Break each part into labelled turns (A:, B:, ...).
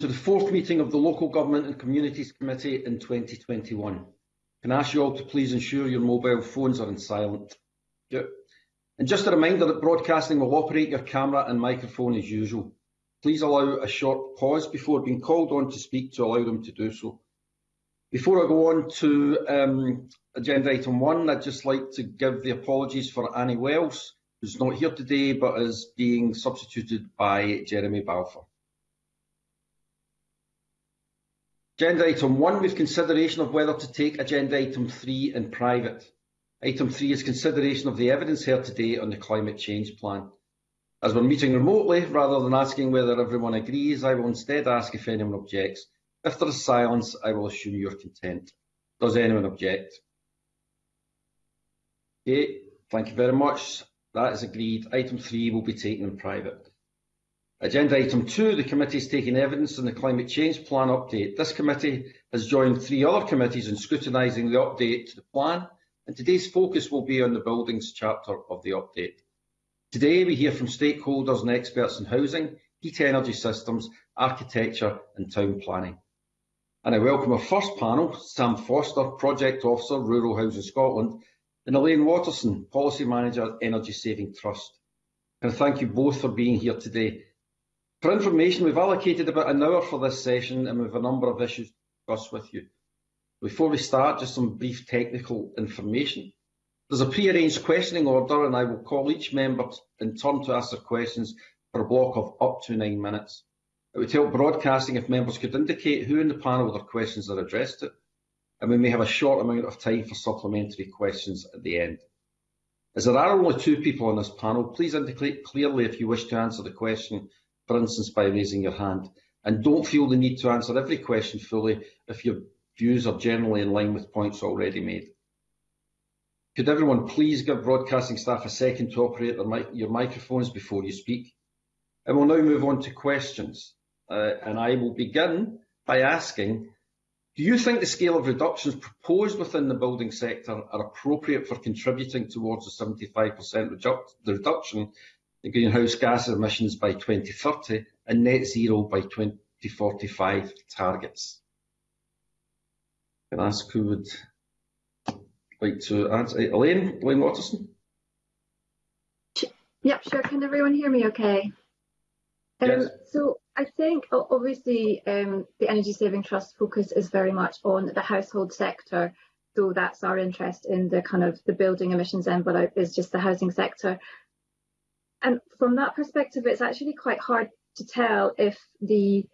A: to the fourth meeting of the Local Government and Communities Committee in 2021. Can I ask you all to please ensure your mobile phones are in silent? And just a reminder that broadcasting will operate your camera and microphone as usual. Please allow a short pause before being called on to speak to allow them to do so. Before I go on to um, agenda item one, I'd just like to give the apologies for Annie Wells, who's not here today but is being substituted by Jeremy Balfour. Agenda item one, with consideration of whether to take agenda item three in private. Item three is consideration of the evidence heard today on the climate change plan. As we're meeting remotely, rather than asking whether everyone agrees, I will instead ask if anyone objects. If there is silence, I will assume you're content. Does anyone object? Okay, thank you very much. That is agreed. Item three will be taken in private. Agenda item two, the committee is taking evidence on the climate change plan update. This committee has joined three other committees in scrutinising the update to the plan, and today's focus will be on the buildings chapter of the update. Today we hear from stakeholders and experts in housing, heat energy systems, architecture and town planning. And I welcome our first panel, Sam Foster, Project Officer, Rural Housing Scotland, and Elaine Watterson, Policy Manager, Energy Saving Trust. And I thank you both for being here today. For information, we've allocated about an hour for this session and we have a number of issues to discuss with you. Before we start, just some brief technical information. There's a pre-arranged questioning order and I will call each member in turn to ask their questions for a block of up to nine minutes. It would help broadcasting if members could indicate who in the panel their questions are addressed to, and we may have a short amount of time for supplementary questions at the end. As there are only two people on this panel, please indicate clearly if you wish to answer the question for instance by raising your hand. And don't feel the need to answer every question fully if your views are generally in line with points already made. Could everyone please give broadcasting staff a second to operate mic your microphones before you speak? And we'll now move on to questions. Uh, and I will begin by asking, do you think the scale of reductions proposed within the building sector are appropriate for contributing towards the 75% reduction the greenhouse gas emissions by 2030 and net zero by 2045 targets. Can I ask who would like to answer? Elaine, Elaine Watterson?
B: Yep, sure. Can everyone hear me okay? Um, yes. So I think obviously um, the Energy Saving Trust focus is very much on the household sector. So that's our interest in the kind of the building emissions envelope is just the housing sector. And from that perspective, it's actually quite hard to tell if the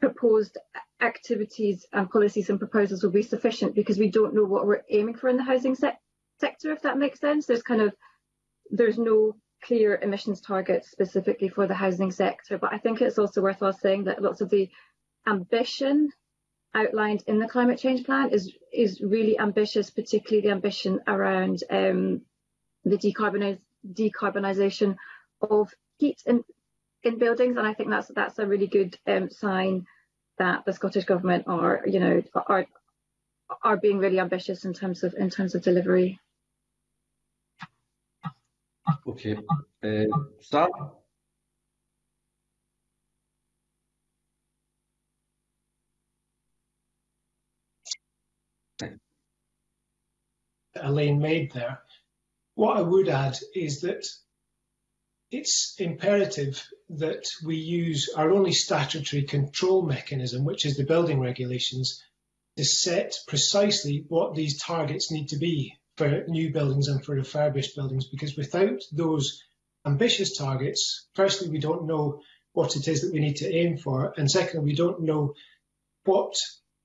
B: proposed activities and policies and proposals will be sufficient because we don't know what we're aiming for in the housing se sector, if that makes sense. There's kind of, there's no clear emissions targets specifically for the housing sector, but I think it's also worthwhile saying that lots of the ambition outlined in the climate change plan is is really ambitious, particularly the ambition around um, the decarbonisation of heat in, in buildings, and I think that's that's a really good um, sign that the Scottish government are, you know, are are being really ambitious in terms of in terms of delivery.
A: Okay, uh, Sam.
C: Elaine made there. What I would add is that it's imperative that we use our only statutory control mechanism, which is the building regulations, to set precisely what these targets need to be for new buildings and for refurbished buildings, because without those ambitious targets, firstly, we don't know what it is that we need to aim for, and secondly, we don't know what,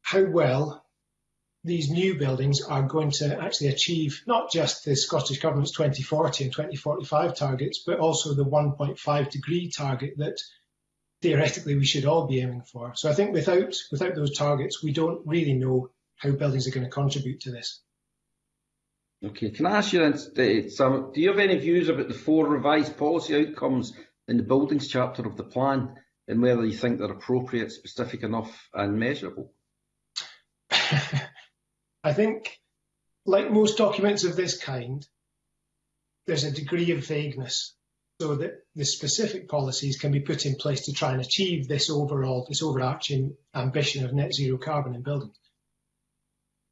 C: how well these new buildings are going to actually achieve not just the Scottish Government's 2040 and 2045 targets, but also the 1.5 degree target that theoretically we should all be aiming for. So I think without, without those targets, we don't really know how buildings are going to contribute to this.
A: Okay, can I ask you then, uh, Sam, do you have any views about the four revised policy outcomes in the buildings chapter of the plan and whether you think they're appropriate, specific enough and measurable?
C: I think, like most documents of this kind, there's a degree of vagueness. so that the specific policies can be put in place to try and achieve this overall, this overarching ambition of net zero carbon in buildings.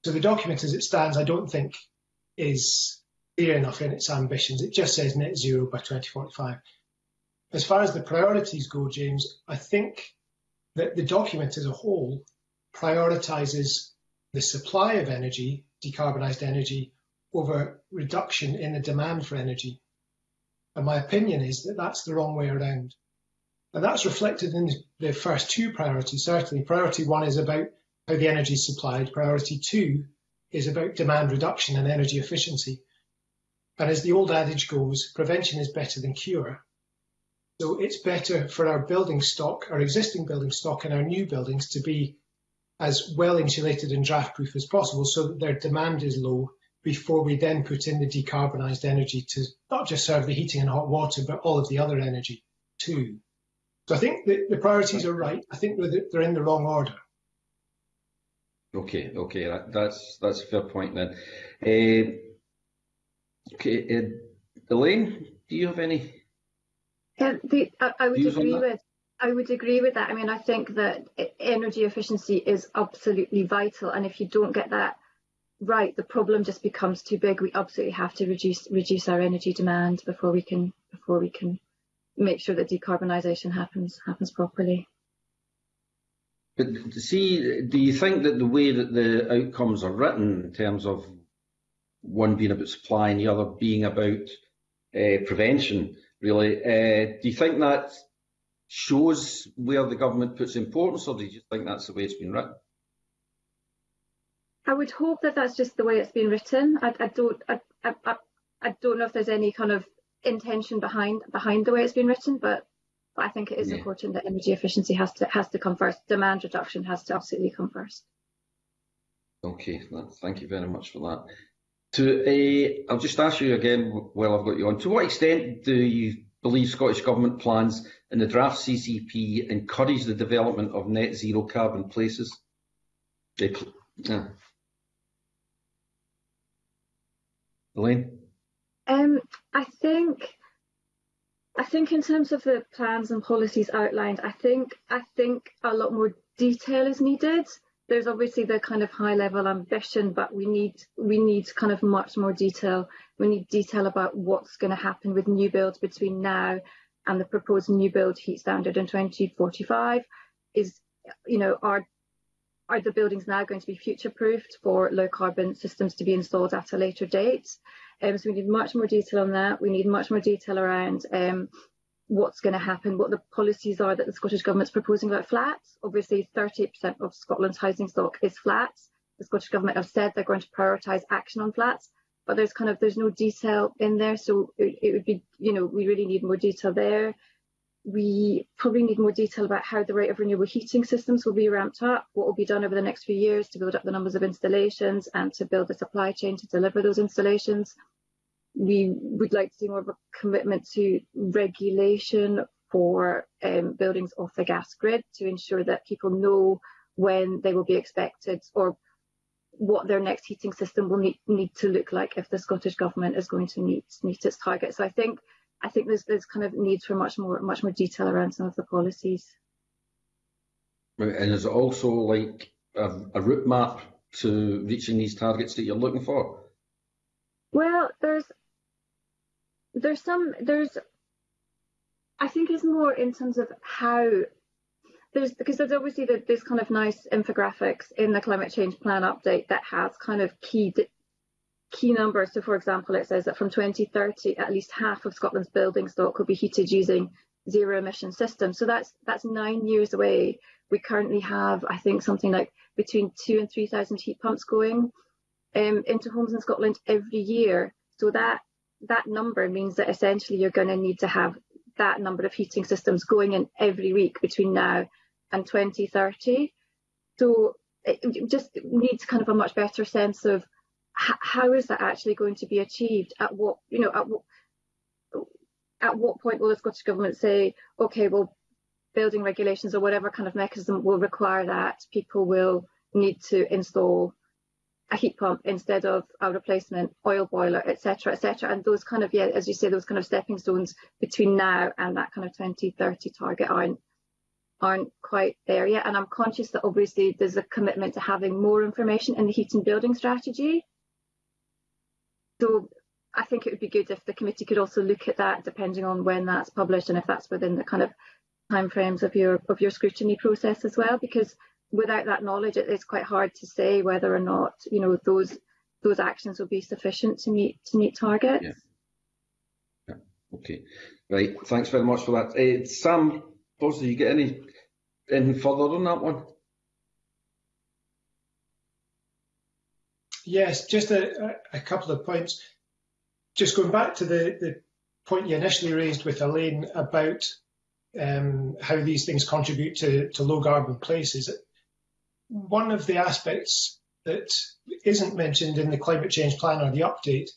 C: So the document as it stands, I don't think is clear enough in its ambitions. It just says net zero by 2045. As far as the priorities go, James, I think that the document as a whole prioritises the supply of energy, decarbonised energy, over reduction in the demand for energy. And my opinion is that that's the wrong way around. And that's reflected in the first two priorities, certainly. Priority one is about how the energy is supplied. Priority two is about demand reduction and energy efficiency. And as the old adage goes, prevention is better than cure. So it's better for our building stock, our existing building stock and our new buildings to be as well insulated and draft proof as possible so that their demand is low before we then put in the decarbonised energy to not just serve the heating and hot water, but all of the other energy too. So I think the, the priorities are right. I think they're in the wrong order.
A: Okay, okay, that, that's that's a fair point then. Uh, okay, uh, Elaine, do you have any?
B: Um, the, I, I would agree with I would agree with that. I mean, I think that energy efficiency is absolutely vital, and if you don't get that right, the problem just becomes too big. We absolutely have to reduce reduce our energy demand before we can before we can make sure that decarbonisation happens happens properly.
A: But see, do you think that the way that the outcomes are written, in terms of one being about supply and the other being about uh, prevention, really, uh, do you think that shows where the government puts importance, or do you think that's the way it's been written?
B: I would hope that that's just the way it's been written. I, I don't, I, I, I don't know if there's any kind of intention behind behind the way it's been written, but but I think it is yeah. important that energy efficiency has to has to come first. Demand reduction has to absolutely come first.
A: Okay, thank you very much for that. To uh, I'll just ask you again while I've got you on. To what extent do you believe Scottish Government plans in the draft CCP encourage the development of net zero carbon places? Yeah. Elaine?
B: Um, I think I think in terms of the plans and policies outlined, I think I think a lot more detail is needed. There's obviously the kind of high level ambition, but we need we need kind of much more detail. We need detail about what's going to happen with new builds between now and the proposed new build heat standard in 2045. Is you know are are the buildings now going to be future proofed for low carbon systems to be installed at a later date? Um, so we need much more detail on that. We need much more detail around um, what's going to happen, what the policies are that the Scottish Government's proposing about flats. Obviously, 30% of Scotland's housing stock is flats. The Scottish Government have said they're going to prioritise action on flats, but there's kind of there's no detail in there. So it, it would be, you know, we really need more detail there we probably need more detail about how the rate of renewable heating systems will be ramped up, what will be done over the next few years to build up the numbers of installations and to build the supply chain to deliver those installations. We would like to see more of a commitment to regulation for um, buildings off the gas grid to ensure that people know when they will be expected or what their next heating system will need, need to look like if the Scottish Government is going to meet, meet its targets. So I think I think there's there's kind of needs for much more much more detail around some of the policies.
A: And is it also like a, a route map to reaching these targets that you're looking for?
B: Well, there's there's some there's I think it's more in terms of how there's because there's obviously the, this kind of nice infographics in the climate change plan update that has kind of key key numbers. So, for example, it says that from 2030, at least half of Scotland's building stock will be heated using zero emission systems. So that's that's nine years away. We currently have, I think, something like between two and three thousand heat pumps going um, into homes in Scotland every year. So that that number means that essentially you're going to need to have that number of heating systems going in every week between now and 2030. So it just needs kind of a much better sense of how is that actually going to be achieved? At what, you know, at what, at what point will the Scottish Government say, okay, well, building regulations or whatever kind of mechanism will require that people will need to install a heat pump instead of a replacement oil boiler, etc., etc. And those kind of, yeah, as you say, those kind of stepping stones between now and that kind of 2030 target aren't aren't quite there yet. And I'm conscious that obviously there's a commitment to having more information in the heat and building strategy. So I think it would be good if the committee could also look at that, depending on when that's published and if that's within the kind of timeframes of your of your scrutiny process as well, because without that knowledge, it is quite hard to say whether or not you know those those actions will be sufficient to meet to meet targets.
A: Yeah. yeah. Okay. Right. Thanks very much for that. Uh, Sam, do you get any anything further on that one?
C: Yes, just a, a couple of points. Just going back to the, the point you initially raised with Elaine about um, how these things contribute to, to low carbon places one of the aspects that isn't mentioned in the climate change plan or the update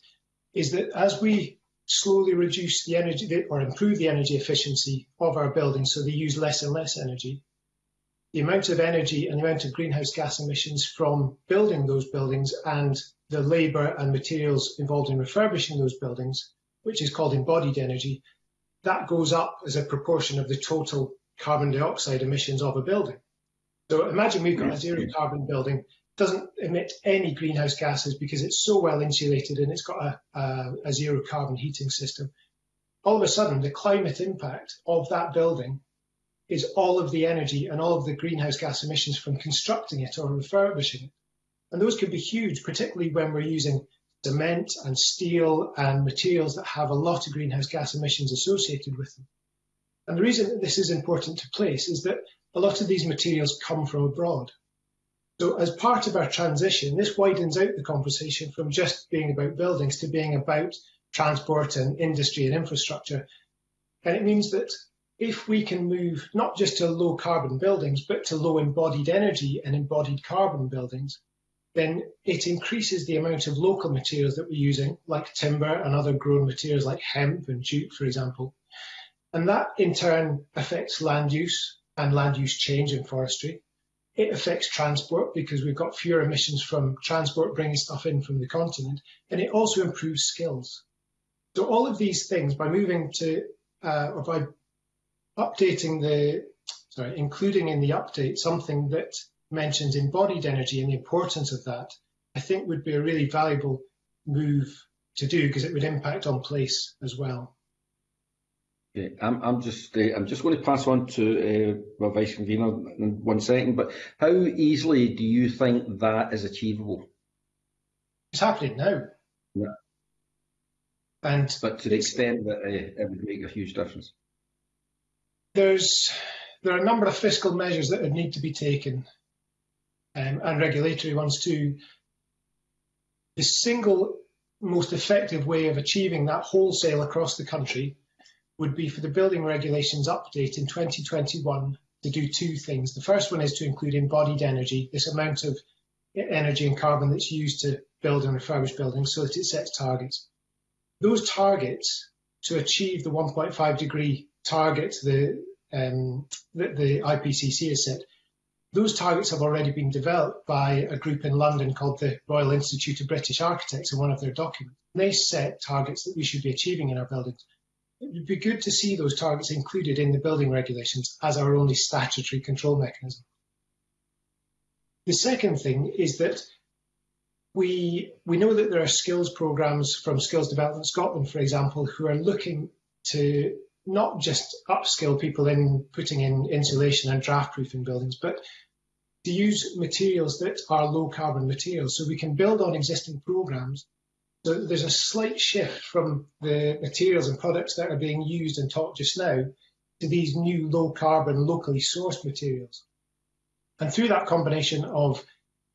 C: is that as we slowly reduce the energy or improve the energy efficiency of our buildings so they use less and less energy, the amount of energy and the amount of greenhouse gas emissions from building those buildings and the labour and materials involved in refurbishing those buildings, which is called embodied energy, that goes up as a proportion of the total carbon dioxide emissions of a building. So imagine we've got a zero carbon building, doesn't emit any greenhouse gases because it's so well insulated and it's got a, a, a zero carbon heating system. All of a sudden, the climate impact of that building is all of the energy and all of the greenhouse gas emissions from constructing it or refurbishing it. And those can be huge, particularly when we're using cement and steel and materials that have a lot of greenhouse gas emissions associated with them. And the reason that this is important to place is that a lot of these materials come from abroad. So as part of our transition, this widens out the conversation from just being about buildings to being about transport and industry and infrastructure. And it means that if we can move not just to low carbon buildings, but to low embodied energy and embodied carbon buildings, then it increases the amount of local materials that we're using, like timber and other grown materials like hemp and jute, for example. And that in turn affects land use and land use change in forestry. It affects transport because we've got fewer emissions from transport bringing stuff in from the continent, and it also improves skills. So all of these things, by moving to uh, or by updating the, sorry, including in the update something that mentions embodied energy and the importance of that, I think would be a really valuable move to do because it would impact on place as well.
A: Yeah, I'm, I'm just uh, I'm just going to pass on to uh, my vice convener in one second. But how easily do you think that is achievable?
C: It's happening now.
A: Yeah.
C: And
A: but to the extent that uh, it would make a huge difference.
C: There's there are a number of fiscal measures that would need to be taken, um, and regulatory ones too. The single most effective way of achieving that wholesale across the country would be for the building regulations update in 2021 to do two things. The first one is to include embodied energy, this amount of energy and carbon that's used to build and refurbish buildings so that it sets targets. Those targets to achieve the 1.5 degree target the, um, that the IPCC has set, those targets have already been developed by a group in London called the Royal Institute of British Architects in one of their documents. They set targets that we should be achieving in our buildings it would be good to see those targets included in the building regulations as our only statutory control mechanism. The second thing is that we, we know that there are skills programs from Skills Development Scotland, for example, who are looking to not just upskill people in putting in insulation and draft proofing buildings, but to use materials that are low carbon materials. So we can build on existing programs so there's a slight shift from the materials and products that are being used and taught just now to these new low carbon, locally sourced materials. And through that combination of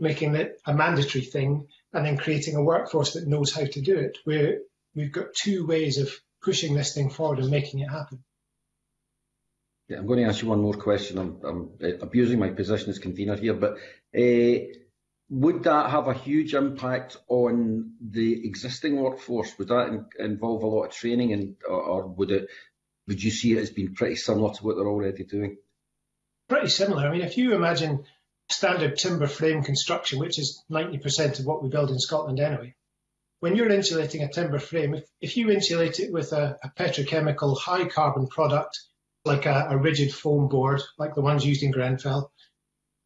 C: making it a mandatory thing and then creating a workforce that knows how to do it, we we've got two ways of pushing this thing forward and making it happen.
A: Yeah, I'm going to ask you one more question. I'm, I'm uh, abusing my position as convener here, but uh, would that have a huge impact on the existing workforce? Would that in, involve a lot of training, and or, or, would it? Would you see it as being pretty similar to what they're already doing?
C: Pretty similar. I mean, if you imagine standard timber frame construction, which is 90% of what we build in Scotland anyway. When you're insulating a timber frame, if, if you insulate it with a, a petrochemical high carbon product, like a, a rigid foam board, like the ones used in Grenfell,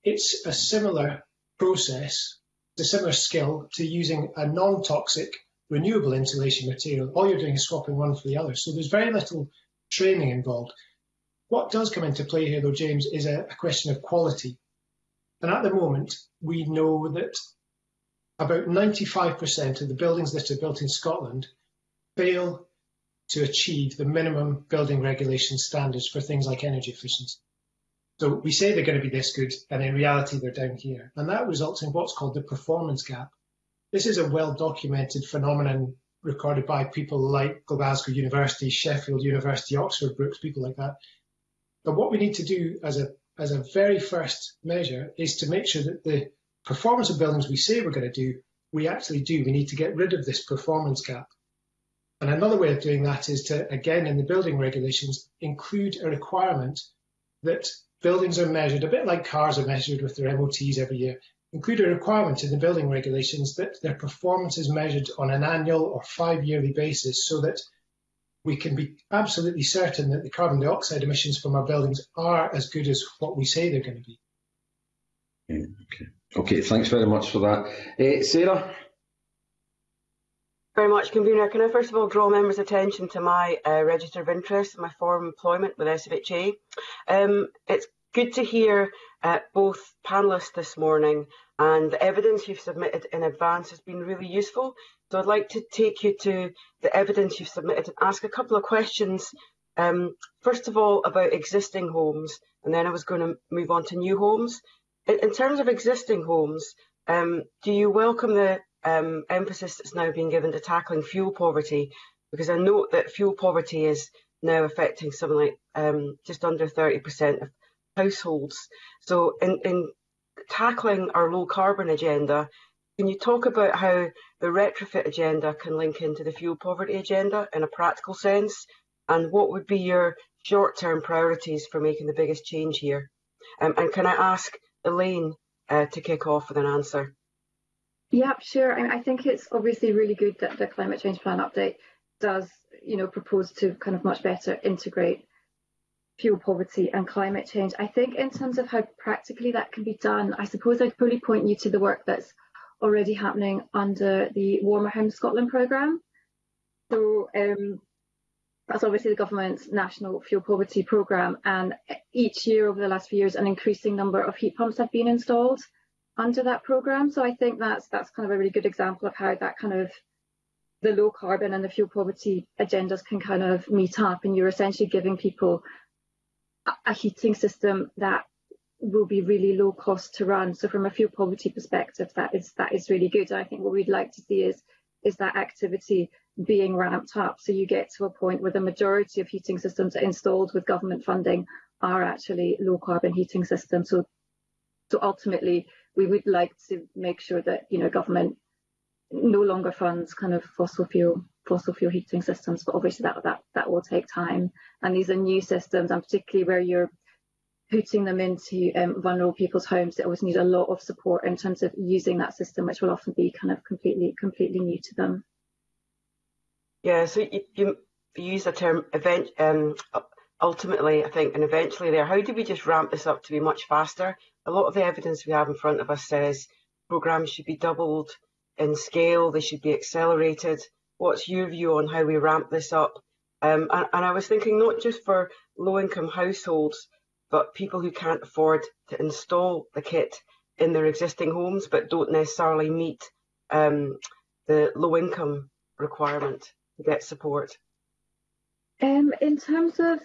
C: it's a similar process, a similar skill to using a non-toxic renewable insulation material. All you're doing is swapping one for the other. So there's very little training involved. What does come into play here, though, James, is a, a question of quality. And at the moment, we know that about 95% of the buildings that are built in Scotland fail to achieve the minimum building regulation standards for things like energy efficiency. So we say they're going to be this good, and in reality, they're down here. And that results in what's called the performance gap. This is a well documented phenomenon recorded by people like Glasgow University, Sheffield University, Oxford Brookes, people like that. But what we need to do as a as a very first measure is to make sure that the performance of buildings we say we're going to do, we actually do. We need to get rid of this performance gap. And another way of doing that is to, again, in the building regulations, include a requirement that buildings are measured, a bit like cars are measured with their MOTs every year, include a requirement in the building regulations that their performance is measured on an annual or five yearly basis so that we can be absolutely certain that the carbon dioxide emissions from our buildings are as good as what we say they're going to be.
A: Okay, okay thanks very much for that. Uh, Sarah?
D: Very much, Convener. Can I first of all draw members' attention to my uh, register of interest my former employment with SFHA? Um, it's good to hear uh, both panellists this morning and the evidence you've submitted in advance has been really useful. So I'd like to take you to the evidence you've submitted and ask a couple of questions. Um, first of all, about existing homes, and then I was going to move on to new homes. In, in terms of existing homes, um, do you welcome the um, emphasis that's now being given to tackling fuel poverty? Because I note that fuel poverty is now affecting something like um, just under 30% of households. So in, in tackling our low carbon agenda, can you talk about how the retrofit agenda can link into the fuel poverty agenda in a practical sense? And what would be your short term priorities for making the biggest change here? Um, and can I ask Elaine uh, to kick off with an answer?
B: Yeah, sure. I, I think it's obviously really good that the climate change plan update does, you know, propose to kind of much better integrate fuel poverty and climate change. I think in terms of how practically that can be done, I suppose I'd fully point you to the work that's already happening under the Warmer Home Scotland programme. So um, that's obviously the government's national fuel poverty programme and each year over the last few years an increasing number of heat pumps have been installed under that programme. So I think that's that's kind of a really good example of how that kind of the low carbon and the fuel poverty agendas can kind of meet up and you're essentially giving people a heating system that will be really low cost to run. So from a fuel poverty perspective, that is that is really good. I think what we'd like to see is is that activity being ramped up. So you get to a point where the majority of heating systems installed with government funding are actually low carbon heating systems. So so ultimately we would like to make sure that you know government no longer funds kind of fossil fuel fossil fuel heating systems, but obviously that that that will take time. And these are new systems, and particularly where you're putting them into um, vulnerable people's homes, they always need a lot of support in terms of using that system, which will often be kind of completely completely new to them.
D: Yeah, so you, you use the term event. Um, ultimately, I think, and eventually there. How do we just ramp this up to be much faster? A lot of the evidence we have in front of us says programs should be doubled in scale, they should be accelerated. What's your view on how we ramp this up? Um, and, and I was thinking not just for low income households, but people who can't afford to install the kit in their existing homes but don't necessarily meet um, the low income requirement to get support?
B: Um, in terms of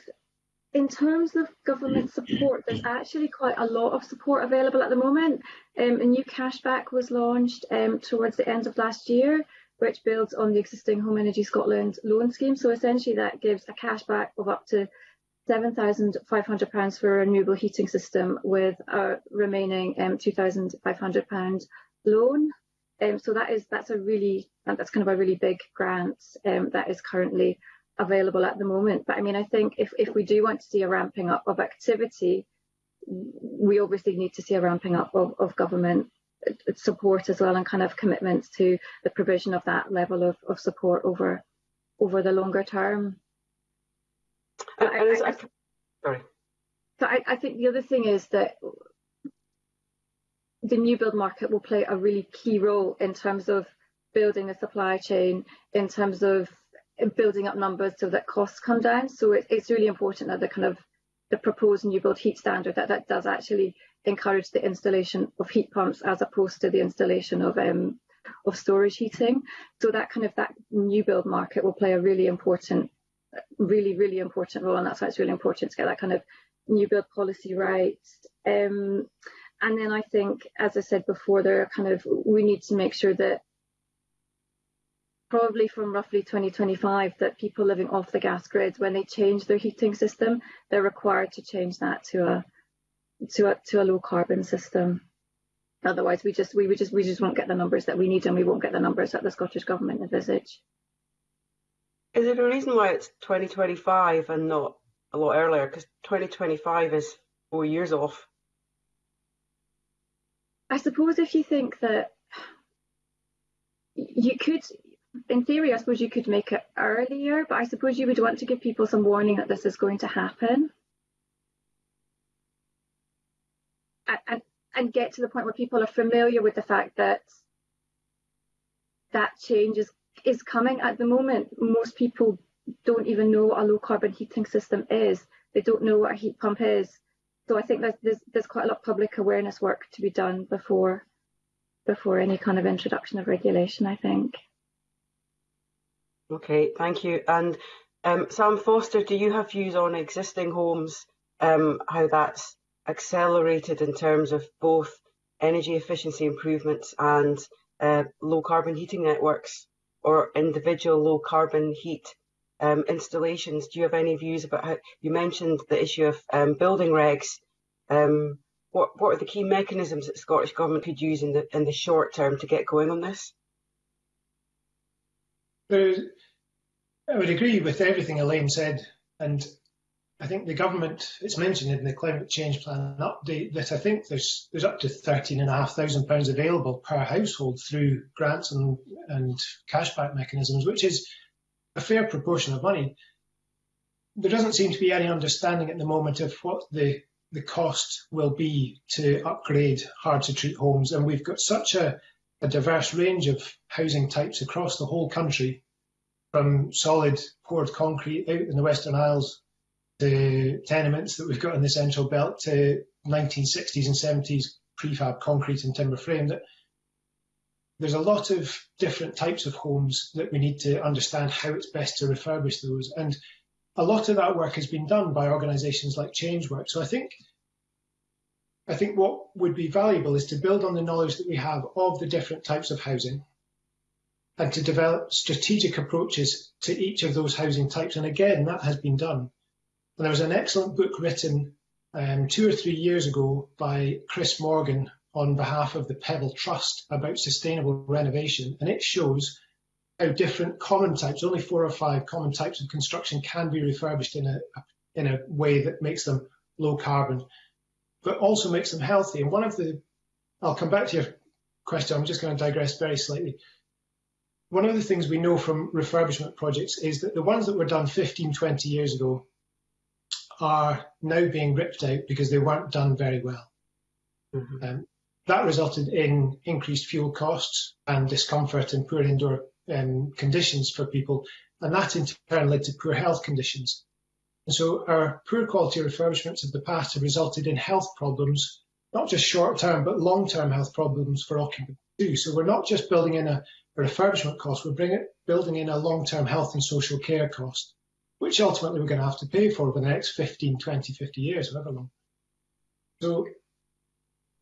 B: in terms of government support, there's actually quite a lot of support available at the moment. Um, a new cashback was launched um, towards the end of last year, which builds on the existing Home Energy Scotland loan scheme. So essentially, that gives a cashback of up to £7,500 for a renewable heating system with a remaining um, £2,500 loan. Um, so that is that's a really that's kind of a really big grant um, that is currently available at the moment. But I mean, I think if, if we do want to see a ramping up of activity, we obviously need to see a ramping up of, of government support as well and kind of commitments to the provision of that level of, of support over over the longer term.
D: And, and I, I, sorry.
B: So I, I think the other thing is that the new build market will play a really key role in terms of building a supply chain, in terms of building up numbers so that costs come down. So it, it's really important that the kind of the proposed new build heat standard that that does actually encourage the installation of heat pumps as opposed to the installation of um, of storage heating. So that kind of that new build market will play a really important, really really important role, and that's why it's really important to get that kind of new build policy right. Um, and then I think, as I said before, there are kind of we need to make sure that probably from roughly 2025 that people living off the gas grid, when they change their heating system, they're required to change that to a to a to a low carbon system. Otherwise, we just we would just we just won't get the numbers that we need, and we won't get the numbers that the Scottish government envisage.
D: Is there a reason why it's 2025 and not a lot earlier? Because 2025 is four years off.
B: I suppose if you think that you could, in theory, I suppose you could make it earlier, but I suppose you would want to give people some warning that this is going to happen. And, and get to the point where people are familiar with the fact that that change is, is coming at the moment. Most people don't even know what a low carbon heating system is. They don't know what a heat pump is. So I think there's, there's, there's quite a lot of public awareness work to be done before before any kind of introduction of regulation, I think.
D: Okay, thank you. And um, Sam Foster, do you have views on existing homes, um, how that's accelerated in terms of both energy efficiency improvements and uh, low carbon heating networks or individual low carbon heat um, installations. Do you have any views about how you mentioned the issue of um, building regs? Um, what what are the key mechanisms that Scottish government could use in the in the short term to get going on this?
C: There, I would agree with everything Elaine said, and I think the government, it's mentioned in the climate change plan update that I think there's there's up to thirteen and a half thousand pounds available per household through grants and, and cashback mechanisms, which is a fair proportion of money. There doesn't seem to be any understanding at the moment of what the the cost will be to upgrade hard to treat homes. And we've got such a, a diverse range of housing types across the whole country, from solid poured concrete out in the Western Isles to tenements that we've got in the Central Belt to 1960s and 70s prefab concrete and timber frame that there's a lot of different types of homes that we need to understand how it's best to refurbish those. And a lot of that work has been done by organisations like Changework. So I think I think what would be valuable is to build on the knowledge that we have of the different types of housing and to develop strategic approaches to each of those housing types. And again, that has been done. And there was an excellent book written um, two or three years ago by Chris Morgan on behalf of the Pebble Trust about sustainable renovation, and it shows how different common types, only four or five common types of construction can be refurbished in a, in a way that makes them low carbon, but also makes them healthy. And one of the, I'll come back to your question, I'm just going to digress very slightly. One of the things we know from refurbishment projects is that the ones that were done 15, 20 years ago are now being ripped out because they weren't done very well. Mm-hmm. Um, that resulted in increased fuel costs and discomfort and poor indoor um, conditions for people, and that in turn led to poor health conditions. And so our poor quality refurbishments of the past have resulted in health problems, not just short term, but long term health problems for occupants too. So we're not just building in a, a refurbishment cost, we're building in a long term health and social care cost, which ultimately we're going to have to pay for over the next 15, 20, 50 years, however long. So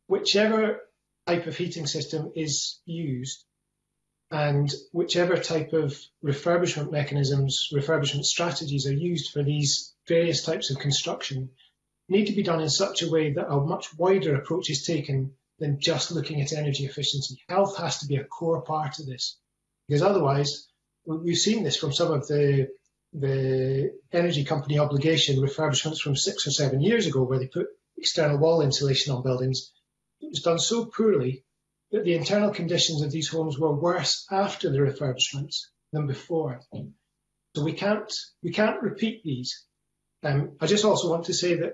C: whichever type of heating system is used and whichever type of refurbishment mechanisms, refurbishment strategies are used for these various types of construction need to be done in such a way that a much wider approach is taken than just looking at energy efficiency. Health has to be a core part of this because otherwise we've seen this from some of the the energy company obligation refurbishments from six or seven years ago where they put external wall insulation on buildings, it was done so poorly that the internal conditions of these homes were worse after the refurbishments than before. So we can't we can't repeat these. Um, I just also want to say that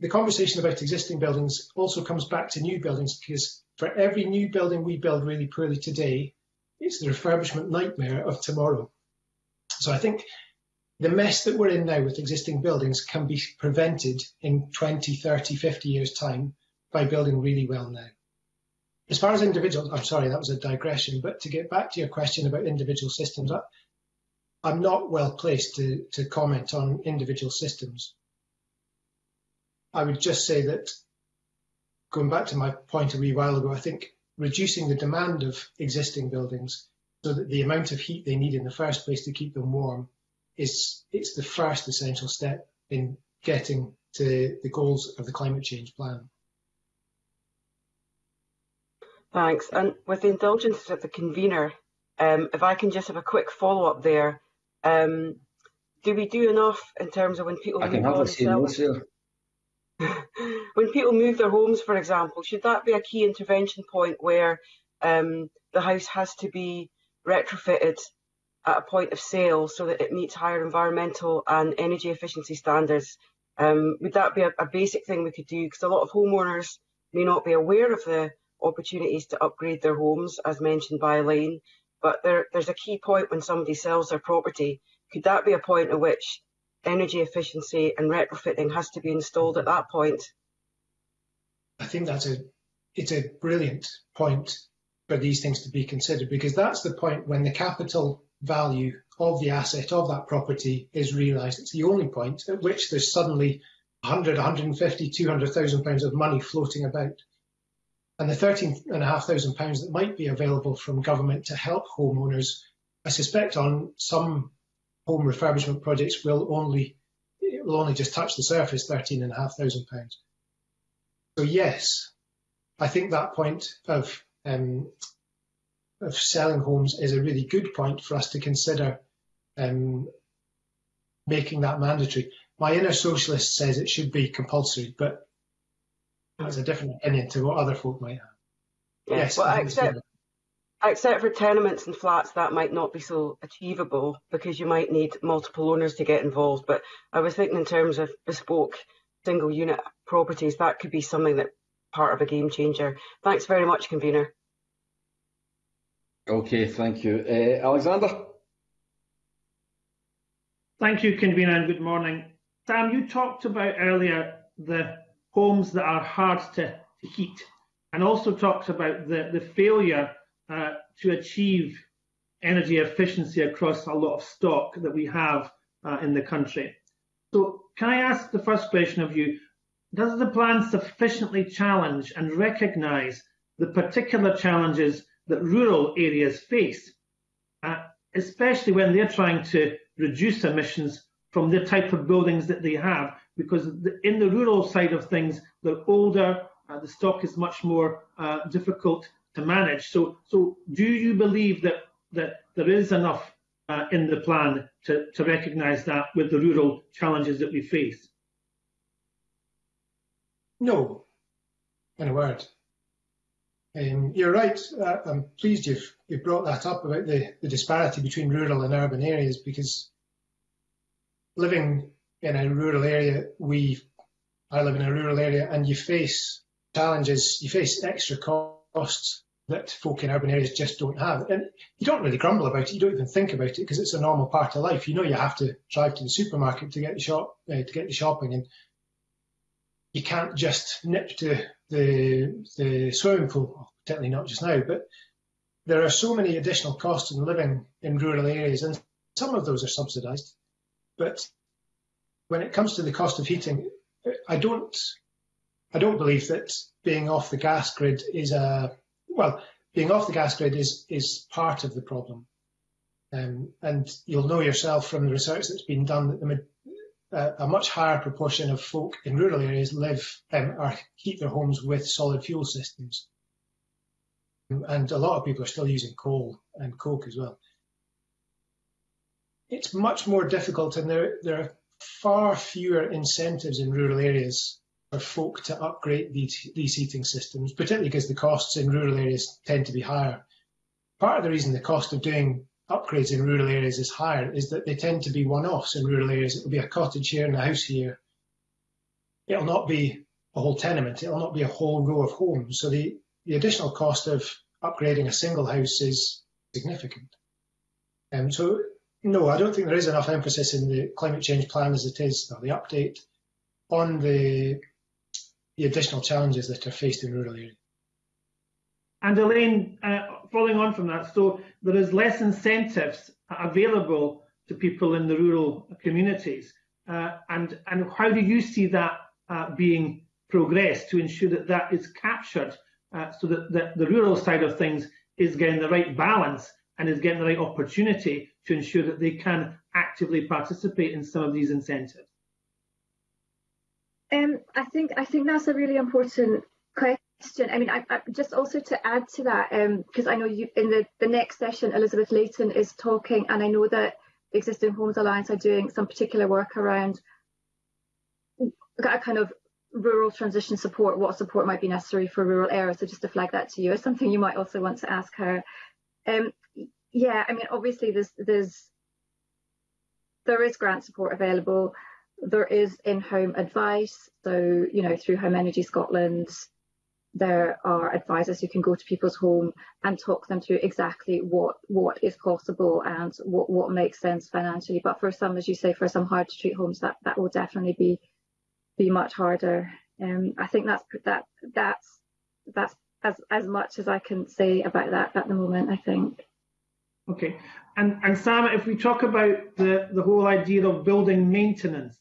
C: the conversation about existing buildings also comes back to new buildings because for every new building we build really poorly today, it's the refurbishment nightmare of tomorrow. So I think the mess that we're in now with existing buildings can be prevented in 20, 30, 50 years time by building really well now. As far as individuals, I'm sorry, that was a digression, but to get back to your question about individual systems, I, I'm not well placed to, to comment on individual systems. I would just say that going back to my point a wee while ago, I think reducing the demand of existing buildings so that the amount of heat they need in the first place to keep them warm is it's the first essential step in getting to the goals of the climate change plan.
D: Thanks. And with the indulgence of the convener, um, if I can just have a quick follow up there, um, do we do enough in terms of when people
A: I can hardly see notes
D: when people move their homes, for example, should that be a key intervention point where um, the house has to be retrofitted at a point of sale so that it meets higher environmental and energy efficiency standards? Um, would that be a, a, basic thing we could do? Because a lot of homeowners may not be aware of the opportunities to upgrade their homes, as mentioned by Elaine. But there, there's a key point when somebody sells their property. Could that be a point at which energy efficiency and retrofitting has to be installed at that point.
C: I think that's a it's a brilliant point for these things to be considered because that's the point when the capital value of the asset of that property is realised. It's the only point at which there's suddenly 100, 150, 200,000 pounds of money floating about. And the 13,500 pounds that might be available from government to help homeowners, I suspect on some home refurbishment projects will only will only just touch the surface, thirteen and a half thousand pounds. So yes, I think that point of um, of selling homes is a really good point for us to consider um, making that mandatory. My inner socialist says it should be compulsory, but that's a different opinion to what other folk might have.
D: Yeah, yes, well, I accept, Except for tenements and flats, that might not be so achievable because you might need multiple owners to get involved. But I was thinking in terms of bespoke single unit properties, that could be something that part of a game changer. Thanks very much, convener.
A: Okay, thank you. Uh, Alexander?
E: Thank you, convener, and good morning. Sam, you talked about earlier the homes that are hard to, heat and also talks about the, the failure uh, to achieve energy efficiency across a lot of stock that we have uh, in the country. So can I ask the first question of you, does the plan sufficiently challenge and recognise the particular challenges that rural areas face, uh, especially when they're trying to reduce emissions from the type of buildings that they have? Because the, in the rural side of things, they're older, uh, the stock is much more uh, difficult to manage. So, so do you believe that that there is enough uh, in the plan to, to recognise that with the rural challenges that we face?
C: No, in a word. Um, you're right. Uh, I'm pleased you've, you've brought that up about the, the disparity between rural and urban areas because living in a rural area, we I live in a rural area, and you face challenges, you face extra costs that folk in urban areas just don't have. And you don't really grumble about it. You don't even think about it because it's a normal part of life. You know you have to drive to the supermarket to get the shop uh, to get the shopping, and you can't just nip to the the swimming pool. Certainly not just now, but there are so many additional costs in living in rural areas, and some of those are subsidised. But when it comes to the cost of heating, I don't I don't believe that being off the gas grid is a well, being off the gas grid is is part of the problem, um, and you'll know yourself from the research that's been done that the, uh, a much higher proportion of folk in rural areas live um, or heat their homes with solid fuel systems, and a lot of people are still using coal and coke as well. It's much more difficult, and there there are far fewer incentives in rural areas for folk to upgrade these, these heating systems, particularly because the costs in rural areas tend to be higher. Part of the reason the cost of doing upgrades in rural areas is higher is that they tend to be one-offs in rural areas. It will be a cottage here and a house here. It'll not be a whole tenement. It'll not be a whole row of homes. So the, the additional cost of upgrading a single house is significant. Um, so no, I don't think there is enough emphasis in the climate change plan as it is, or the update, on the the additional challenges that are faced in rural areas.
E: And Elaine, uh, following on from that, so there is less incentives available to people in the rural communities. Uh, and, and how do you see that uh, being progressed to ensure that that is captured uh, so that, that the rural side of things is getting the right balance and is getting the right opportunity to ensure that they can actively participate in some of these incentives?
B: Um, I think I think that's a really important question. I mean, I, I, just also to add to that, because um, I know you in the, the next session, Elizabeth Leighton is talking, and I know that the Existing Homes Alliance are doing some particular work around a kind of rural transition support, what support might be necessary for rural areas. So just to flag that to you as something you might also want to ask her. Um, yeah, I mean, obviously there's there's there is grant support available. There is in-home advice. So you know through Home Energy Scotland, there are advisors who can go to people's home and talk them through exactly what what is possible and what what makes sense financially. But for some, as you say, for some hard to treat homes, that that will definitely be be much harder. Um, I think that's that that's that's as as much as I can say about that at the moment. I think.
E: Okay, and and Sam, if we talk about the the whole idea of building maintenance,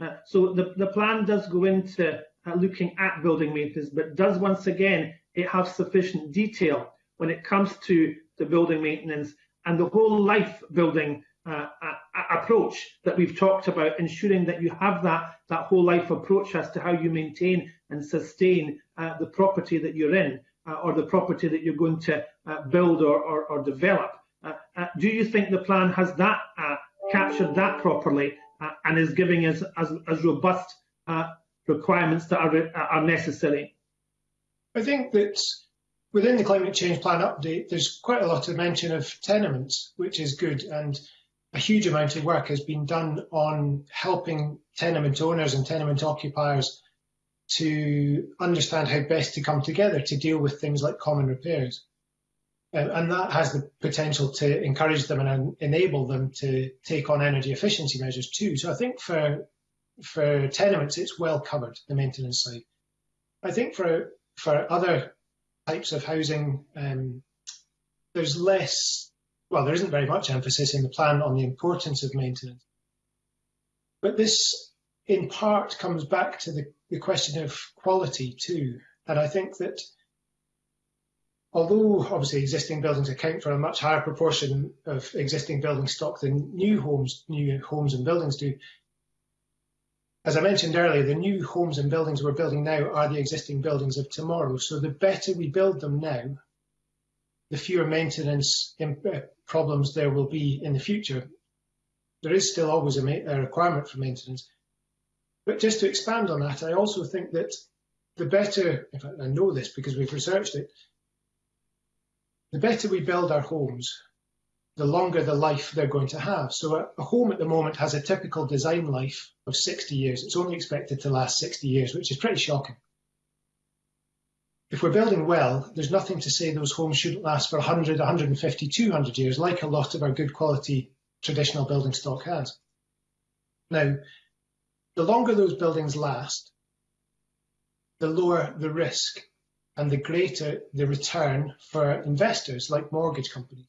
E: uh, so the the plan does go into uh, looking at building maintenance, but does once again it have sufficient detail when it comes to the building maintenance and the whole life building uh, approach that we've talked about, ensuring that you have that, that whole life approach as to how you maintain and sustain uh, the property that you're in uh, or the property that you're going to uh, build or, or, or develop. Uh, uh, do you think the plan has that captured that properly and is giving us as, as robust requirements that are, are necessary?
C: I think that within the climate change plan update, there's quite a lot of mention of tenements, which is good. And a huge amount of work has been done on helping tenement owners and tenement occupiers to understand how best to come together to deal with things like common repairs. And that has the potential to encourage them and enable them to take on energy efficiency measures too. So I think for for tenements, it's well covered, the maintenance side. I think for for other types of housing, um, there's less well, there isn't very much emphasis in the plan on the importance of maintenance. But this, in part, comes back to the, the question of quality too. And I think that although obviously existing buildings account for a much higher proportion of existing building stock than new homes, new homes and buildings do, as I mentioned earlier, the new homes and buildings we're building now are the existing buildings of tomorrow. So the better we build them now, the fewer maintenance uh, problems there will be in the future. There is still always a, a requirement for maintenance. But just to expand on that, I also think that the better, in fact, I know this because we've researched it, the better we build our homes, the longer the life they're going to have. So a, a, home at the moment has a typical design life of 60 years. It's only expected to last 60 years, which is pretty shocking if we're building well, there's nothing to say those homes shouldn't last for 100, 150, 200 years, like a lot of our good quality traditional building stock has. Now, the longer those buildings last, the lower the risk and the greater the return for investors like mortgage companies.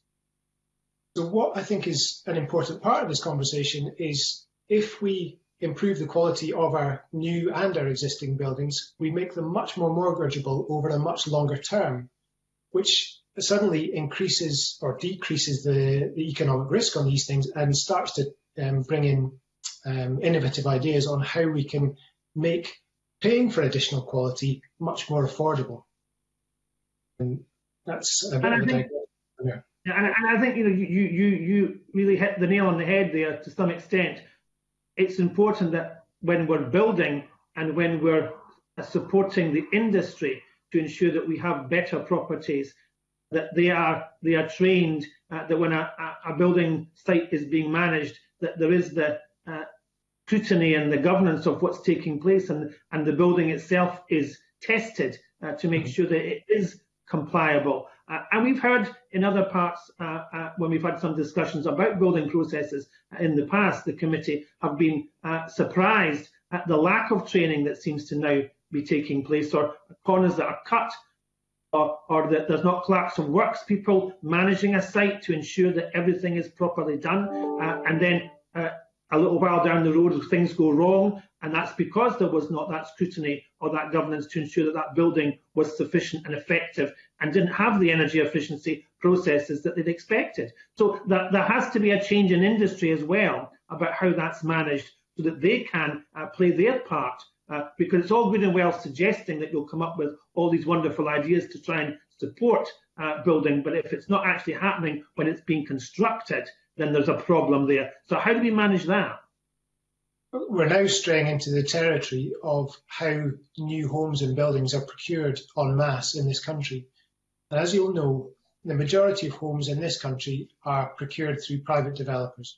C: So what I think is an important part of this conversation is if we improve the quality of our new and our existing buildings, we make them much more mortgageable over a much longer term, which suddenly increases or decreases the, the economic risk on these things and starts to um, bring in um, innovative ideas on how we can make paying for additional quality much more affordable. And that's a bit of a
E: think, yeah. and, and I think you know you, you you really hit the nail on the head there to some extent. It's important that when we're building and when we're supporting the industry to ensure that we have better properties, that they are they are trained, uh, that when a, a, building site is being managed, that there is the uh, scrutiny and the governance of what's taking place, and and the building itself is tested uh, to make sure that it is compliable. Uh, and we've heard in other parts, uh, uh, when we've had some discussions about building processes in the past, the committee have been uh, surprised at the lack of training that seems to now be taking place, or corners that are cut, or, or that there's not clerks of works people managing a site to ensure that everything is properly done, uh, and then uh, a little while down the road things go wrong and that's because there was not that scrutiny or that governance to ensure that that building was sufficient and effective and didn't have the energy efficiency processes that they'd expected. So that, there has to be a change in industry as well about how that's managed so that they can uh, play their part. Uh, because it's all good and well suggesting that you'll come up with all these wonderful ideas to try and support uh, building, but if it's not actually happening when it's being constructed, then there's a problem there. So how do we manage that?
C: We're now straying into the territory of how new homes and buildings are procured en masse in this country. And as you'll know, the majority of homes in this country are procured through private developers.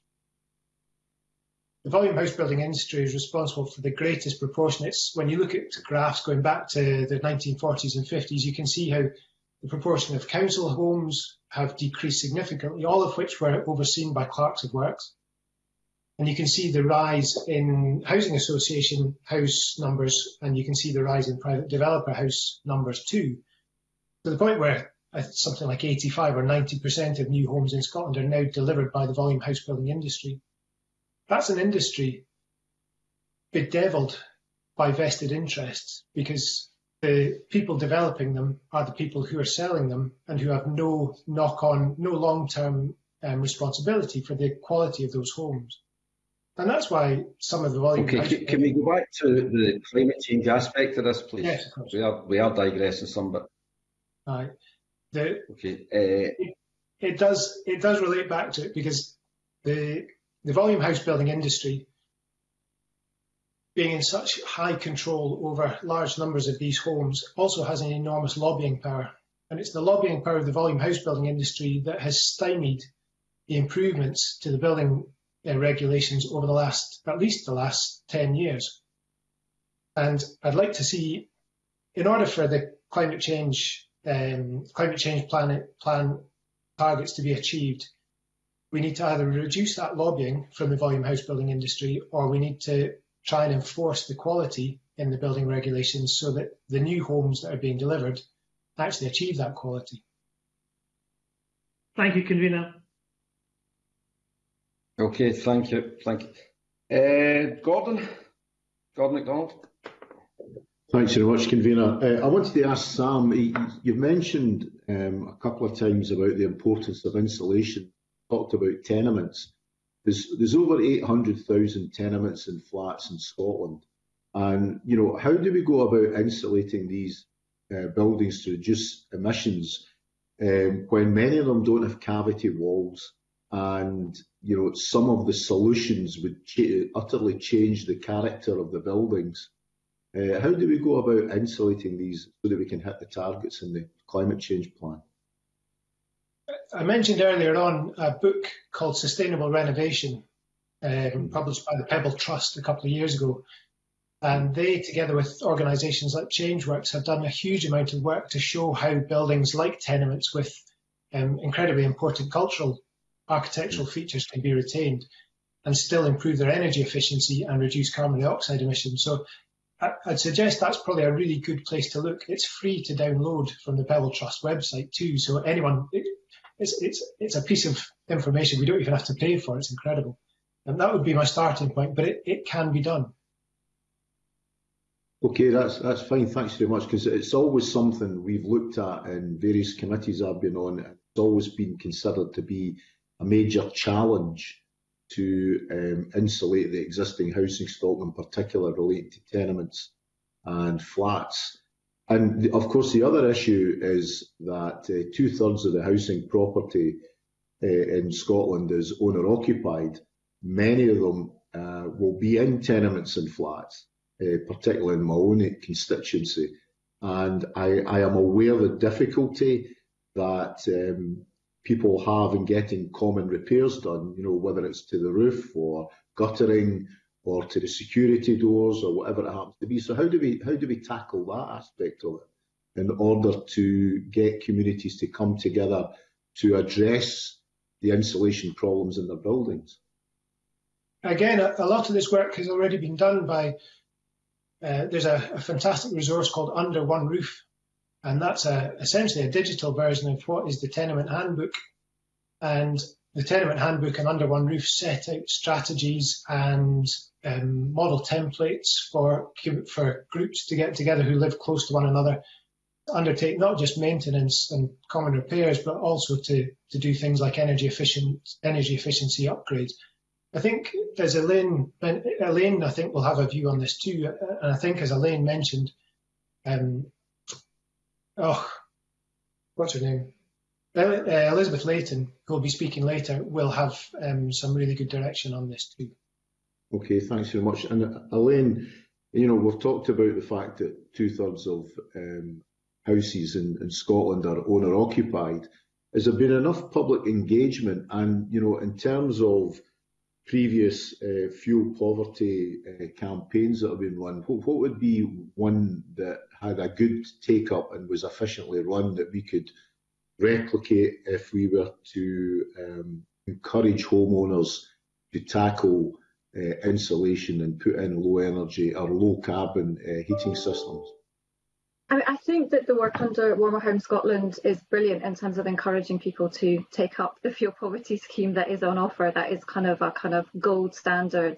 C: The volume house building industry is responsible for the greatest proportion. It's when you look at graphs going back to the 1940s and 50s, you can see how the proportion of council homes have decreased significantly, all of which were overseen by clerks of works. And you can see the rise in housing association house numbers, and you can see the rise in private developer house numbers too. To the point where uh, something like 85 or 90% of new homes in Scotland are now delivered by the volume house building industry. That's an industry bedeviled by vested interests because the people developing them are the people who are selling them and who have no knock on, no long term um, responsibility for the quality of those homes. And that's why some of the volume.
A: Okay, can, we go back to the climate change aspect of this, please?
C: Yes, of course.
A: We are, we are digressing some, but.
C: Right. The,
A: okay. Uh,
C: it, it, does it does relate back to it because the the volume house building industry being in such high control over large numbers of these homes also has an enormous lobbying power. And it's the lobbying power of the volume house building industry that has stymied the improvements to the building uh, regulations over the last, at least the last 10 years. And I'd like to see, in order for the climate change, um, climate change plan, plan targets to be achieved, we need to either reduce that lobbying from the volume house building industry or we need to try and enforce the quality in the building regulations so that the new homes that are being delivered actually achieve that quality.
E: Thank you, Convener.
A: Okay, thank you. Thank you. Uh, Gordon? Gordon MacDonald?
F: Thanks very much, Convener. Uh, I wanted to ask Sam, you've mentioned um, a couple of times about the importance of insulation, talked about tenements. There's, there's over 800,000 tenements and flats in Scotland. And, you know, how do we go about insulating these uh, buildings to reduce emissions um, when many of them don't have cavity walls and, you know, some of the solutions would ch utterly change the character of the buildings? Uh, how do we go about insulating these so that we can hit the targets in the climate change plan?
C: I mentioned earlier on a book called Sustainable Renovation, um, published by the Pebble Trust a couple of years ago. And they, together with organisations like Changeworks, have done a huge amount of work to show how buildings like tenements with um, incredibly important cultural architectural features can be retained and still improve their energy efficiency and reduce carbon dioxide emissions. So I'd suggest that's probably a really good place to look. It's free to download from the Pebble Trust website too. So anyone, it's, it's, it's a piece of information we don't even have to pay for. It's incredible. And that would be my starting point, but it, it can be done.
F: Okay, that's that's fine. Thanks very much because it's always something we've looked at in various committees I've been on. It's always been considered to be a major challenge to um, insulate the existing housing stock, in particular relating to tenements and flats. And of course, the other issue is that uh, two thirds of the housing property uh, in Scotland is owner occupied. Many of them uh, will be in tenements and flats. uh, particularly in my own constituency. And I, I am aware of the difficulty that um, people have in getting common repairs done, you know, whether it's to the roof or guttering or to the security doors or whatever it happens to be. So how do we how do we tackle that aspect of it in order to get communities to come together to address the insulation problems in their buildings?
C: Again, a, lot of this work has already been done by. Uh, there's a, a, fantastic resource called Under One Roof, and that's a, essentially a digital version of what is the tenement handbook. And the tenement handbook and Under One Roof set out strategies and um, model templates for for groups to get together who live close to one another undertake not just maintenance and common repairs, but also to, to do things like energy efficient energy efficiency upgrades. I think as Elaine, Elaine, I think will have a view on this too. And I think as Elaine mentioned, um, oh, what's her name? Uh, Elizabeth Leighton, who will be speaking later, will have um, some really good direction on this too.
F: Okay, thanks very much. And uh, Elaine, you know, we've talked about the fact that two thirds of um, houses in, in Scotland are owner occupied. Has there been enough public engagement? And, you know, in terms of previous uh, fuel poverty uh, campaigns that have been run, what, what, would be one that had a good take up and was efficiently run that we could replicate if we were to um, encourage homeowners to tackle uh, insulation and put in low energy or low carbon uh, heating systems?
B: I, I think that the work under Warmer Home Scotland is brilliant in terms of encouraging people to take up the fuel poverty scheme that is on offer. That is kind of a kind of gold standard.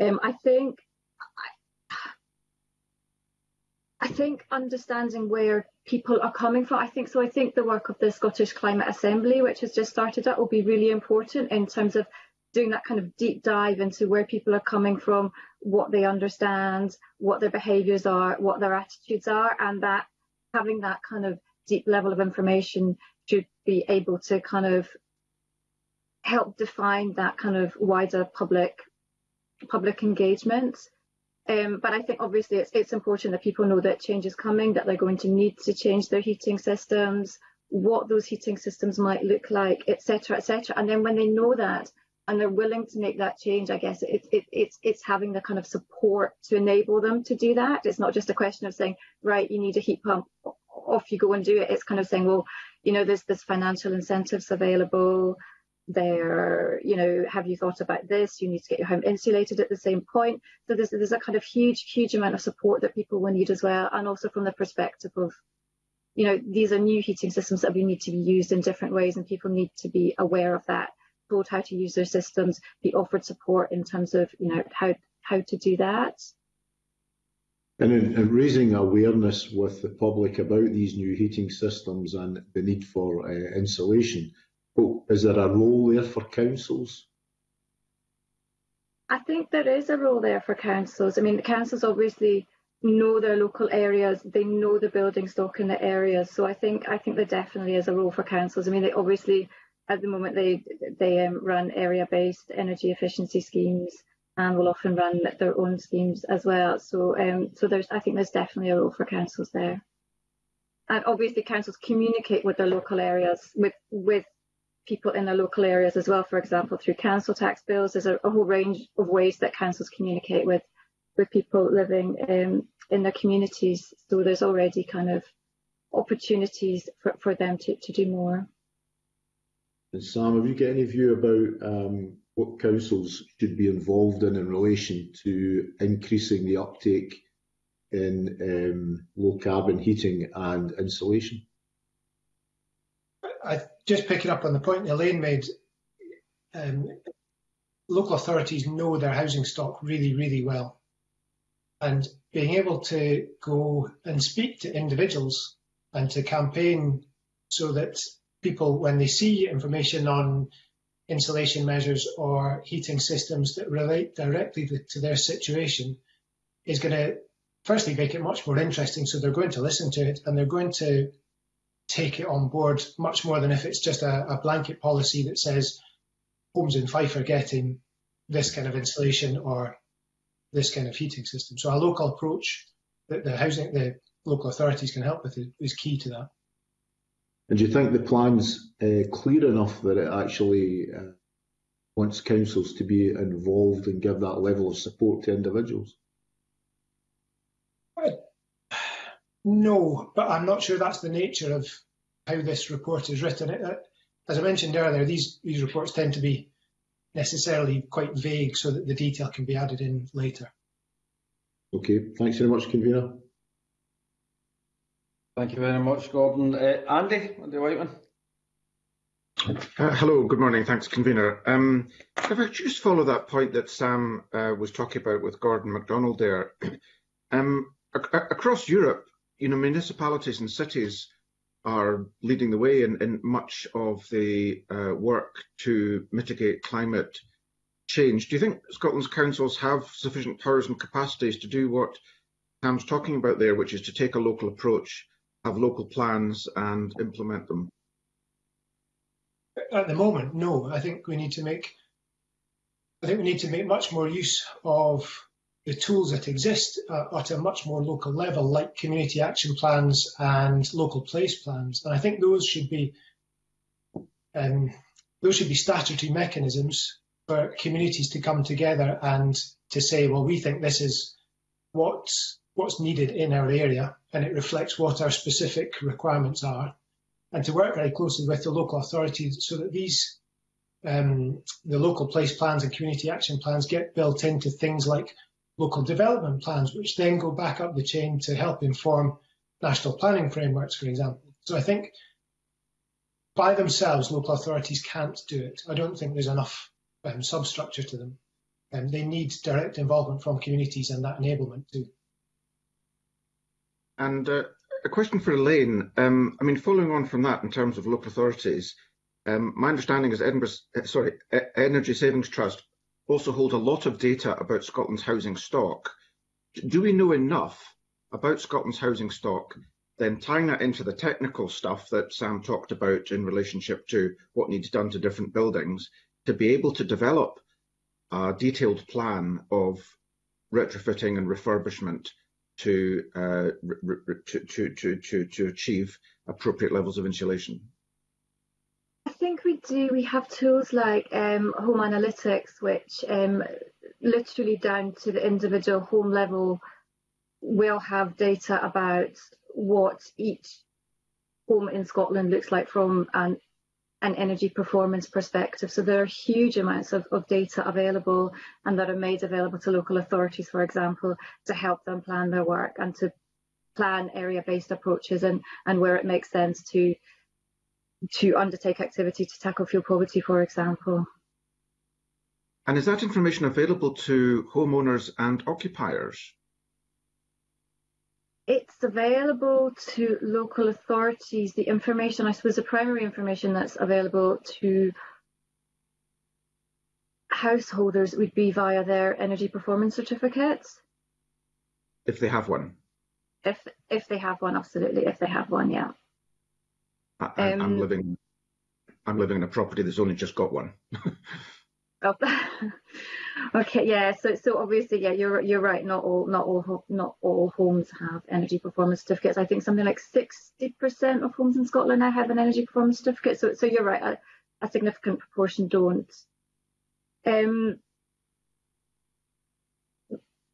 B: Um, I think I think understanding where people are coming from. I think so. I think the work of the Scottish Climate Assembly, which has just started up, will be really important in terms of doing that kind of deep dive into where people are coming from, what they understand, what their behaviours are, what their attitudes are, and that having that kind of deep level of information should be able to kind of help define that kind of wider public public engagement. Um, but I think obviously it's, it's important that people know that change is coming, that they're going to need to change their heating systems, what those heating systems might look like, etc., etc. And then when they know that, and they're willing to make that change, I guess it, it, it's it's having the kind of support to enable them to do that. It's not just a question of saying, right, you need a heat pump, off you go and do it. It's kind of saying, well, you know, there's this financial incentives available. There, you know, have you thought about this? You need to get your home insulated at the same point. So there's there's a kind of huge, huge amount of support that people will need as well, and also from the perspective of you know, these are new heating systems that we need to be used in different ways, and people need to be aware of that told how to use their systems, be offered support in terms of you know how how to do that.
F: And in, in raising awareness with the public about these new heating systems and the need for uh, insulation, well, is there a role there for councils?
B: I think there is a role there for councils. I mean, the councils obviously know their local areas, they know the building stock in the areas. So I think I think there definitely is a role for councils. I mean, they obviously at the moment they they um, run area-based energy efficiency schemes and will often run their own schemes as well. So um, so there's I think there's definitely a role for councils there. And obviously councils communicate with their local areas with with people in their local areas as well. For example, through council tax bills, there's a, a whole range of ways that councils communicate with with people living um, in their communities. So there's already kind of opportunities for, for them to, to do more.
F: And Sam, have you got any view about um, what councils should be involved in in relation to increasing the uptake in um, low carbon heating and insulation?
C: I just picking up on the point Elaine made. Um, local authorities know their housing stock really, really well, and being able to go and speak to individuals and to campaign so that people, when they see information on insulation measures or heating systems that relate directly to their situation, is going to firstly make it much more interesting. So they're going to listen to it and they're going to take it on board much more than if it's just a, a blanket policy that says homes in Fife are getting this kind of insulation or this kind of heating system. So a local approach that the housing, the local authorities can help with is key to that.
F: And do you think the plan's uh, clear enough that it actually uh, wants councils to be involved and give that level of support to individuals?
C: No, but I'm not sure that's the nature of how this report is written. As I mentioned earlier, these, these reports tend to be necessarily quite vague so that the detail can be added in later.
F: Okay, thanks very much, Convener.
A: Thank you very much, Gordon. Uh, Andy, Andy Wightman.
G: Uh, hello, good morning. Thanks, Convener. Um, if I just follow that point that Sam uh, was talking about with Gordon MacDonald there, um, ac across Europe, you know, municipalities and cities are leading the way in, in much of the uh, work to mitigate climate change. Do you think Scotland's councils have sufficient powers and capacities to do what Sam's talking about there, which is to take a local approach have local plans and implement them?
C: At the moment, no. I think we need to make I think we need to make much more use of the tools that exist uh, at a much more local level, like community action plans and local place plans. And I think those should be um, those should be statutory mechanisms for communities to come together and to say, well, we think this is what what's needed in our area and it reflects what our specific requirements are and to work very closely with the local authorities so that these um, the local place plans and community action plans get built into things like local development plans, which then go back up the chain to help inform national planning frameworks, for example. So I think by themselves, local authorities can't do it. I don't think there's enough um, substructure to them. Um, they need direct involvement from communities and that enablement too.
G: And uh, a question for Elaine. Um, I mean, following on from that, in terms of local authorities, um, my understanding is uh, sorry, Energy Savings Trust also hold a lot of data about Scotland's housing stock. Do we know enough about Scotland's housing stock, then tying that into the technical stuff that Sam talked about in relationship to what needs done to different buildings, to be able to develop a detailed plan of retrofitting and refurbishment to, uh, to, to, to, to, to achieve appropriate levels of insulation?
B: Think we do. We have tools like um, home analytics, which um, literally down to the individual home level will have data about what each home in Scotland looks like from an an energy performance perspective. So there are huge amounts of, of data available and that are made available to local authorities, for example, to help them plan their work and to plan area-based approaches and, and where it makes sense to to undertake activity to tackle fuel poverty, for example.
G: And is that information available to homeowners and occupiers?
B: It's available to local authorities. The information, I suppose, the primary information that's available to householders would be via their energy performance certificates.
G: If they have one.
B: If if they have one, absolutely. If they have one, yeah.
G: I, am um, living. I'm living in a property that's only just got one.
B: oh, Okay, yeah. So, so obviously, yeah, you're you're right. Not all, not all, not all homes have energy performance certificates. I think something like sixty percent of homes in Scotland now have an energy performance certificate. So, so you're right. A, a significant proportion don't. Um,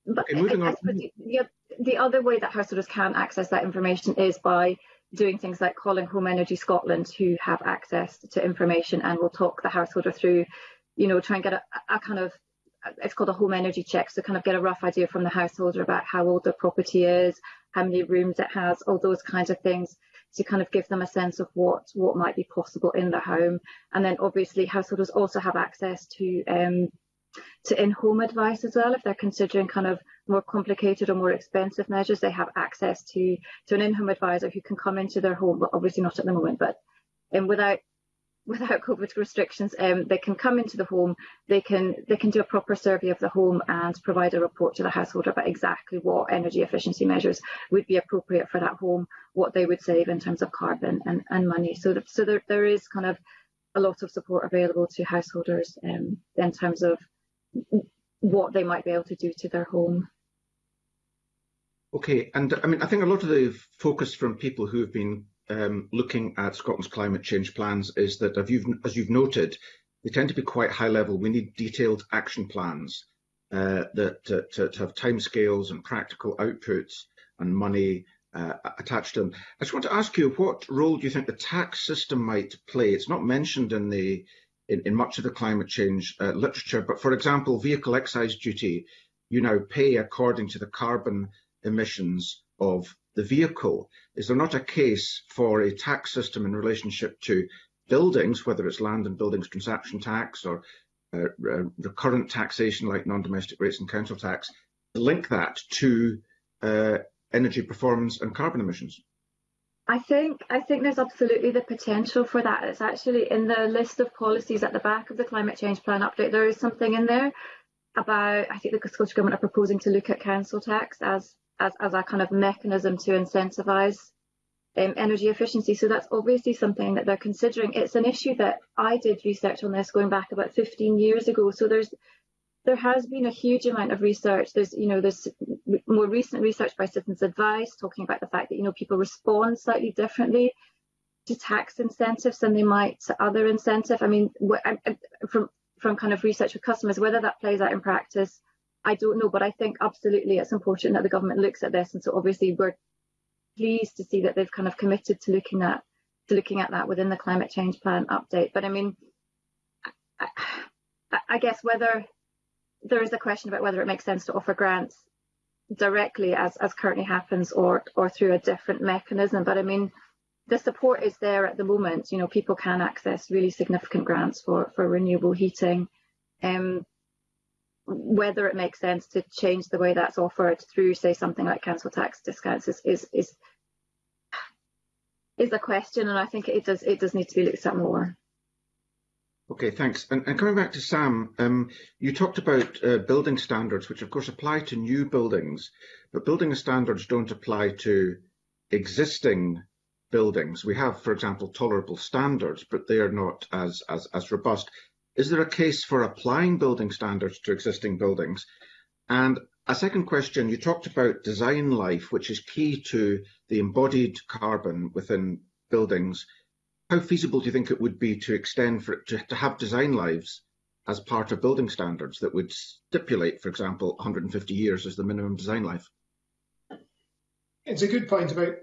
B: but okay, I. I the, the other way that householders can access that information is by doing things like calling Home Energy Scotland, who have access to information and will talk the householder through, you know, try and get a, a kind of it's called a home energy check, so kind of get a rough idea from the householder about how old the property is, how many rooms it has, all those kinds of things to kind of give them a sense of what what might be possible in the home. And then obviously householders also have access to um, to in-home advice as well if they're considering kind of more complicated or more expensive measures they have access to to an in-home advisor who can come into their home but obviously not at the moment but um, without without COVID restrictions, um, they can come into the home, they can they can do a proper survey of the home and provide a report to the householder about exactly what energy efficiency measures would be appropriate for that home, what they would save in terms of carbon and, and money. So, the, so there, there is kind of a lot of support available to householders um, in terms of what they might be able to do to their home.
G: Okay, and I mean, I think a lot of the focus from people who have been um, looking at Scotland's climate change plans is that, as you've, as you've noted, they tend to be quite high level. We need detailed action plans uh, that to, to have timescales and practical outputs and money uh, attached to them. I just want to ask you, what role do you think the tax system might play? It's not mentioned in the in, in much of the climate change uh, literature, but for example, vehicle excise duty, you now pay according to the carbon emissions of the vehicle. Is there not a case for a tax system in relationship to buildings, whether it's land and buildings transaction tax or uh, uh, recurrent taxation like non-domestic rates and council tax, link that to uh, energy performance and carbon emissions?
B: I think I think there's absolutely the potential for that. It's actually in the list of policies at the back of the climate change plan update. There is something in there about I think the Scottish Government are proposing to look at council tax as as, as a kind of mechanism to incentivise um, energy efficiency. So that's obviously something that they're considering. It's an issue that I did research on this going back about 15 years ago. So there's there has been a huge amount of research. There's you know there's more recent research by Citizens Advice talking about the fact that you know people respond slightly differently to tax incentives than they might to other incentive. I mean, from from kind of research with customers, whether that plays out in practice, I don't know. But I think absolutely it's important that the government looks at this. And so obviously we're pleased to see that they've kind of committed to looking at to looking at that within the climate change plan update. But I mean, I, I guess whether there is a question about whether it makes sense to offer grants directly as, as currently happens or or through a different mechanism. But I mean, the support is there at the moment. You know, people can access really significant grants for, for renewable heating. Um, whether it makes sense to change the way that's offered through, say, something like council tax discounts is is is, is a question, and I think it does it does need to be looked at more.
G: Okay, thanks. And, and coming back to Sam, um, you talked about uh, building standards, which of course apply to new buildings, but building standards don't apply to existing buildings. We have, for example, tolerable standards, but they are not as, as, as robust. Is there a case for applying building standards to existing buildings? And a second question, you talked about design life, which is key to the embodied carbon within buildings how feasible do you think it would be to extend for to, to have design lives as part of building standards that would stipulate, for example, 150 years as the minimum design life?
C: It's a good point about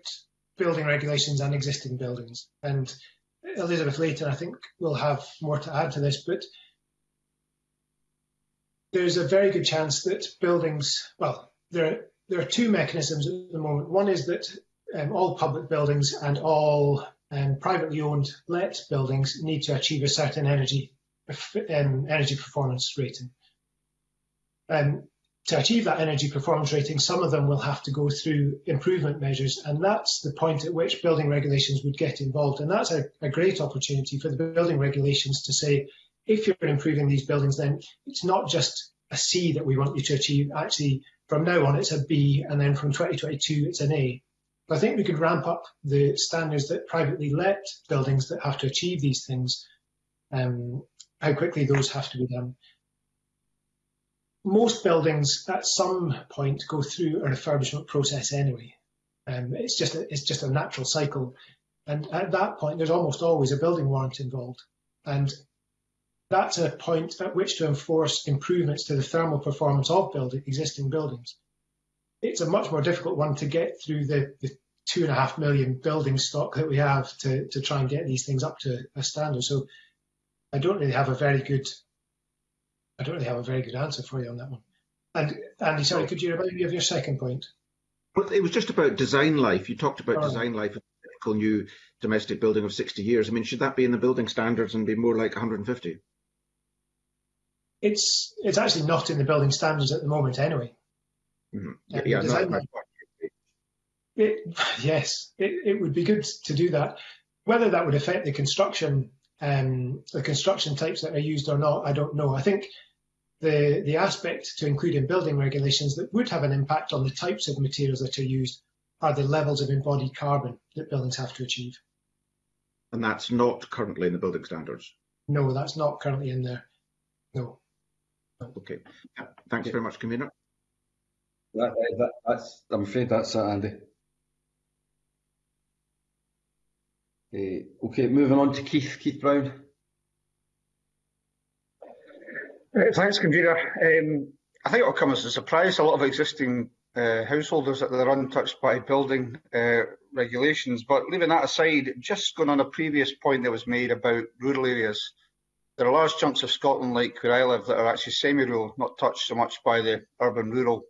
C: building regulations and existing buildings. And Elizabeth Leighton, I think, will have more to add to this, but there's a very good chance that buildings, well, there, there are two mechanisms at the moment. One is that um, all public buildings and all um, privately owned let buildings need to achieve a certain energy um, energy performance rating. Um, to achieve that energy performance rating, some of them will have to go through improvement measures, and that's the point at which building regulations would get involved. And that's a, a great opportunity for the building regulations to say, if you're improving these buildings, then it's not just a C that we want you to achieve. Actually, from now on, it's a B, and then from 2022, it's an A. I think we could ramp up the standards that privately let buildings that have to achieve these things, um, how quickly those have to be done. Most buildings at some point go through a refurbishment process anyway. Um, it's just a, it's just a natural cycle, and at that point, there's almost always a building warrant involved, and that's a point at which to enforce improvements to the thermal performance of building, existing buildings it's a much more difficult one to get through the, the two and a half million building stock that we have to, to try and get these things up to a standard. So I don't really have a very good, I don't really have a very good answer for you on that one. And Andy, sorry, could you remind me of your second point?
G: Well, it was just about design life. You talked about oh. design life of a typical new domestic building of 60 years. I mean, should that be in the building standards and be more like 150?
C: It's it's actually not in the building standards at the moment anyway.
G: Mm-hmm. Yeah, no,
C: it, yes, it, it would be good to do that. Whether that would affect the construction, um, the construction types that are used or not, I don't know. I think the the aspect to include in building regulations that would have an impact on the types of materials that are used are the levels of embodied carbon that buildings have to achieve.
G: And that's not currently in the building standards.
C: No, that's not currently in there. No.
G: Okay. Thanks very much, Convener.
A: That, that, that's, I'm afraid that's it, Andy. Uh, okay, moving on to Keith, Keith Brown.
H: Uh, thanks, Convener. Um, I think it'll come as a surprise to a lot of existing uh, householders that they're untouched by building uh, regulations. But leaving that aside, just going on a previous point that was made about rural areas, there are large chunks of Scotland, like where I live, that are actually semi-rural, not touched so much by the urban-rural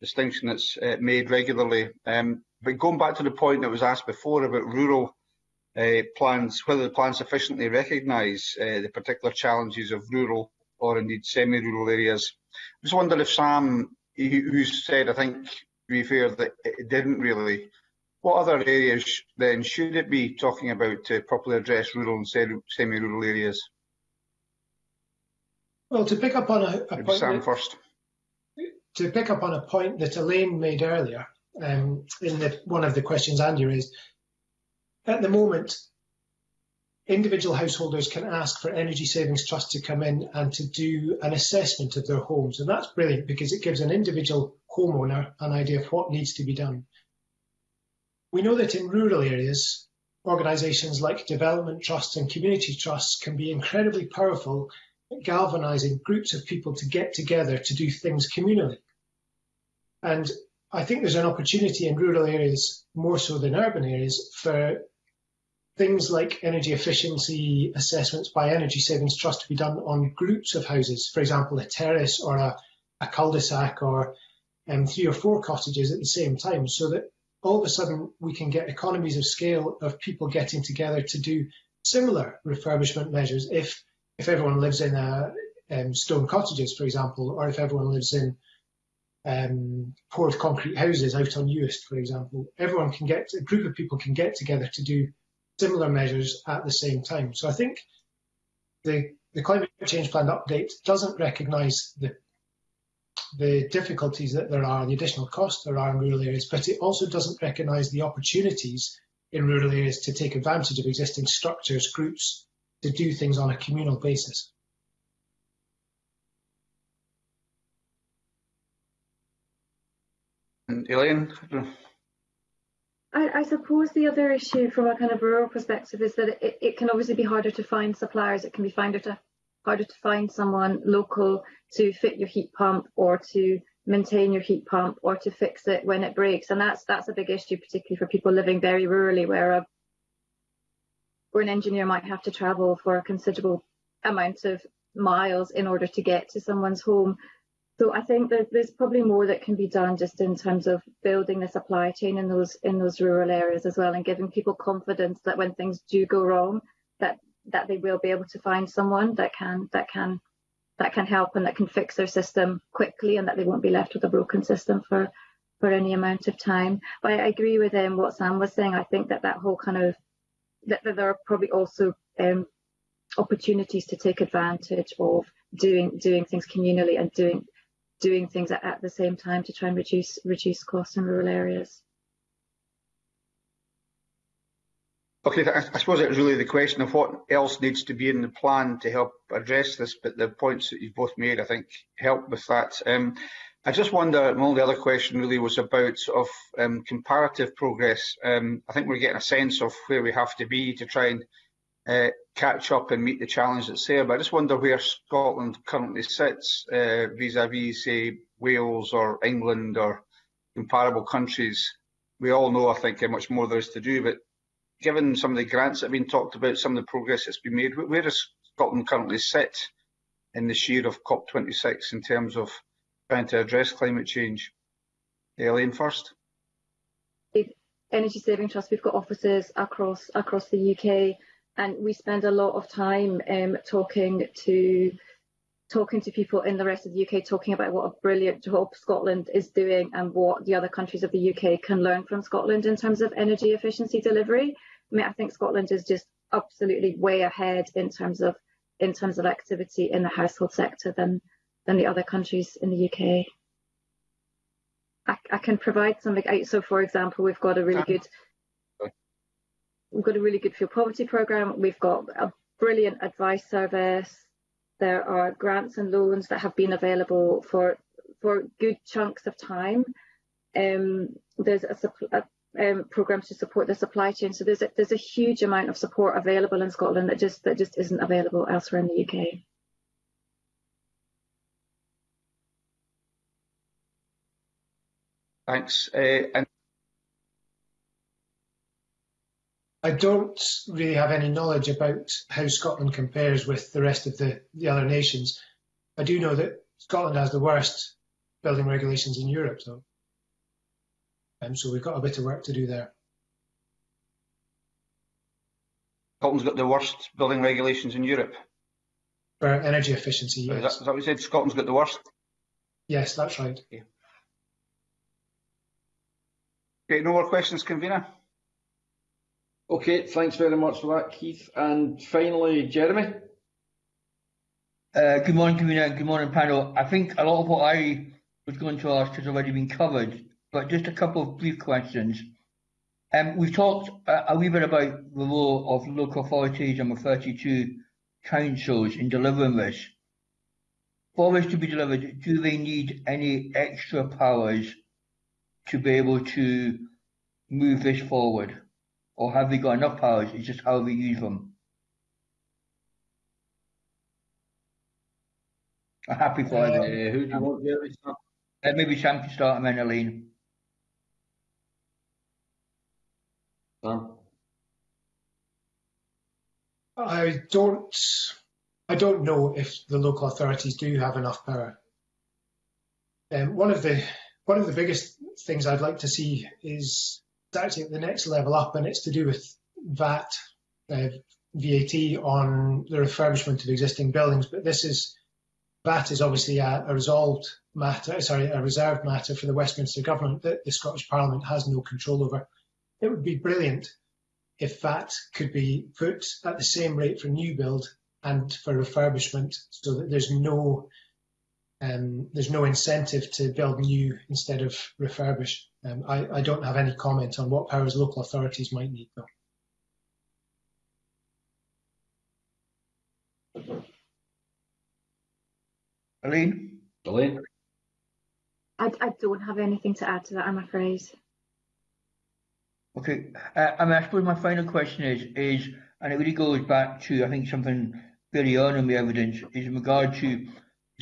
H: distinction that's uh, made regularly. Um, but going back to the point that was asked before about rural uh, plans, whether the plans sufficiently recognise uh, the particular challenges of rural or indeed semi-rural areas. I just wonder if Sam, who said, I think, to be fair, that it didn't really, what other areas then should it be talking about to properly address rural and semi-rural areas?
C: Well, to pick up on a, a point
H: Sam
C: that,
H: first.
C: To pick up on a point that Elaine made earlier um, in the, one of the questions Andy raised, at the moment, individual householders can ask for Energy Savings Trust to come in and to do an assessment of their homes. And that's brilliant because it gives an individual homeowner an idea of what needs to be done. We know that in rural areas, organisations like development trusts and community trusts can be incredibly powerful at galvanising groups of people to get together to do things communally. And I think there's an opportunity in rural areas, more so than urban areas, for things like energy efficiency assessments by Energy Savings Trust to be done on groups of houses, for example, a terrace or a, a cul-de-sac or um, three or four cottages at the same time, so that all of a sudden we can get economies of scale of people getting together to do similar refurbishment measures. If if everyone lives in a, um, stone cottages, for example, or if everyone lives in um, poured concrete houses out on Uist, for example, everyone can get, a group of people can get together to do similar measures at the same time. So I think the, the climate change plan update doesn't recognise the the difficulties that there are, the additional costs there are in rural areas, but it also doesn't recognise the opportunities in rural areas to take advantage of existing structures, groups, to do things on a communal basis.
H: And Elaine?
B: I, I, suppose the other issue from a kind of rural perspective is that it, it can obviously be harder to find suppliers. It can be harder to, harder to find someone local to fit your heat pump or to maintain your heat pump or to fix it when it breaks. And that's that's a big issue, particularly for people living very rurally, where a where an engineer might have to travel for a considerable amount of miles in order to get to someone's home. So I think that there's probably more that can be done just in terms of building the supply chain in those in those rural areas as well, and giving people confidence that when things do go wrong, that that they will be able to find someone that can that can that can help and that can fix their system quickly, and that they won't be left with a broken system for for any amount of time. But I agree with um, what Sam was saying. I think that that whole kind of that, that there are probably also um, opportunities to take advantage of doing doing things communally and doing doing things at, at the same time to try and reduce reduce costs in rural areas.
H: Okay, I suppose it's really the question of what else needs to be in the plan to help address this, but the points that you've both made, I think, help with that. Um, I just wonder, my only other question really was about sort of um, comparative progress. Um, I think we're getting a sense of where we have to be to try and uh, catch up and meet the challenge that's there. But I just wonder where Scotland currently sits uh, vis-a-vis, -vis, say, Wales or England or comparable countries. We all know, I think, how much more there is to do. But given some of the grants that have been talked about, some of the progress that's been made, where does Scotland currently sit in this year of COP26 in terms of trying to address climate change? Elaine first.
B: Energy Saving Trust, we've got offices across across the UK and we spend a lot of time um, talking to talking to people in the rest of the UK, talking about what a brilliant job Scotland is doing and what the other countries of the UK can learn from Scotland in terms of energy efficiency delivery. I mean, I think Scotland is just absolutely way ahead in terms of in terms of activity in the household sector than than the other countries in the UK. I, I can provide some. So, for example, we've got a really good we've got a really good fuel poverty program. We've got a brilliant advice service. there are grants and loans that have been available for for good chunks of time. Um, there's a, a um, programs to support the supply chain. So there's a, there's a huge amount of support available in Scotland that just that just isn't available elsewhere in the UK.
H: Thanks. Uh, and
C: I don't really have any knowledge about how Scotland compares with the rest of the, the other nations. I do know that Scotland has the worst building regulations in Europe, though. Um, so we've got a bit of work to do there.
H: Scotland's got the worst building regulations in Europe.
C: For energy efficiency, yes.
H: Is that, is that what you said? Scotland's got the worst?
C: Yes, that's right.
H: Okay, okay no more questions, convener?
A: Okay, thanks very much for that, Keith. And finally, Jeremy.
I: Uh, good morning, convener. Good morning, panel. I think a lot of what I was going to ask has already been covered, but just a couple of brief questions. Um, we've talked a, a wee bit about the role of local authorities and the 32 councils in delivering this. For this to be delivered, do they need any extra powers to be able to move this forward? Or have they got enough powers? It's just how we use them. I'm happy for
A: Uh, who do you want, Jeremy?
I: Uh, maybe Sam can start and then Elaine.
A: Sam?
C: I don't, I don't know if the local authorities do have enough power. Um, one of the one of the biggest things I'd like to see is actually at the next level up, and it's to do with VAT, uh, VAT on the refurbishment of existing buildings. But this is VAT is obviously a, a resolved matter, sorry, a reserved matter for the Westminster government that the Scottish Parliament has no control over. It would be brilliant if VAT could be put at the same rate for new build and for refurbishment, so that there's no um, there's no incentive to build new instead of refurbish. Um, I, I don't have any comment on what powers local authorities might need, though.
I: Elaine?
A: Elaine?
B: I, I don't have anything to add to that, I'm afraid.
I: Okay. Uh, I mean, I suppose my final question is, is, and it really goes back to, I think, something very early on in the evidence, is in regard to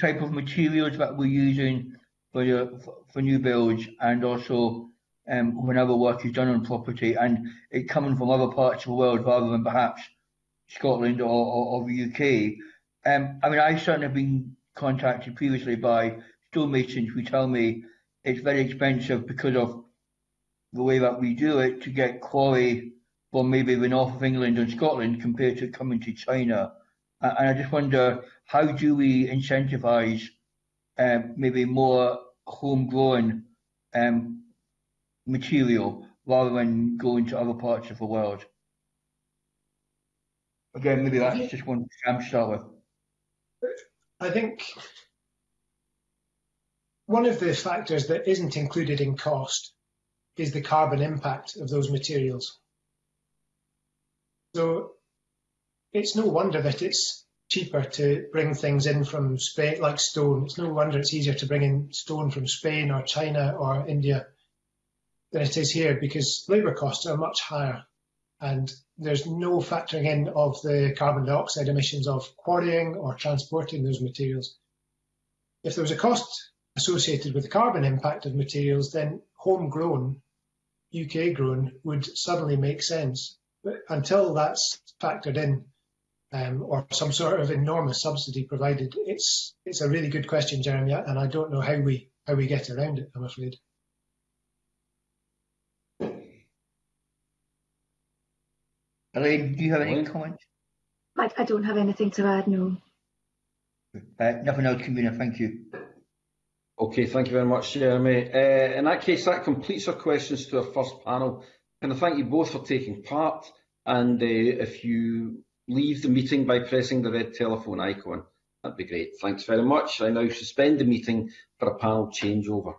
I: type of materials that we're using for, the, for new builds and also um, whenever work is done on property and it coming from other parts of the world rather than perhaps Scotland or, or, or the UK. Um, I mean, I certainly have been contacted previously by stonemasons who tell me it's very expensive because of the way that we do it to get quarry from maybe the north of England and Scotland compared to coming to China. And I just wonder, how do we incentivise uh, maybe more homegrown um, material rather than going to other parts of the world? Again, maybe that's just one start with.
C: I think one of the factors that isn't included in cost is the carbon impact of those materials. So it's no wonder that it's cheaper to bring things in from Spain, like stone. It's no wonder it's easier to bring in stone from Spain or China or India than it is here because labour costs are much higher. And there's no factoring in of the carbon dioxide emissions of quarrying or transporting those materials. If there was a cost associated with the carbon impact of materials, then homegrown, UK grown would suddenly make sense. But until that's factored in, um, or some sort of enormous subsidy provided, it's it's a really good question, Jeremy, and I don't know how we how we get around it. I'm afraid.
I: Elaine, do you have any comments?
B: I, I don't have anything to add, no.
I: Uh, nothing else, convener. Thank you.
A: Okay, thank you very much, Jeremy. Uh, in that case, that completes our questions to our first panel. Can I thank you both for taking part? And uh, if you leave the meeting by pressing the red telephone icon, that'd be great. Thanks very much. I now suspend the meeting for a panel changeover.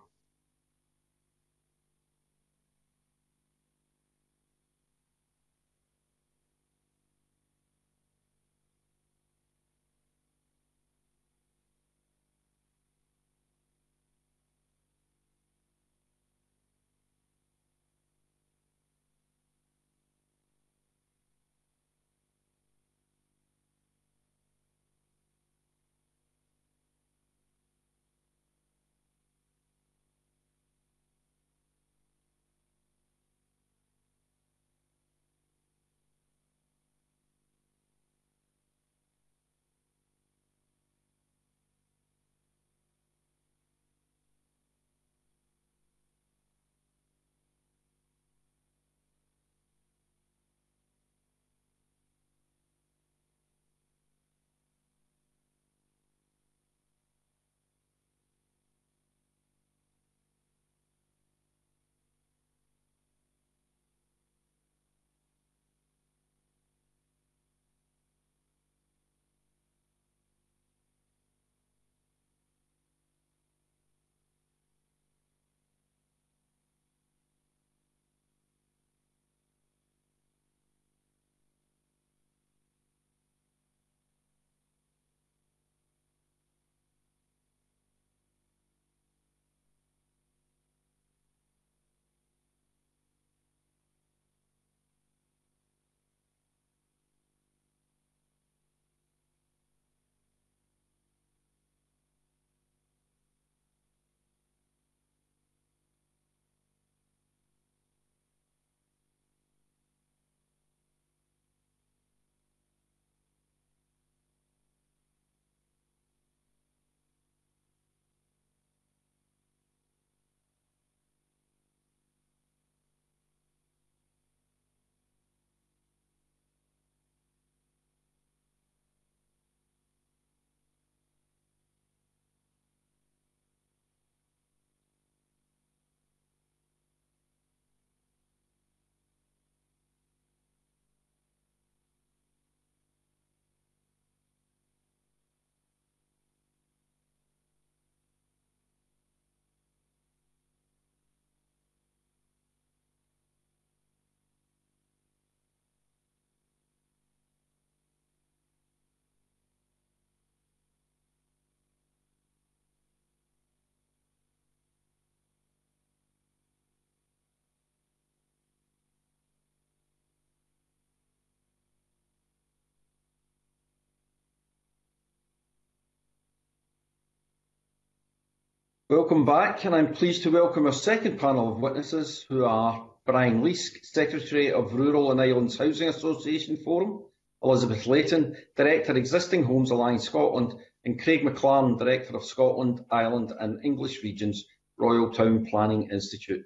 A: Welcome back, and I'm pleased to welcome our second panel of witnesses, who are Brian Leask, Secretary of Rural and Islands Housing Association Forum, Elizabeth Leighton, Director Existing Homes Alliance Scotland, and Craig McLaren, Director of Scotland, Ireland and English Regions, Royal Town Planning Institute.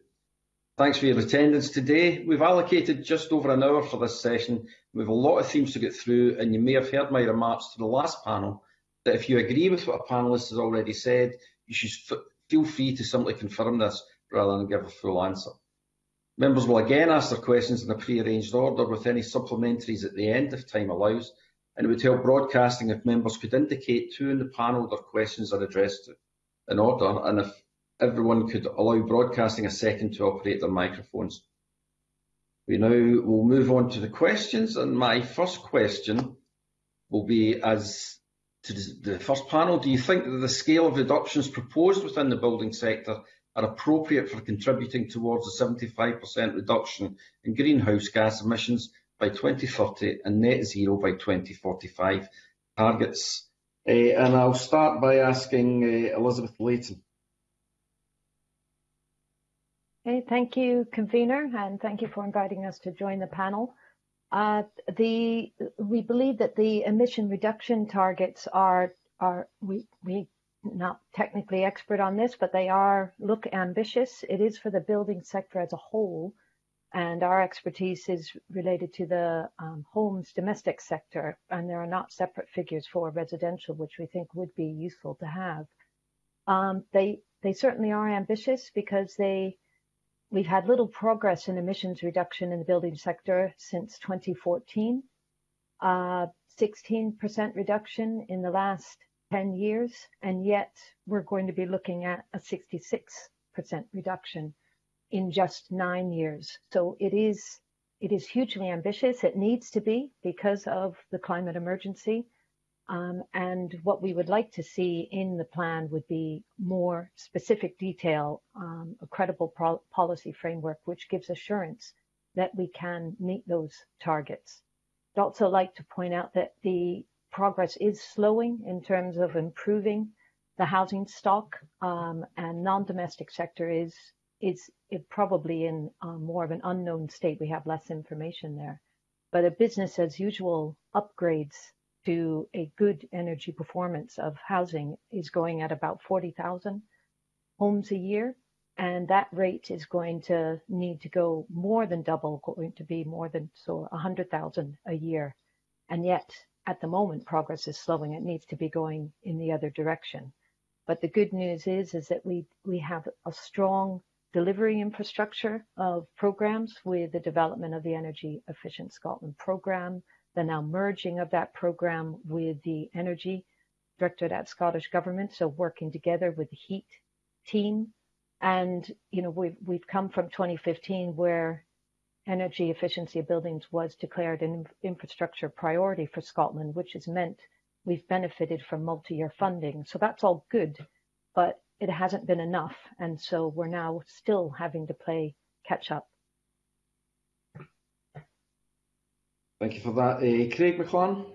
A: Thanks for your attendance today. We've allocated just over an hour for this session. We have a lot of themes to get through, and you may have heard my remarks to the last panel that if you agree with what a panelist has already said, you should feel free to simply confirm this rather than give a full answer. Members will again ask their questions in a pre-arranged order with any supplementaries at the end if time allows, and it would help broadcasting if members could indicate to in the panel their questions are addressed to in order, and if everyone could allow broadcasting a second to operate their microphones. We now will move on to the questions, and my first question will be as to the first panel, do you think that the scale of reductions proposed within the building sector are appropriate for contributing towards a 75% reduction in greenhouse gas emissions by 2030 and net zero by 2045 targets? Uh, and I'll start by asking uh, Elizabeth Leighton.
J: Okay, thank you, convener, and thank you for inviting us to join the panel. Uh, the we believe that the emission reduction targets are are we we not technically expert on this, but they are look ambitious. It is for the building sector as a whole, and our expertise is related to the um, homes domestic sector, and there are not separate figures for residential, which we think would be useful to have. Um, they they certainly are ambitious because they we've had little progress in emissions reduction in the building sector since 2014. 16% uh, reduction in the last 10 years, and yet we're going to be looking at a 66% reduction in just nine years. So it is it is hugely ambitious. It needs to be because of the climate emergency. Um, and what we would like to see in the plan would be more specific detail, um, a credible policy framework which gives assurance that we can meet those targets. I'd also like to point out that the progress is slowing in terms of improving the housing stock, um, and non-domestic sector is is probably in um, more of an unknown state. We have less information there, but a business as usual upgrades to a good energy performance of housing is going at about 40,000 homes a year. And that rate is going to need to go more than double, going to be more than so 100,000 a year. And yet at the moment, progress is slowing. It needs to be going in the other direction. But the good news is, is that we, we have a strong delivery infrastructure of programs with the development of the Energy Efficient Scotland program, the now merging of that program with the Energy Directorate at Scottish Government, so working together with the HEAT team. And, you know, we've, we've come from 2015 where energy efficiency of buildings was declared an infrastructure priority for Scotland, which has meant we've benefited from multi-year funding. So that's all good, but it hasn't been enough. And so we're now still having to play catch up.
A: Thank you for that. Uh, Craig McLaren.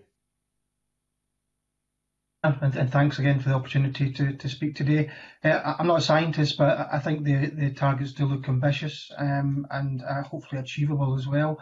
K: And, and, thanks again for the opportunity to, to speak today. Uh, I'm not a scientist, but I think the, the targets do look ambitious um, and uh, hopefully achievable as well.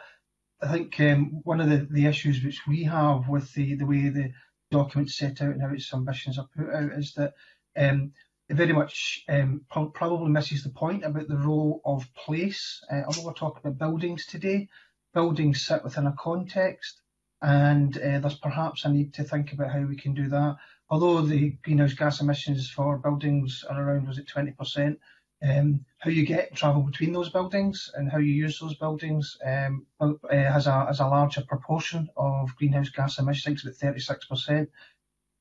K: I think um, one of the, the issues which we have with the, the way the documents set out and how its ambitions are put out is that um, it very much um, probably misses the point about the role of place. Uh, although we're talking about buildings today, buildings sit within a context and uh, there's perhaps a need to think about how we can do that. Although the greenhouse gas emissions for buildings are around, was it 20%, um, how you get travel between those buildings and how you use those buildings um, uh, has, a, has a larger proportion of greenhouse gas emissions, about 36%.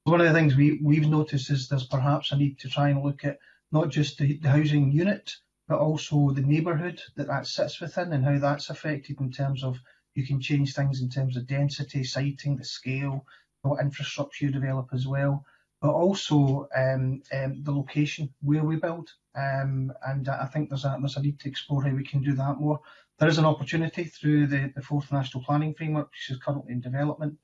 K: One of the things we, we've noticed is there's perhaps a need to try and look at not just the, the housing unit, but also the neighbourhood that that sits within and how that's affected in terms of you can change things in terms of density, siting, the scale, what infrastructure you develop as well, but also um, um, the location where we build. Um, and I think there's a, there's a need to explore how we can do that more. There is an opportunity through the, the fourth national planning framework, which is currently in development.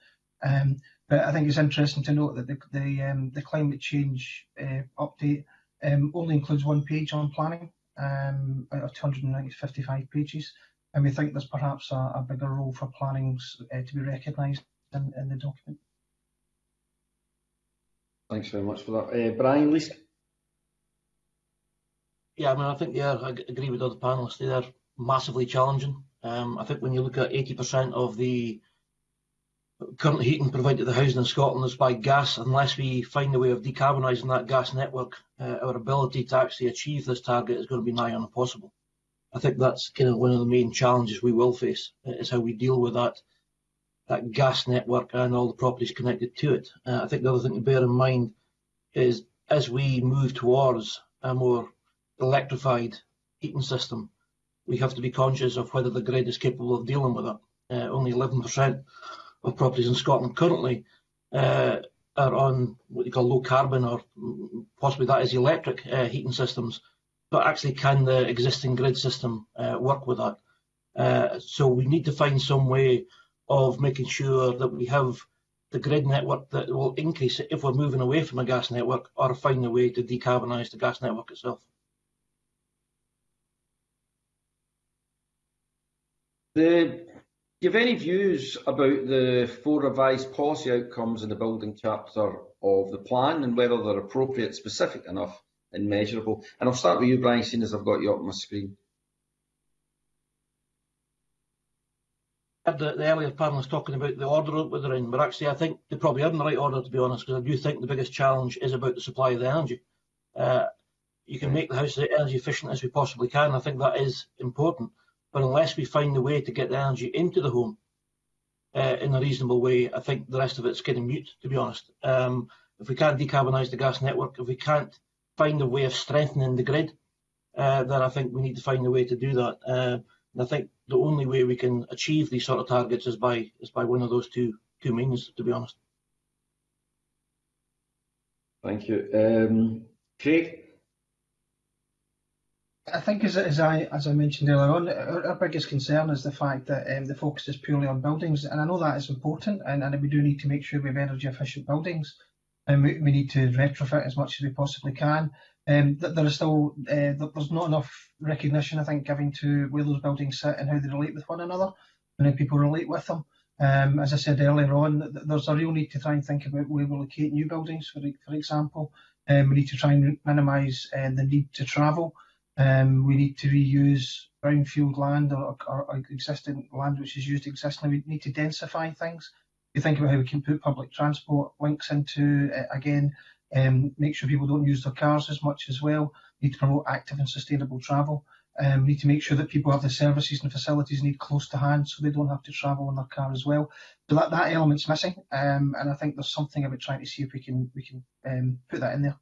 K: Um, but I think it's interesting to note that the, the, um, the climate change uh, update um, only includes one page on planning um, out of 255 pages. And we think there's perhaps a, a bigger role for planning uh, to be recognised in, in, the document.
A: Thanks very much for that. Uh, Brian, Leask?
L: Yeah, I mean, I think, yeah, I agree with other panellists. They are massively challenging. Um, I think when you look at 80% of the current heating provided to the housing in Scotland is by gas, unless we find a way of decarbonising that gas network, uh, our ability to actually achieve this target is going to be nigh on impossible. I think that's kind of one of the main challenges we will face, is how we deal with that that gas network and all the properties connected to it. Uh, I think the other thing to bear in mind is as we move towards a more electrified heating system, we have to be conscious of whether the grid is capable of dealing with it. Uh, only 11% of properties in Scotland currently uh, are on what you call low carbon or possibly that is electric uh, heating systems, but actually can the existing grid system uh, work with that? Uh, so we need to find some way of making sure that we have the grid network that will increase it if we're moving away from a gas network or find a way to decarbonise the gas network itself.
A: The, do you have any views about the four revised policy outcomes in the building chapter of the plan and whether they're appropriate, specific enough and measurable? And I'll start with you, Brian, seeing as I've got you up on my screen.
L: The, the earlier panelists talking about the order that they're in, but actually I think they probably are in the right order, to be honest, because I do think the biggest challenge is about the supply of the energy. Uh, you can make the house as energy efficient as we possibly can. I think that is important. But unless we find a way to get the energy into the home uh, in a reasonable way, I think the rest of it's getting mute, to be honest. Um, if we can't decarbonise the gas network, if we can't find a way of strengthening the grid, uh, then I think we need to find a way to do that. Uh, and I think the only way we can achieve these sort of targets is by is by one of those two two means, to be honest.
A: Thank you, um, Craig.
K: I think, as, as I as I mentioned earlier on, our, our biggest concern is the fact that um, the focus is purely on buildings, and I know that is important, and, and we do need to make sure we have energy efficient buildings, and we, we need to retrofit as much as we possibly can. Um, there is still uh, there's not enough recognition, I think, given to where those buildings sit and how they relate with one another, and how people relate with them. Um, as I said earlier on, there's a real need to try and think about where we locate new buildings, for for example. Um, we need to try and minimise uh, the need to travel. Um, we need to reuse brownfield land or, or, or, existing land which is used existingly. We need to densify things. We think about how we can put public transport links into, uh, again, um, make sure people don't use their cars as much as well. We need to promote active and sustainable travel. Um, we need to make sure that people have the services and facilities need close to hand so they don't have to travel in their car as well. So that, that element's missing, um, and I think there's something about trying to see if we can we can um, put that in there.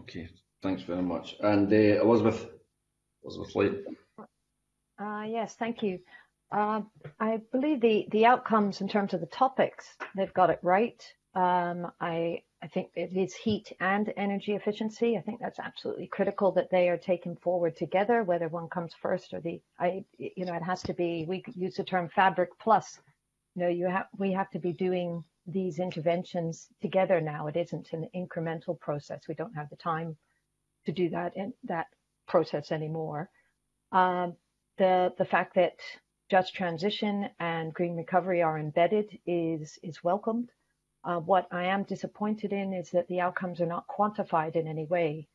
A: Okay, Thanks very much. And uh, Elizabeth, Elizabeth Light.
J: Uh, yes, thank you. Uh, I believe the, the outcomes in terms of the topics, they've got it right. Um, I, I think it is heat and energy efficiency. I think that's absolutely critical that they are taken forward together, whether one comes first or the, I, you know, it has to be, we use the term fabric plus. You know, you have, we have to be doing these interventions together now. It isn't an incremental process. We don't have the time to do that in that process anymore. Um, the the fact that just transition and green recovery are embedded is is welcomed. Uh, what I am disappointed in is that the outcomes are not quantified in any way,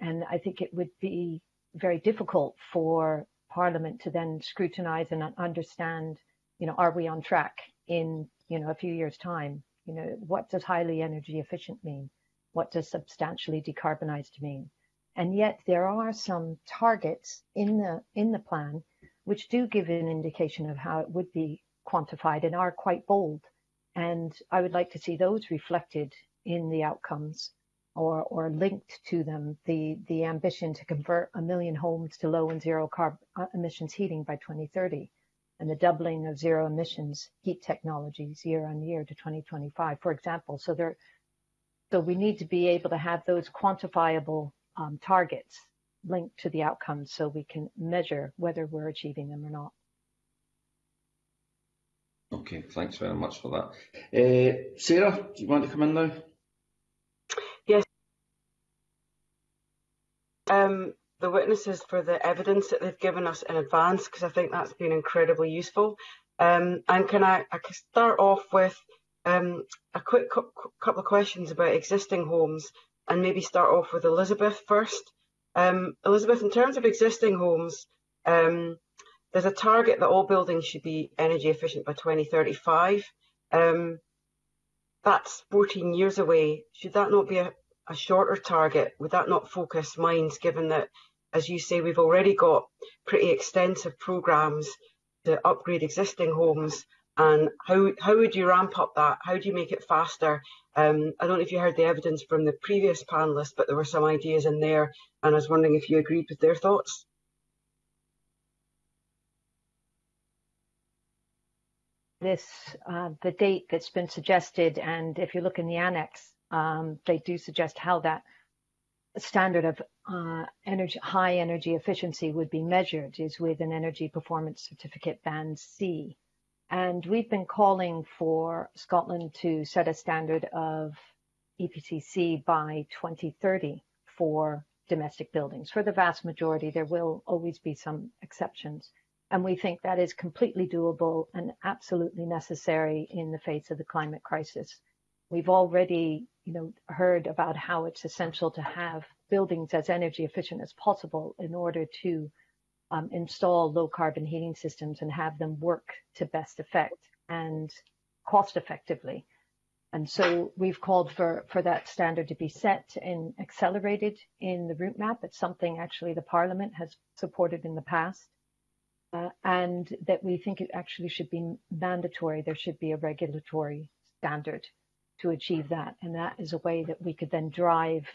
J: and I think it would be very difficult for Parliament to then scrutinise and understand. You know, are we on track in you know a few years' time? You know, what does highly energy efficient mean? What does substantially decarbonised mean? And yet there are some targets in the in the plan which do give an indication of how it would be quantified and are quite bold. And I would like to see those reflected in the outcomes or, or linked to them. The, the ambition to convert a million homes to low and zero carbon uh, emissions heating by 2030 and the doubling of zero emissions heat technologies year on year to 2025, for example. So there, so we need to be able to have those quantifiable um, targets linked to the outcomes so we can measure whether we're achieving them or not.
A: Okay, thanks very much for that. Uh, Sarah, do you want to come in now?
D: Yes. Um, the witnesses for the evidence that they've given us in advance because I think that's been incredibly useful. Um, and can I, I can start off with um, a quick couple of questions about existing homes and maybe start off with Elizabeth first. Um, Elizabeth, in terms of existing homes, um, there's a target that all buildings should be energy efficient by 2035. Um, that's 14 years away. Should that not be a, a shorter target? Would that not focus minds, given that, as you say, we've already got pretty extensive programmes to upgrade existing homes? And how, how would you ramp up that? How do you make it faster? Um, I don't know if you heard the evidence from the previous panellists, but there were some ideas in there, and I was wondering if you agreed with their thoughts.
J: This, uh, the date that's been suggested, and if you look in the annex, um, they do suggest how that standard of uh, energy, high energy efficiency would be measured is with an energy performance certificate band C. And we've been calling for Scotland to set a standard of EPCC by 2030 for domestic buildings. For the vast majority, there will always be some exceptions. And we think that is completely doable and absolutely necessary in the face of the climate crisis. We've already, you know, heard about how it's essential to have buildings as energy efficient as possible in order to um, install low carbon heating systems and have them work to best effect and cost effectively. And so we've called for, for that standard to be set and accelerated in the route map. It's something actually the Parliament has supported in the past. Uh, and that we think it actually should be mandatory. There should be a regulatory standard to achieve that. And that is a way that we could then drive,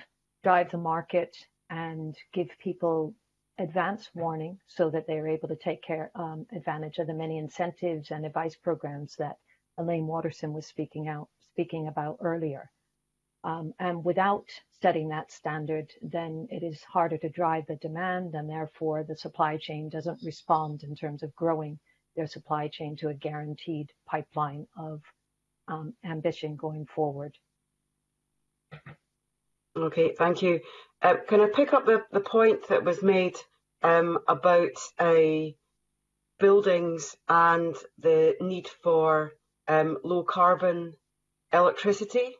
J: drive the market and give people advance warning so that they are able to take care um, advantage of the many incentives and advice programs that Elaine Watterson was speaking out speaking about earlier. Um, and without setting that standard, then it is harder to drive the demand, and therefore the supply chain doesn't respond in terms of growing their supply chain to a guaranteed pipeline of um, ambition going forward.
D: Okay, thank you. Uh, can I pick up the, the point that was made um, about buildings and the need for um, low carbon electricity?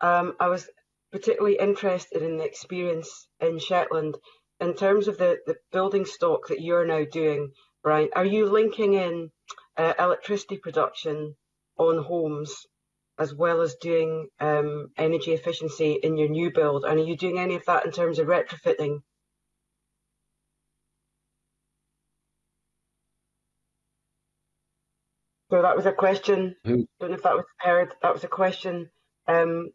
D: Um, I was particularly interested in the experience in Shetland in terms of the, the building stock that you're now doing, Brian. Are you linking in uh, electricity production on homes as well as doing um, energy efficiency in your new build? And are you doing any of that in terms of retrofitting? So that was a question. I don't know if that was heard. That was a question um,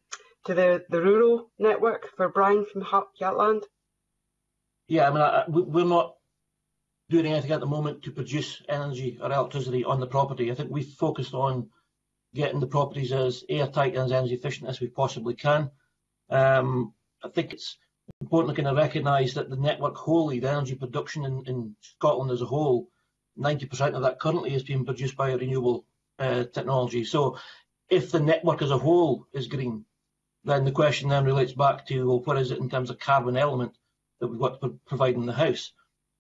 D: to the, the rural network for Brian from Hjaltland.
L: Yeah, I mean, I, we're not doing anything at the moment to produce energy or electricity on the property. I think we've focused on getting the properties as airtight and as energy efficient as we possibly can. Um, I think it's important to kind of recognise that the network wholly, the energy production in, in Scotland as a whole, 90% of that currently is being produced by renewable uh, technology. So if the network as a whole is green, then the question then relates back to, well, what is it in terms of carbon element that we've got to provide in the house?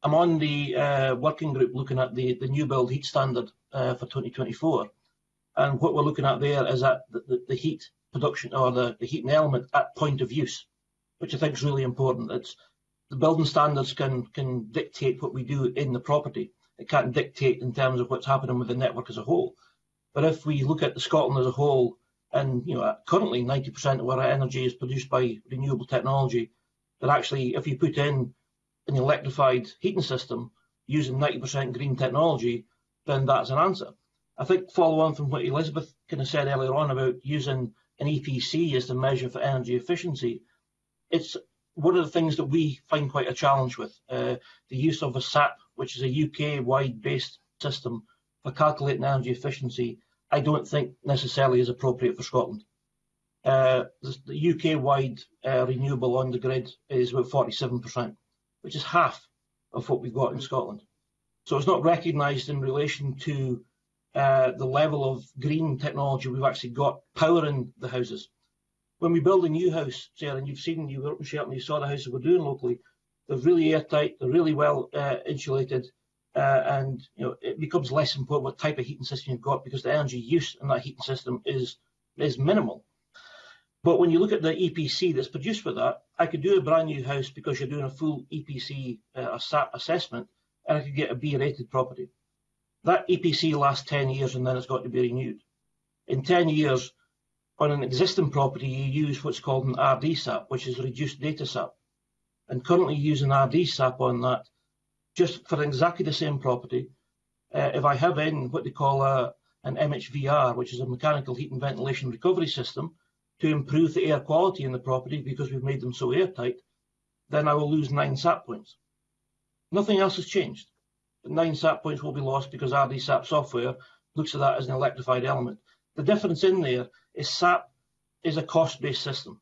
L: I'm on the uh, working group looking at the, the new build heat standard uh, for 2024. And what we're looking at there is at the, the, heat production or the, the heating element at point of use, which I think is really important. It's the building standards can can dictate what we do in the property. It can't dictate in terms of what's happening with the network as a whole. But if we look at Scotland as a whole, and you know currently 90% of our energy is produced by renewable technology, that actually if you put in an electrified heating system using 90% green technology, then that's an answer. I think follow on from what Elizabeth kind of said earlier on about using an EPC as the measure for energy efficiency. It's one of the things that we find quite a challenge with uh, the use of a SAP which is a UK-wide based system for calculating energy efficiency, I don't think necessarily is appropriate for Scotland. Uh, the UK-wide uh, renewable on the grid is about 47%, which is half of what we've got in Scotland. So it's not recognised in relation to uh, the level of green technology we've actually got powering the houses. When we build a new house, Sarah, and you've seen, you were up in Shetland, you saw the houses we're doing locally, they're really airtight, they're really well uh, insulated, uh, and you know it becomes less important what type of heating system you've got because the energy use in that heating system is is minimal. But when you look at the EPC that's produced with that, I could do a brand new house because you're doing a full EPC uh, assessment, and I could get a B rated property. That EPC lasts 10 years and then it's got to be renewed. In 10 years, on an existing property, you use what's called an RDSAP, which is reduced data SAP. And currently using RDSAP on that, just for exactly the same property, uh, if I have in what they call a, an MHVR, which is a mechanical heat and ventilation recovery system, to improve the air quality in the property because we've made them so airtight, then I will lose nine SAP points. Nothing else has changed. Nine SAP points will be lost because RDSAP software looks at that as an electrified element. The difference in there is SAP is a cost-based system.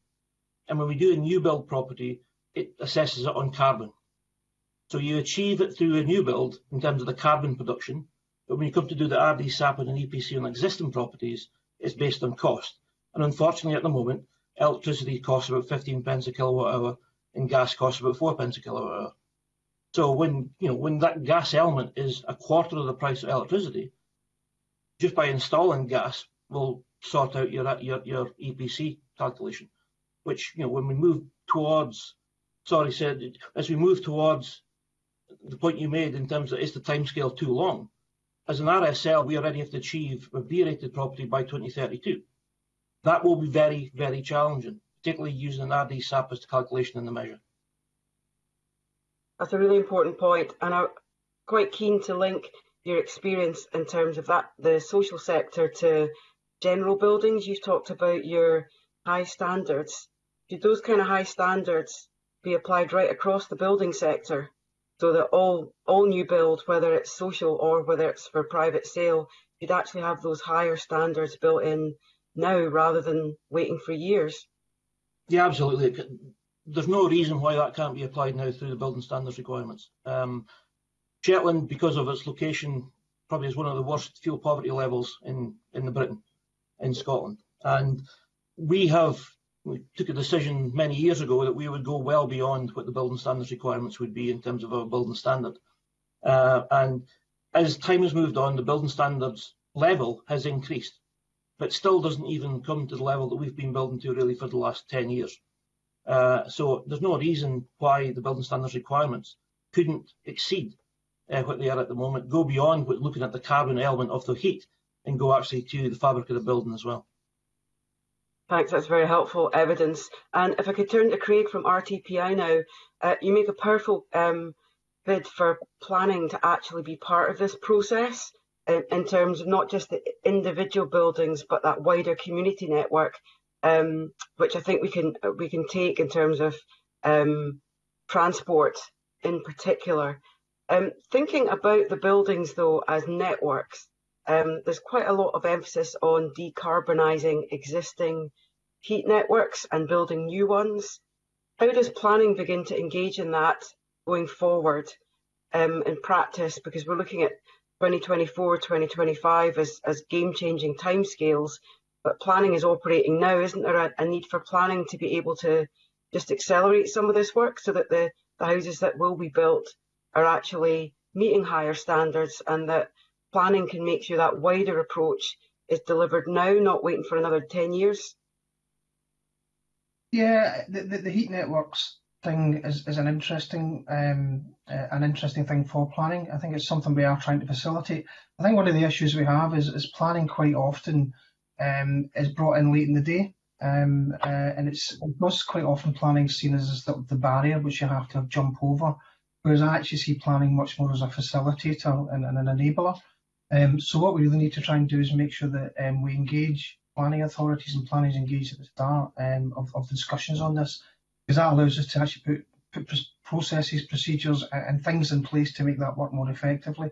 L: And when we do a new build property, it assesses it on carbon. So you achieve it through a new build in terms of the carbon production, but when you come to do the RDSAP and an EPC on existing properties, it's based on cost. And unfortunately, at the moment, electricity costs about 15 pence a kilowatt hour and gas costs about 4 pence a kilowatt hour. So when you know when that gas element is a quarter of the price of electricity, just by installing gas will sort out your your, your EPC calculation. Which you know when we move towards, sorry, said as we move towards the point you made in terms of is the timescale too long? As an RSL, we already have to achieve a B-rated property by 2032. That will be very, very challenging, particularly using an RDSAP as the calculation in the measure.
D: That's a really important point, and I'm quite keen to link your experience in terms of that the social sector to general buildings. You've talked about your high standards. Should those kind of high standards be applied right across the building sector so that all all new build, whether it's social or whether it's for private sale, you'd actually have those higher standards built in now rather than waiting for years?
L: Yeah, absolutely there's no reason why that can't be applied now through the building standards requirements. Um, Shetland, because of its location, probably is one of the worst fuel poverty levels in, in the Britain, in Scotland. And we have we took a decision many years ago that we would go well beyond what the building standards requirements would be in terms of our building standard. Uh, and as time has moved on, the building standards level has increased, but still doesn't even come to the level that we've been building to really for the last 10 years. Uh, so there's no reason why the building standards requirements couldn't exceed uh, what they are at the moment, go beyond looking at the carbon element of the heat and go actually to the fabric of the building as well.
D: Thanks, that's very helpful evidence. And if I could turn to Craig from RTPI now, uh, you make a powerful um, bid for planning to actually be part of this process in, in, terms of not just the individual buildings, but that wider community network um, which I think we can we can take in terms of um, transport in particular. Um, thinking about the buildings though as networks, um, there's quite a lot of emphasis on decarbonising existing heat networks and building new ones. How does planning begin to engage in that going forward um, in practice? Because we're looking at 2024, 2025 as, as game-changing timescales but planning is operating now. Isn't there a, a, need for planning to be able to just accelerate some of this work so that the, the houses that will be built are actually meeting higher standards and that planning can make sure that wider approach is delivered now, not waiting for another 10 years?
K: Yeah, the, the, the heat networks thing is, is an interesting um, uh, an interesting thing for planning. I think it's something we are trying to facilitate. I think one of the issues we have is, is planning quite often um, is brought in late in the day. Um, uh, and it's most quite often planning seen as the, the, barrier which you have to jump over, whereas I actually see planning much more as a facilitator and, and an enabler. Um, so what we really need to try and do is make sure that um, we engage planning authorities and planners engaged at the start um, of, of discussions on this, because that allows us to actually put, put processes, procedures, and things in place to make that work more effectively.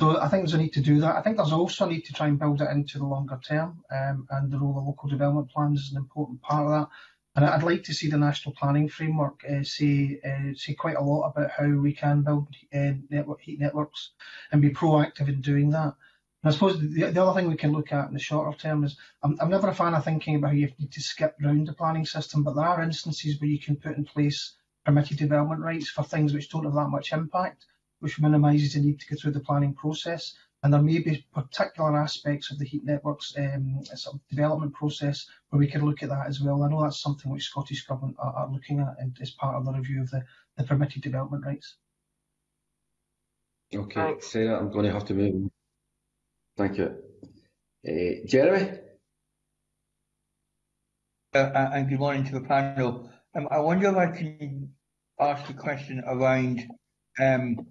K: So I think there's a need to do that. I think there's also a need to try and build it into the longer term, um, and the role of local development plans is an important part of that. And I'd like to see the national planning framework uh, say uh, say quite a lot about how we can build uh, network heat networks and be proactive in doing that. And I suppose the, the, other thing we can look at in the shorter term is I'm, I'm never a fan of thinking about how you need to skip round the planning system, but there are instances where you can put in place permitted development rights for things which don't have that much impact, which minimises the need to go through the planning process. And there may be particular aspects of the heat networks um, sort of development process where we could look at that as well. I know that's something which Scottish Government are, are looking at as part of the review of the, the permitted development rights.
A: Okay, Thanks. Sarah, I'm going to have to move. Thank you. Uh, Jeremy?
I: Uh, uh, and good morning to the panel. Um, I wonder if I can ask a question around um,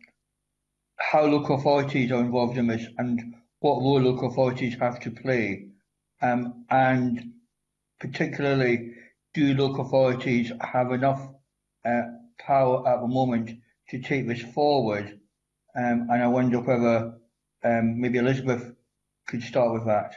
I: how local authorities are involved in this and what role local authorities have to play. Um, and particularly, do local authorities have enough uh, power at the moment to take this forward? Um, and I wonder whether um, maybe Elizabeth could start with that.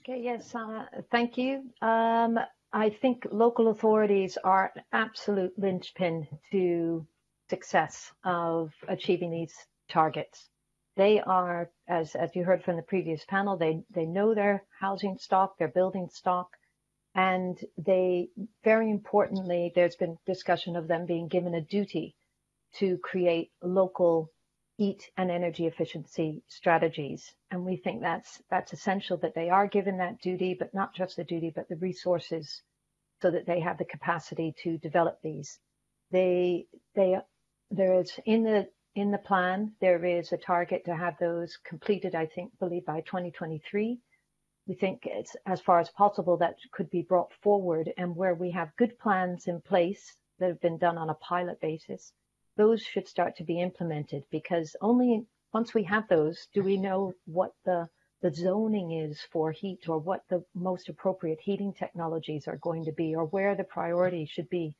J: Okay, yes, uh, thank you. Um, I think local authorities are an absolute linchpin to success of achieving these targets. They are, as, as you heard from the previous panel, they, they know their housing stock, their building stock, and they, very importantly, there's been discussion of them being given a duty to create local heat and energy efficiency strategies. And we think that's that's essential that they are given that duty, but not just the duty, but the resources so that they have the capacity to develop these. They they there is in the in the plan there is a target to have those completed, I think, believe by 2023. We think it's as far as possible that could be brought forward and where we have good plans in place that have been done on a pilot basis those should start to be implemented because only once we have those do we know what the the zoning is for heat or what the most appropriate heating technologies are going to be or where the priority should be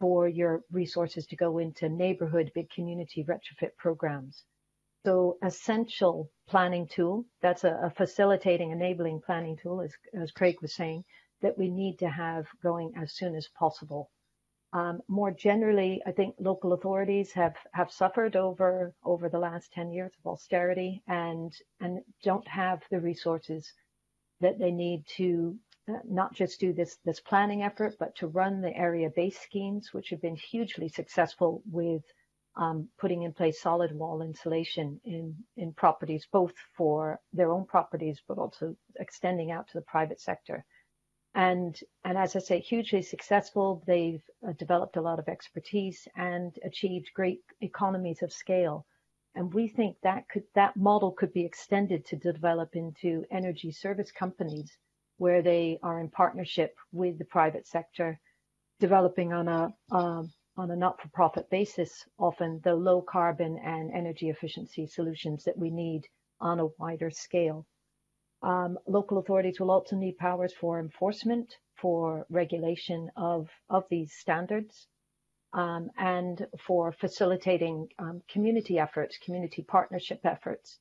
J: for your resources to go into neighborhood big community retrofit programs. So essential planning tool that's a, a facilitating enabling planning tool as, as craig was saying that we need to have going as soon as possible um, more generally, I think local authorities have, have suffered over over the last 10 years of austerity and and don't have the resources that they need to uh, not just do this this planning effort, but to run the area-based schemes, which have been hugely successful with um, putting in place solid wall insulation in in properties, both for their own properties, but also extending out to the private sector and and as I say, hugely successful. They've uh, developed a lot of expertise and achieved great economies of scale. And we think that could that model could be extended to develop into energy service companies where they are in partnership with the private sector, developing on a um, on a not-for-profit basis, often the low carbon and energy efficiency solutions that we need on a wider scale. Um, local authorities will also need powers for enforcement, for regulation of, of these standards, um, and for facilitating um, community efforts, community partnership efforts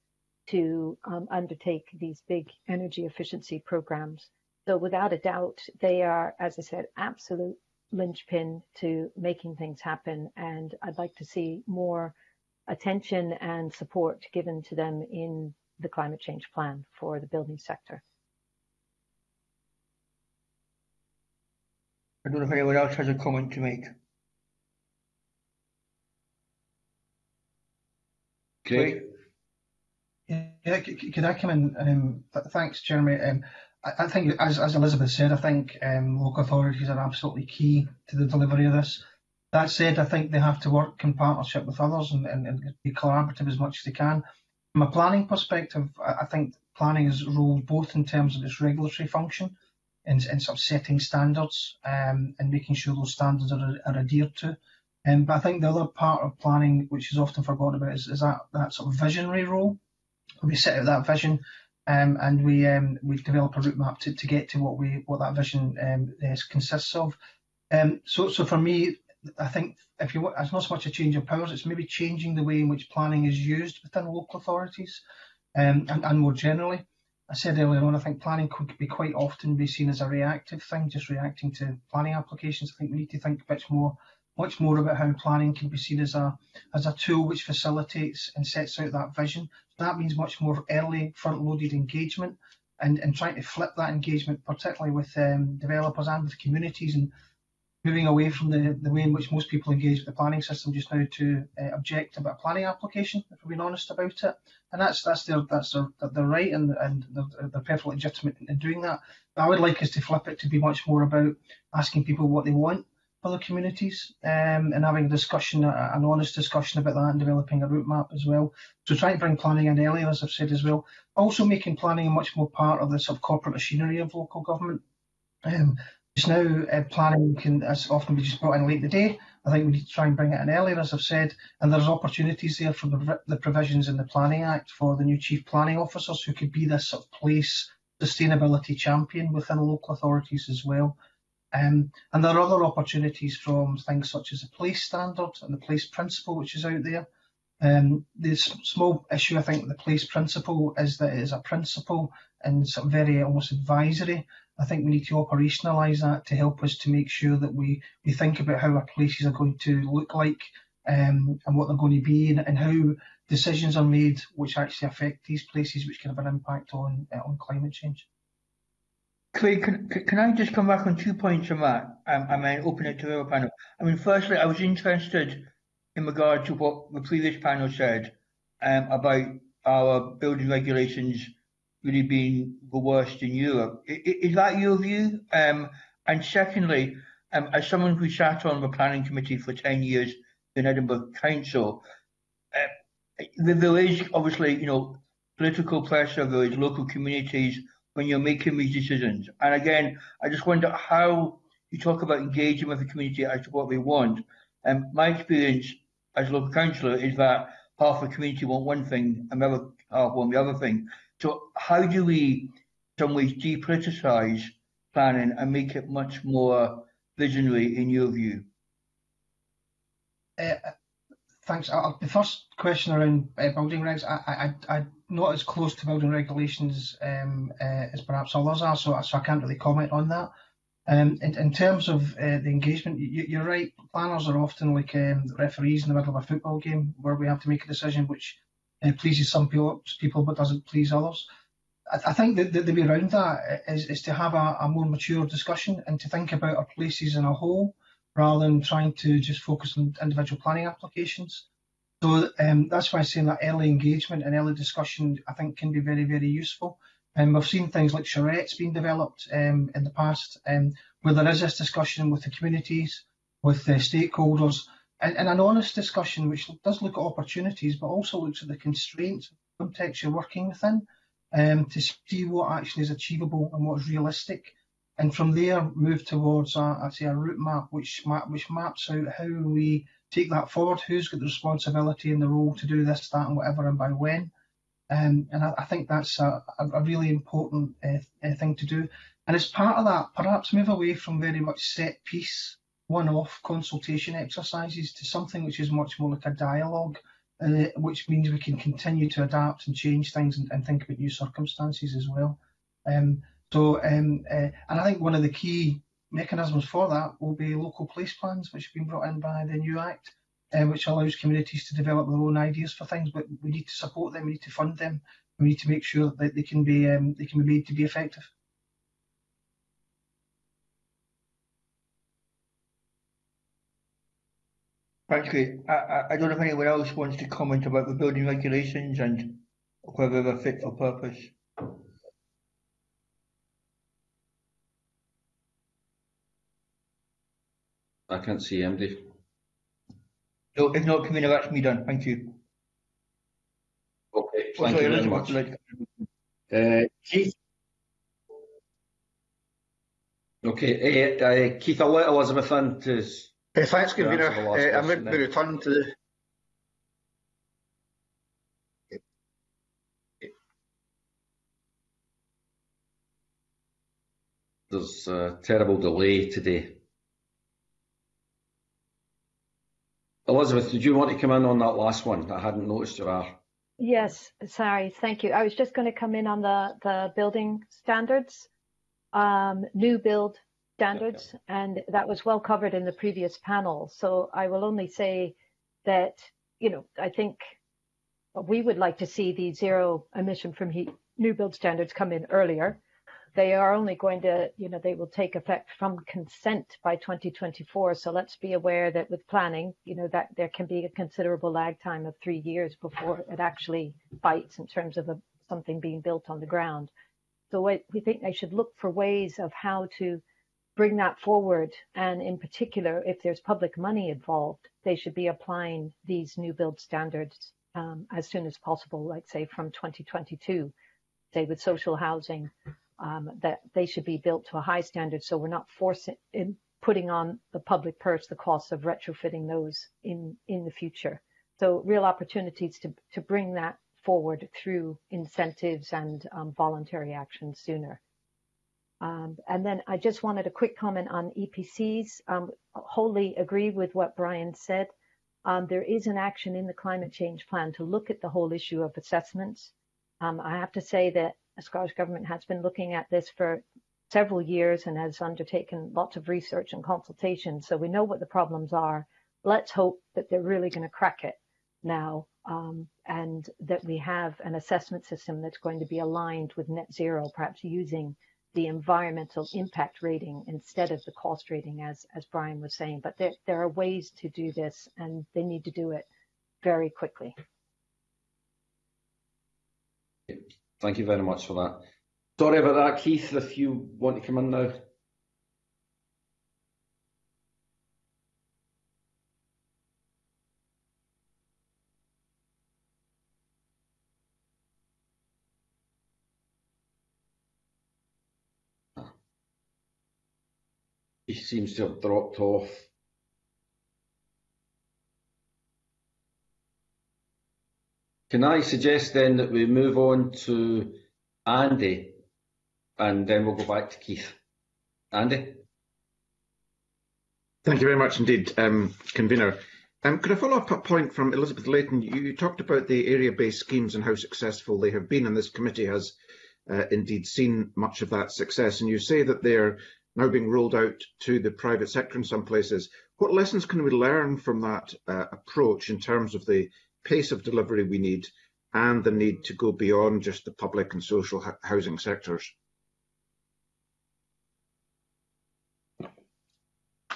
J: to um, undertake these big energy efficiency programs. So without a doubt, they are, as I said, absolute linchpin to making things happen. And I'd like to see more attention and support given to them in the climate change plan for the building sector.
I: I don't know if anyone else has a comment to make.
A: Okay.
K: Yeah, could I come in? Um, thanks, Jeremy. Um, I, I, think, as, as Elizabeth said, I think um, local authorities are absolutely key to the delivery of this. That said, I think they have to work in partnership with others and, and, and be collaborative as much as they can. From a planning perspective, I think planning is role both in terms of its regulatory function and, and sort of setting standards um, and making sure those standards are, are adhered to. Um, but I think the other part of planning, which is often forgotten about, is, is that, that sort of visionary role. We set out that vision um, and we um, we develop a route map to, to get to what we what that vision um, consists of. Um, so so for me, I think if you it's not so much a change of powers, it's maybe changing the way in which planning is used within local authorities um, and, and more generally. I said earlier on, I think planning could be quite often be seen as a reactive thing, just reacting to planning applications. I think we need to think much more, much more about how planning can be seen as a as a tool which facilitates and sets out that vision. That means much more early front-loaded engagement and, and trying to flip that engagement, particularly with um, developers and with communities, and moving away from the, the way in which most people engage with the planning system just now to uh, object about a planning application, if we're being honest about it. And that's that's their that's their, their right and and they're, they're perfectly legitimate in doing that. But I would like us to flip it to be much more about asking people what they want for the communities um, and having a discussion, an honest discussion about that and developing a route map as well. So trying to bring planning in earlier, as I've said as well. Also making planning a much more part of the sort of corporate machinery of local government. Um, just now, uh, planning can as often be just brought in late in the day. I think we need to try and bring it in earlier, as I've said, and there's opportunities there the, the provisions in the Planning Act for the new chief planning officers who could be this sort of place sustainability champion within local authorities as well. Um, and there are other opportunities from things such as the place standard and the place principle, which is out there. Um, the small issue, I think, the place principle is that it is a principle and sort of very almost advisory. I think we need to operationalise that to help us to make sure that we, we think about how our places are going to look like um, and what they're going to be and, and, how decisions are made which actually affect these places, which can have an impact on uh, on climate change.
I: Craig, can, can I just come back on two points on that um, and then open it to the other panel? I mean, firstly, I was interested in regard to what the previous panel said um, about our building regulations really being the worst in Europe. Is, that your view? Um, and secondly, um, as someone who sat on the planning committee for 10 years in Edinburgh Council, uh, there is obviously, you know, political pressure, there is local communities when you're making these decisions. And again, I just wonder how you talk about engaging with the community as to what they want. And um, my experience as a local councillor is that half the community want one thing another half want the other thing. So how do we, in some ways, depoliticise planning and make it much more visionary in your view?
K: Uh, thanks. Uh, the first question around uh, building regs, I, I, I, not as close to building regulations um, uh, as perhaps others are, so, so I can't really comment on that. Um, in, in, terms of uh, the engagement, you, are right. Planners are often like um, referees in the middle of a football game where we have to make a decision which uh, pleases some people, but doesn't please others. I, think that, that the way around that is, is to have a, a, more mature discussion and to think about our places in a whole rather than trying to just focus on individual planning applications. So um, that's why I'm saying that early engagement and early discussion, I think, can be very, very useful. And um, we've seen things like charrettes being developed um, in the past, um, where there is this discussion with the communities, with the stakeholders, and, and, an honest discussion which does look at opportunities, but also looks at the constraints, context you're working within, um, to see what actually is achievable and what's realistic. And from there, move towards, a, I'd say, a route map which, map which maps out how we take that forward, who's got the responsibility and the role to do this, that, and whatever, and by when. Um, and I, I, think that's a, a really important uh, uh, thing to do. And as part of that, perhaps move away from very much set piece, one-off consultation exercises to something which is much more like a dialogue, uh, which means we can continue to adapt and change things and, and think about new circumstances as well. Um, so, um, uh, and I think one of the key mechanisms for that will be local place plans, which have been brought in by the new Act, uh, which allows communities to develop their own ideas for things. But we need to support them, we need to fund them, we need to make sure that they can be um, they can be made to be effective.
I: You. I, I don't know if anyone else wants to comment about the building regulations and whether they're fit for purpose.
A: I can't see MD.
I: No, if not, Convener, that's me done. Thank you.
A: Okay, thank you very much. Uh, Keith? Okay, uh, uh, Keith, I'll let Elizabeth in to...
H: Uh, thanks, Convener. Uh, I'm going to return to the...
A: There's a terrible delay today. Elizabeth, did you want to come in on that last one? I hadn't noticed you are.
J: Yes, sorry, thank you. I was just going to come in on the, the building standards, um, new build standards, and that was well covered in the previous panel. So I will only say that, you know, I think we would like to see the zero emission from heat new build standards come in earlier. They are only going to, you know, they will take effect from consent by 2024. So let's be aware that with planning, you know, that there can be a considerable lag time of three years before it actually bites in terms of a, something being built on the ground. So we think they should look for ways of how to bring that forward. And in particular, if there's public money involved, they should be applying these new build standards um, as soon as possible, like say from 2022, say with social housing, um, that they should be built to a high standard. So we're not forcing in putting on the public purse the costs of retrofitting those in, in the future. So real opportunities to, to bring that forward through incentives and um, voluntary action sooner. Um, and then I just wanted a quick comment on EPCs. Um, wholly agree with what Brian said. Um, there is an action in the climate change plan to look at the whole issue of assessments. Um, I have to say that the Scottish Government has been looking at this for several years and has undertaken lots of research and consultation. So we know what the problems are. Let's hope that they're really going to crack it now um, and that we have an assessment system that's going to be aligned with net zero, perhaps using the environmental impact rating instead of the cost rating, as as Brian was saying. But there there are ways to do this, and they need to do it very quickly.
A: Thank you very much for that. Sorry about that, Keith. If you want to come in now. He seems to have dropped off. Can I suggest then that we move on to Andy and then we'll go back to Keith. Andy?
G: Thank you very much indeed, um, Convener. Um, could I follow up a point from Elizabeth Leighton? You, you talked about the area-based schemes and how successful they have been, and this committee has uh, indeed seen much of that success. And you say that they're now being rolled out to the private sector in some places. What lessons can we learn from that uh, approach in terms of the pace of delivery we need and the need to go beyond just the public and social housing sectors?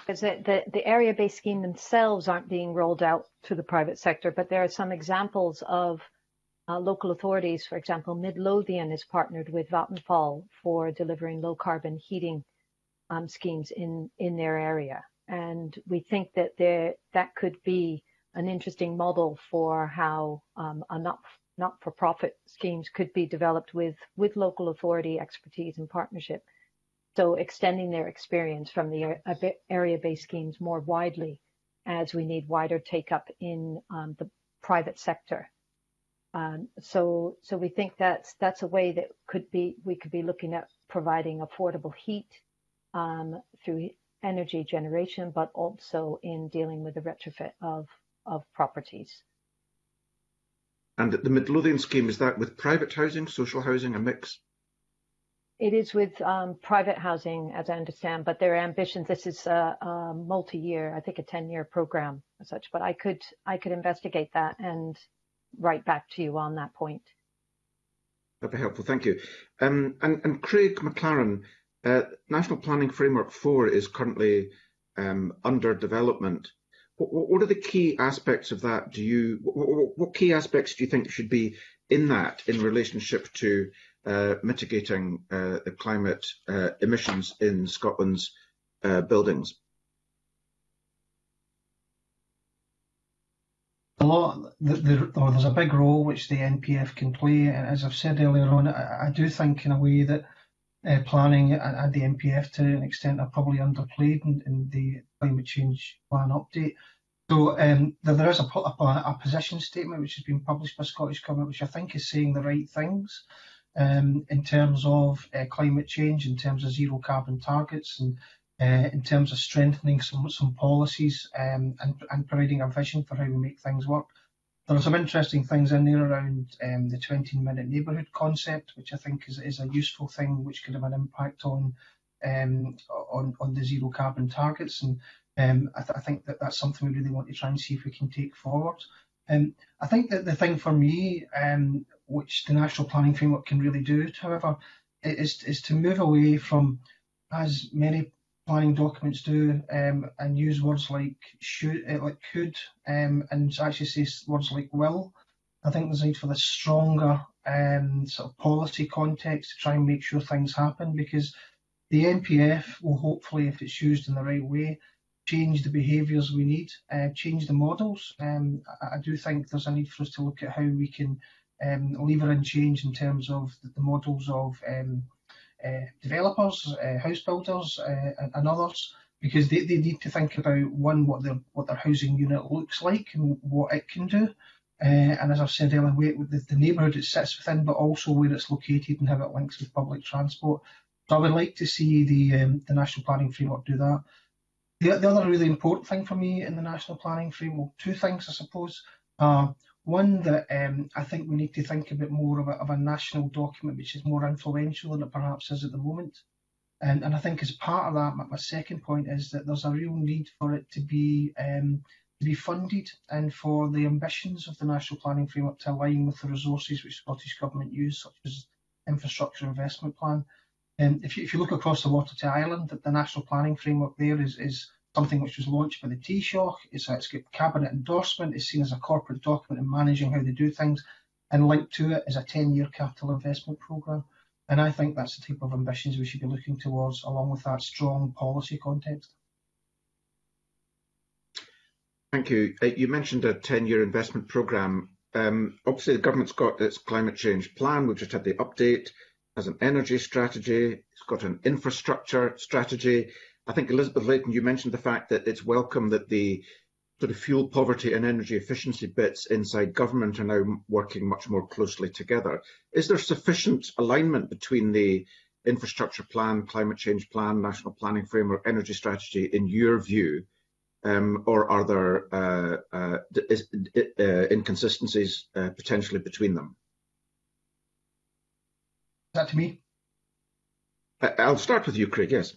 J: The, the, the area-based scheme themselves aren't being rolled out to the private sector, but there are some examples of uh, local authorities. For example, Midlothian is partnered with Vattenfall for delivering low-carbon heating um, schemes in in their area, and we think that there that could be an interesting model for how um, a not not-for-profit schemes could be developed with with local authority expertise and partnership. So extending their experience from the area-based schemes more widely as we need wider take-up in um, the private sector. Um, so, so we think that's that's a way that could be we could be looking at providing affordable heat um, through energy generation, but also in dealing with the retrofit of, of properties.
G: And the Midlothian scheme, is that with private housing, social housing, a mix?
J: It is with um, private housing, as I understand, but their ambitions, this is a, a multi-year, I think a 10-year program as such, but I could, I could investigate that and write back to you on that point.
G: That'd be helpful, thank you. Um, and, and Craig McLaren, uh, National Planning Framework 4 is currently um, under development. What, what, are the key aspects of that? Do you what, what, key aspects do you think should be in that in relationship to uh, mitigating uh, the climate uh, emissions in Scotland's uh, buildings?
K: A lot, the, the, there's a big role which the NPF can play. And as I've said earlier on, I, I do think in a way that uh, planning and, the NPF to an extent are probably underplayed in, in the climate change plan update. So um, there, there is a, a, a, position statement which has been published by Scottish Government, which I think is saying the right things um, in terms of uh, climate change, in terms of zero carbon targets, and uh, in terms of strengthening some some policies um, and, and providing a vision for how we make things work. There are some interesting things in there around um, the 20 minute neighbourhood concept, which I think is, is a useful thing, which could have an impact on um, on, on the zero carbon targets. And um, I, th I, think that that's something we really want to try and see if we can take forward. Um, I think that the thing for me, um, which the National Planning Framework can really do, however, is, is to move away from, as many planning documents do, um, and use words like should, uh, like could, um, and actually say words like will. I think there's a need for this stronger um, sort of policy context to try and make sure things happen because the NPF will hopefully, if it's used in the right way, change the behaviours we need, uh, change the models. Um, I, I, do think there's a need for us to look at how we can um, lever in change in terms of the, the models of um, developers, uh, house builders, uh, and, and, others, because they, they need to think about one what their what their housing unit looks like and what it can do. Uh, and as I've said earlier, the, the neighbourhood it sits within, but also where it's located and how it links with public transport. So I would like to see the um, the national planning framework do that. The, the, other really important thing for me in the national planning framework, two things I suppose. Uh, one that um, I think we need to think a bit more of a, of a, national document which is more influential than it perhaps is at the moment. And, and I think as part of that, my, second point is that there's a real need for it to be um, to be funded and for the ambitions of the national planning framework to align with the resources which the Scottish Government use, such as infrastructure investment plan. Um, if, you, if you look across the water to Ireland, the national planning framework there is, is something which was launched by the Taoiseach. It's, it's got cabinet endorsement. It's seen as a corporate document in managing how they do things. And linked to it is a 10-year capital investment programme. And I think that's the type of ambitions we should be looking towards, along with that strong policy context.
G: Thank you. Uh, you mentioned a 10-year investment programme. Um, obviously, the government's got its climate change plan. We've just had the update has an energy strategy, it's got an infrastructure strategy. I think Elizabeth Leighton, you mentioned the fact that it's welcome that the sort of fuel poverty and energy efficiency bits inside government are now working much more closely together. Is there sufficient alignment between the infrastructure plan, climate change plan, national planning framework, energy strategy, in your view, um, or are there uh, uh, uh, inconsistencies uh, potentially between them?
K: Is that to me?
G: I'll start with you, Craig. Yes.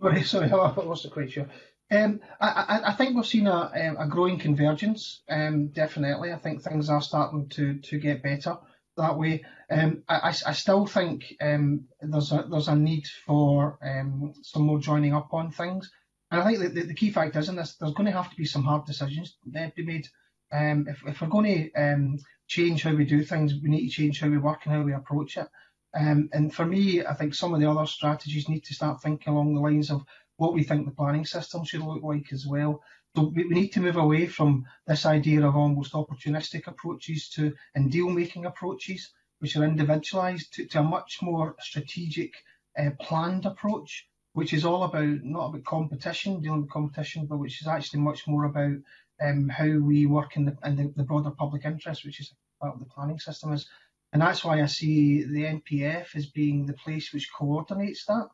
K: Sorry, sorry, I wasn't quite sure. Um, I, I, think we've seen a, um, a growing convergence. Um, definitely, I think things are starting to to get better that way. Um, I, I, still think um, there's a there's a need for um, some more joining up on things, and I think the, the, the, key fact is in this there's going to have to be some hard decisions to be made. if, if we're going to change how we do things, we need to change how we work and how we approach it. Um, and for me, I think some of the other strategies need to start thinking along the lines of what we think the planning system should look like as well. So we, need to move away from this idea of almost opportunistic approaches to and deal making approaches, which are individualised, to, to, a much more strategic, uh, planned approach, which is all about not about competition, dealing with competition, but which is actually much more about um, how we work in the, in the, the broader public interest, which is part of the planning system is and that's why I see the NPF as being the place which coordinates that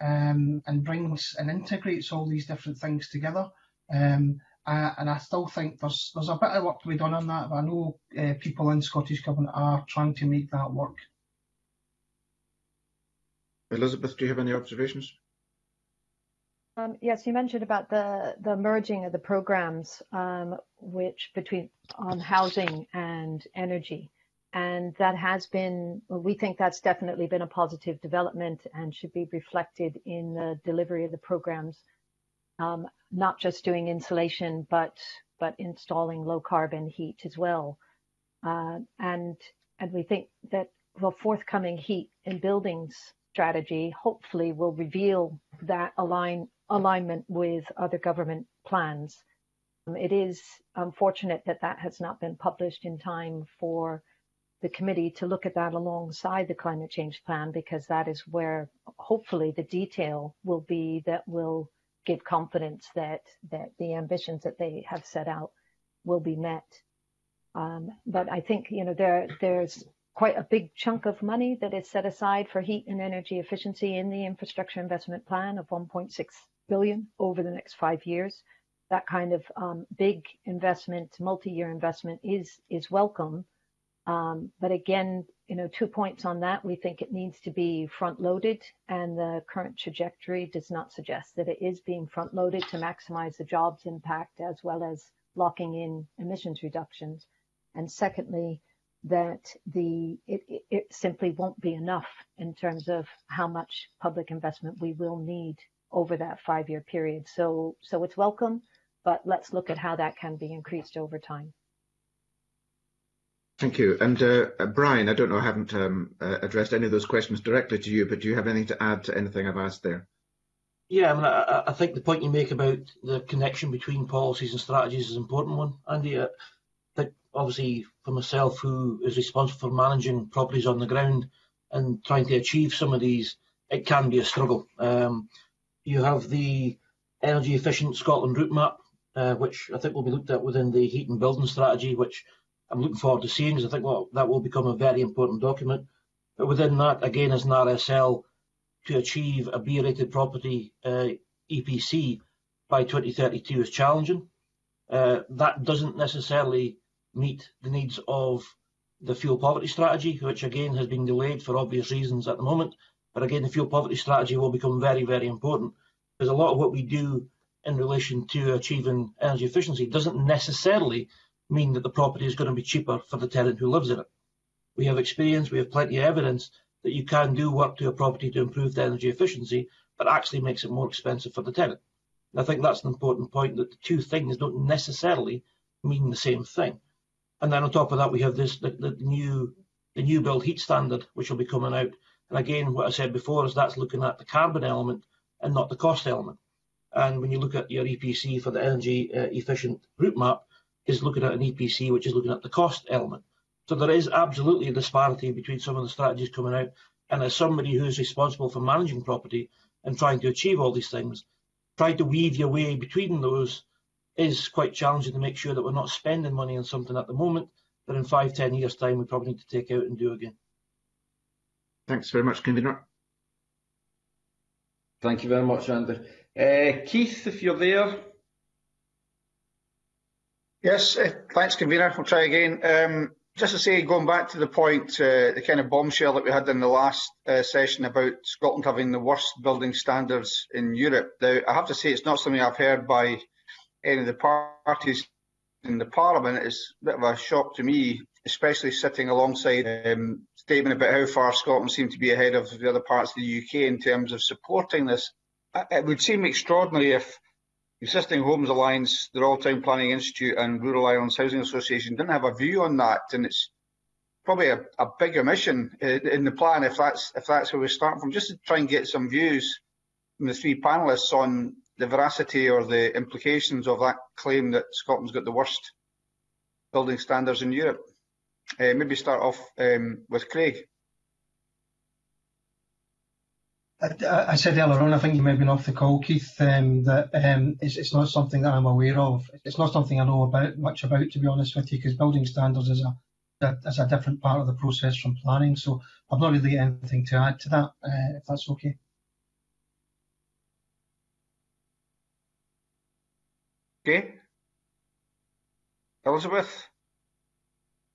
K: um, and brings and integrates all these different things together. Um, uh, and I still think there's there's a bit of work to be done on that, but I know uh, people in Scottish Government are trying to make that work.
G: Elizabeth, do you have any observations?
J: Um, yes, you mentioned about the the merging of the programs, um, which between on housing and energy and that has been we think that's definitely been a positive development and should be reflected in the delivery of the programs. Um, not just doing insulation but but installing low carbon heat as well. Uh, and and we think that the forthcoming heat in buildings strategy hopefully will reveal that align alignment with other government plans. Um, it is unfortunate that that has not been published in time for the committee to look at that alongside the climate change plan because that is where hopefully the detail will be that will give confidence that that the ambitions that they have set out will be met. Um, but I think you know there there's quite a big chunk of money that is set aside for heat and energy efficiency in the infrastructure investment plan of 1.6 billion over the next five years. That kind of um, big investment, multi-year investment, is is welcome um, but again, you know, two points on that. We think it needs to be front loaded and the current trajectory does not suggest that it is being front loaded to maximize the jobs impact as well as locking in emissions reductions. And secondly, that the it, it simply won't be enough in terms of how much public investment we will need over that five-year period. So, so it's welcome, but let's look at how that can be increased over time.
G: Thank you. And uh, uh, Brian, I don't know, I haven't um, uh, addressed any of those questions directly to you, but do you have anything to add to anything I've asked there?
L: Yeah, I mean, I, I think the point you make about the connection between policies and strategies is an important one, Andy. I think obviously for myself, who is responsible for managing properties on the ground and trying to achieve some of these, it can be a struggle. Um, you have the energy efficient Scotland route map, uh, which I think will be looked at within the heat and building strategy, which I'm looking forward to seeing because I think well, that will become a very important document. But within that, again, as an RSL, to achieve a B-rated property uh, EPC by 2032 is challenging. Uh, that doesn't necessarily meet the needs of the fuel poverty strategy, which again has been delayed for obvious reasons at the moment. But again, the fuel poverty strategy will become very, very important because a lot of what we do in relation to achieving energy efficiency doesn't necessarily mean that the property is going to be cheaper for the tenant who lives in it. We have experience, we have plenty of evidence that you can do work to a property to improve the energy efficiency, but actually makes it more expensive for the tenant. And I think that's an important point that the two things don't necessarily mean the same thing. And then on top of that, we have this the, the new the new build heat standard, which will be coming out. And again, what I said before is that's looking at the carbon element and not the cost element. And when you look at your EPC for the energy uh, efficient route map, is looking at an EPC which is looking at the cost element. So there is absolutely a disparity between some of the strategies coming out. And as somebody who is responsible for managing property and trying to achieve all these things, trying to weave your way between those is quite challenging to make sure that we're not spending money on something at the moment that in five, ten years' time we probably need to take out and do again.
G: Thanks very much, Convener.
A: Thank you very much, Andy. Uh, Keith, if you're there.
H: Yes, uh, thanks, Convener. I'll try again. Um, just to say, going back to the point, uh, the kind of bombshell that we had in the last uh, session about Scotland having the worst building standards in Europe. Now, I have to say, it's not something I've heard by any of the parties in the Parliament. It's a bit of a shock to me, especially sitting alongside um, statement about how far Scotland seemed to be ahead of the other parts of the UK in terms of supporting this. It would seem extraordinary if Existing Homes Alliance, the Royal Town Planning Institute and Rural Islands Housing Association didn't have a view on that, and it's probably a, a big omission in the plan if that's if that's where we start from, just to try and get some views from the three panelists on the veracity or the implications of that claim that Scotland's got the worst building standards in Europe. Uh, maybe start off um, with Craig.
K: I, I, said earlier on, I think you may have been off the call, Keith, um, that um, it's, it's, not something that I'm aware of. It's not something I know about much about, to be honest with you, because building standards is a, a is a different part of the process from planning. So I've not really anything to add to that, uh, if that's okay.
H: Okay. Elizabeth?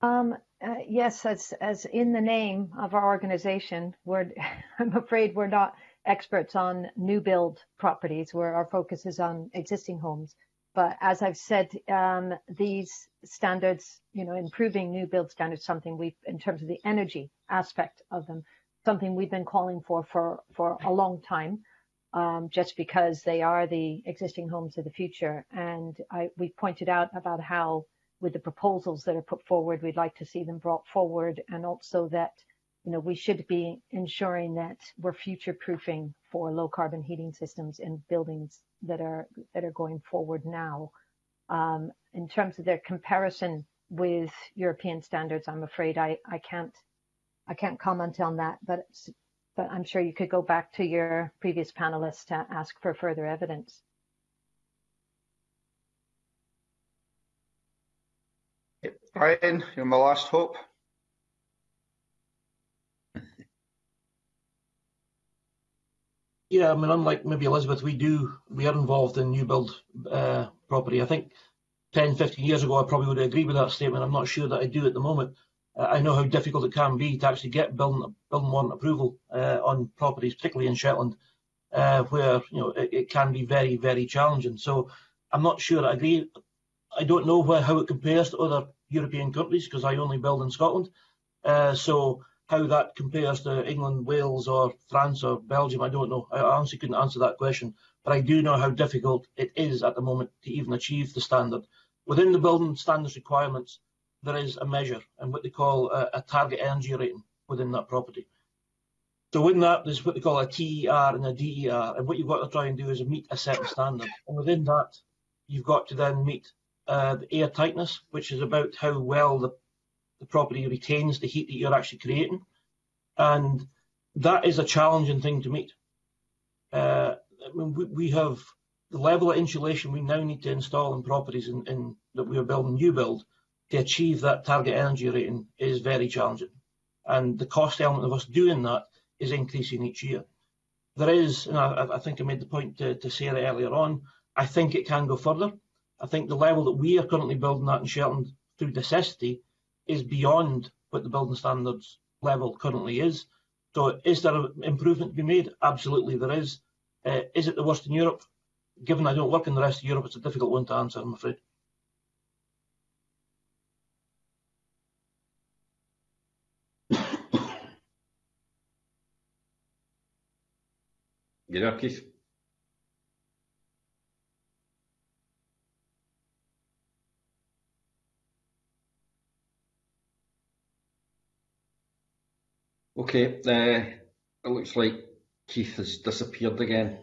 J: Um, uh, yes, as as in the name of our organization, we're I'm afraid we're not experts on new build properties, where our focus is on existing homes. But as I've said, um, these standards, you know, improving new build standards, something we, in terms of the energy aspect of them, something we've been calling for for for a long time. Um, just because they are the existing homes of the future, and I, we pointed out about how with the proposals that are put forward. We'd like to see them brought forward and also that, you know, we should be ensuring that we're future proofing for low carbon heating systems in buildings that are, that are going forward now. Um, in terms of their comparison with European standards, I'm afraid I, I can't, I can't comment on that, but, but I'm sure you could go back to your previous panelists to ask for further evidence.
H: Brian, you're my last hope.
L: Yeah, I mean, unlike maybe Elizabeth, we do, we are involved in new build uh, property. I think 10, 15 years ago, I probably would agree with that statement. I'm not sure that I do at the moment. Uh, I know how difficult it can be to actually get building, building warrant approval uh, on properties, particularly in Shetland, uh, where, you know, it, it, can be very, very challenging. So I'm not sure I agree. I don't know where, how it compares to other European countries because I only build in Scotland. Uh, so how that compares to England, Wales, or France or Belgium, I don't know. I honestly couldn't answer that question, but I do know how difficult it is at the moment to even achieve the standard. Within the building standards requirements, there is a measure and what they call a, a target energy rating within that property. So within that, there's what they call a TER and a DER, and what you've got to try and do is meet a certain standard. And within that, you've got to then meet uh, the air tightness, which is about how well the, the property retains the heat that you're actually creating. And that is a challenging thing to meet. Uh, I mean, we, we, have the level of insulation we now need to install in properties in, in, that we are building new build to achieve that target energy rating is very challenging. And the cost element of us doing that is increasing each year. There is, and I, I think I made the point to, to Sarah earlier on, I think it can go further. I think the level that we are currently building at in Shetland through necessity is beyond what the building standards level currently is. So is there an improvement to be made? Absolutely there is. Uh, is it the worst in Europe? Given I don't work in the rest of Europe, it's a difficult one to answer, I'm afraid.
A: Keith. Okay, uh, it looks like Keith has disappeared again.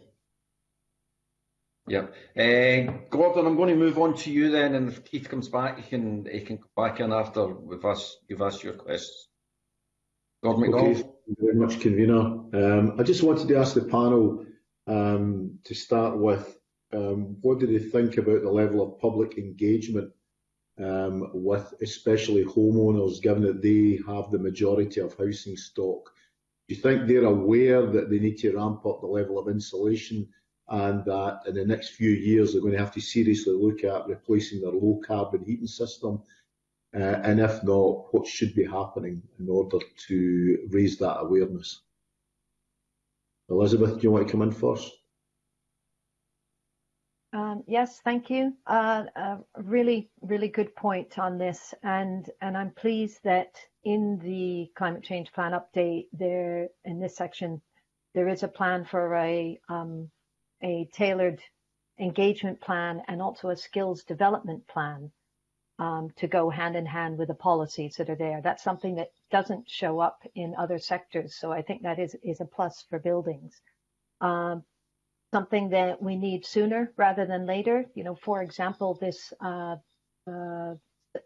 A: Yeah. Uh, Gordon, I'm going to move on to you then, and if Keith comes back, he can he can come back in after we've asked, you've asked your questions. Gordon MacDonald.
F: Okay, thank you very much, convener. Um, I just wanted to ask the panel um, to start with, um, what do they think about the level of public engagement um, with especially homeowners, given that they have the majority of housing stock? Do you think they're aware that they need to ramp up the level of insulation and that in the next few years they're going to have to seriously look at replacing their low carbon heating system uh, and if not, what should be happening in order to raise that awareness? Elizabeth, do you want to come in first?
J: Um, yes, thank you. Uh, really, really good point on this, and and I'm pleased that in the climate change plan update, there in this section, there is a plan for a um, a tailored engagement plan and also a skills development plan um, to go hand in hand with the policies that are there. That's something that doesn't show up in other sectors. So I think that is, is a plus for buildings. Um, something that we need sooner rather than later. You know, for example, this uh, uh,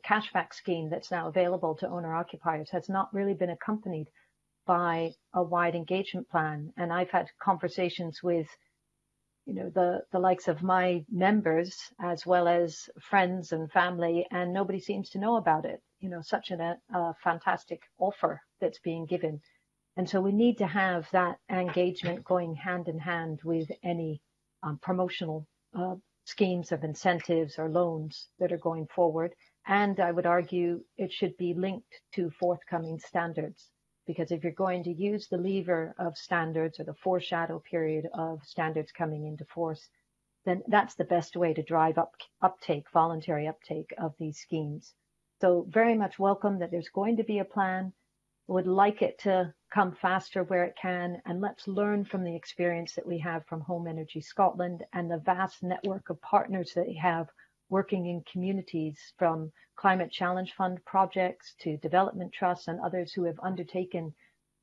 J: cashback scheme that's now available to owner occupiers has not really been accompanied by a wide engagement plan. And I've had conversations with you know the the likes of my members as well as friends and family and nobody seems to know about it you know such a, a fantastic offer that's being given and so we need to have that engagement going hand in hand with any um, promotional uh, schemes of incentives or loans that are going forward and i would argue it should be linked to forthcoming standards because if you're going to use the lever of standards or the foreshadow period of standards coming into force, then that's the best way to drive up uptake, voluntary uptake of these schemes. So very much welcome that there's going to be a plan. Would like it to come faster where it can, and let's learn from the experience that we have from Home Energy Scotland and the vast network of partners that we have working in communities from Climate Challenge Fund projects to development trusts and others who have undertaken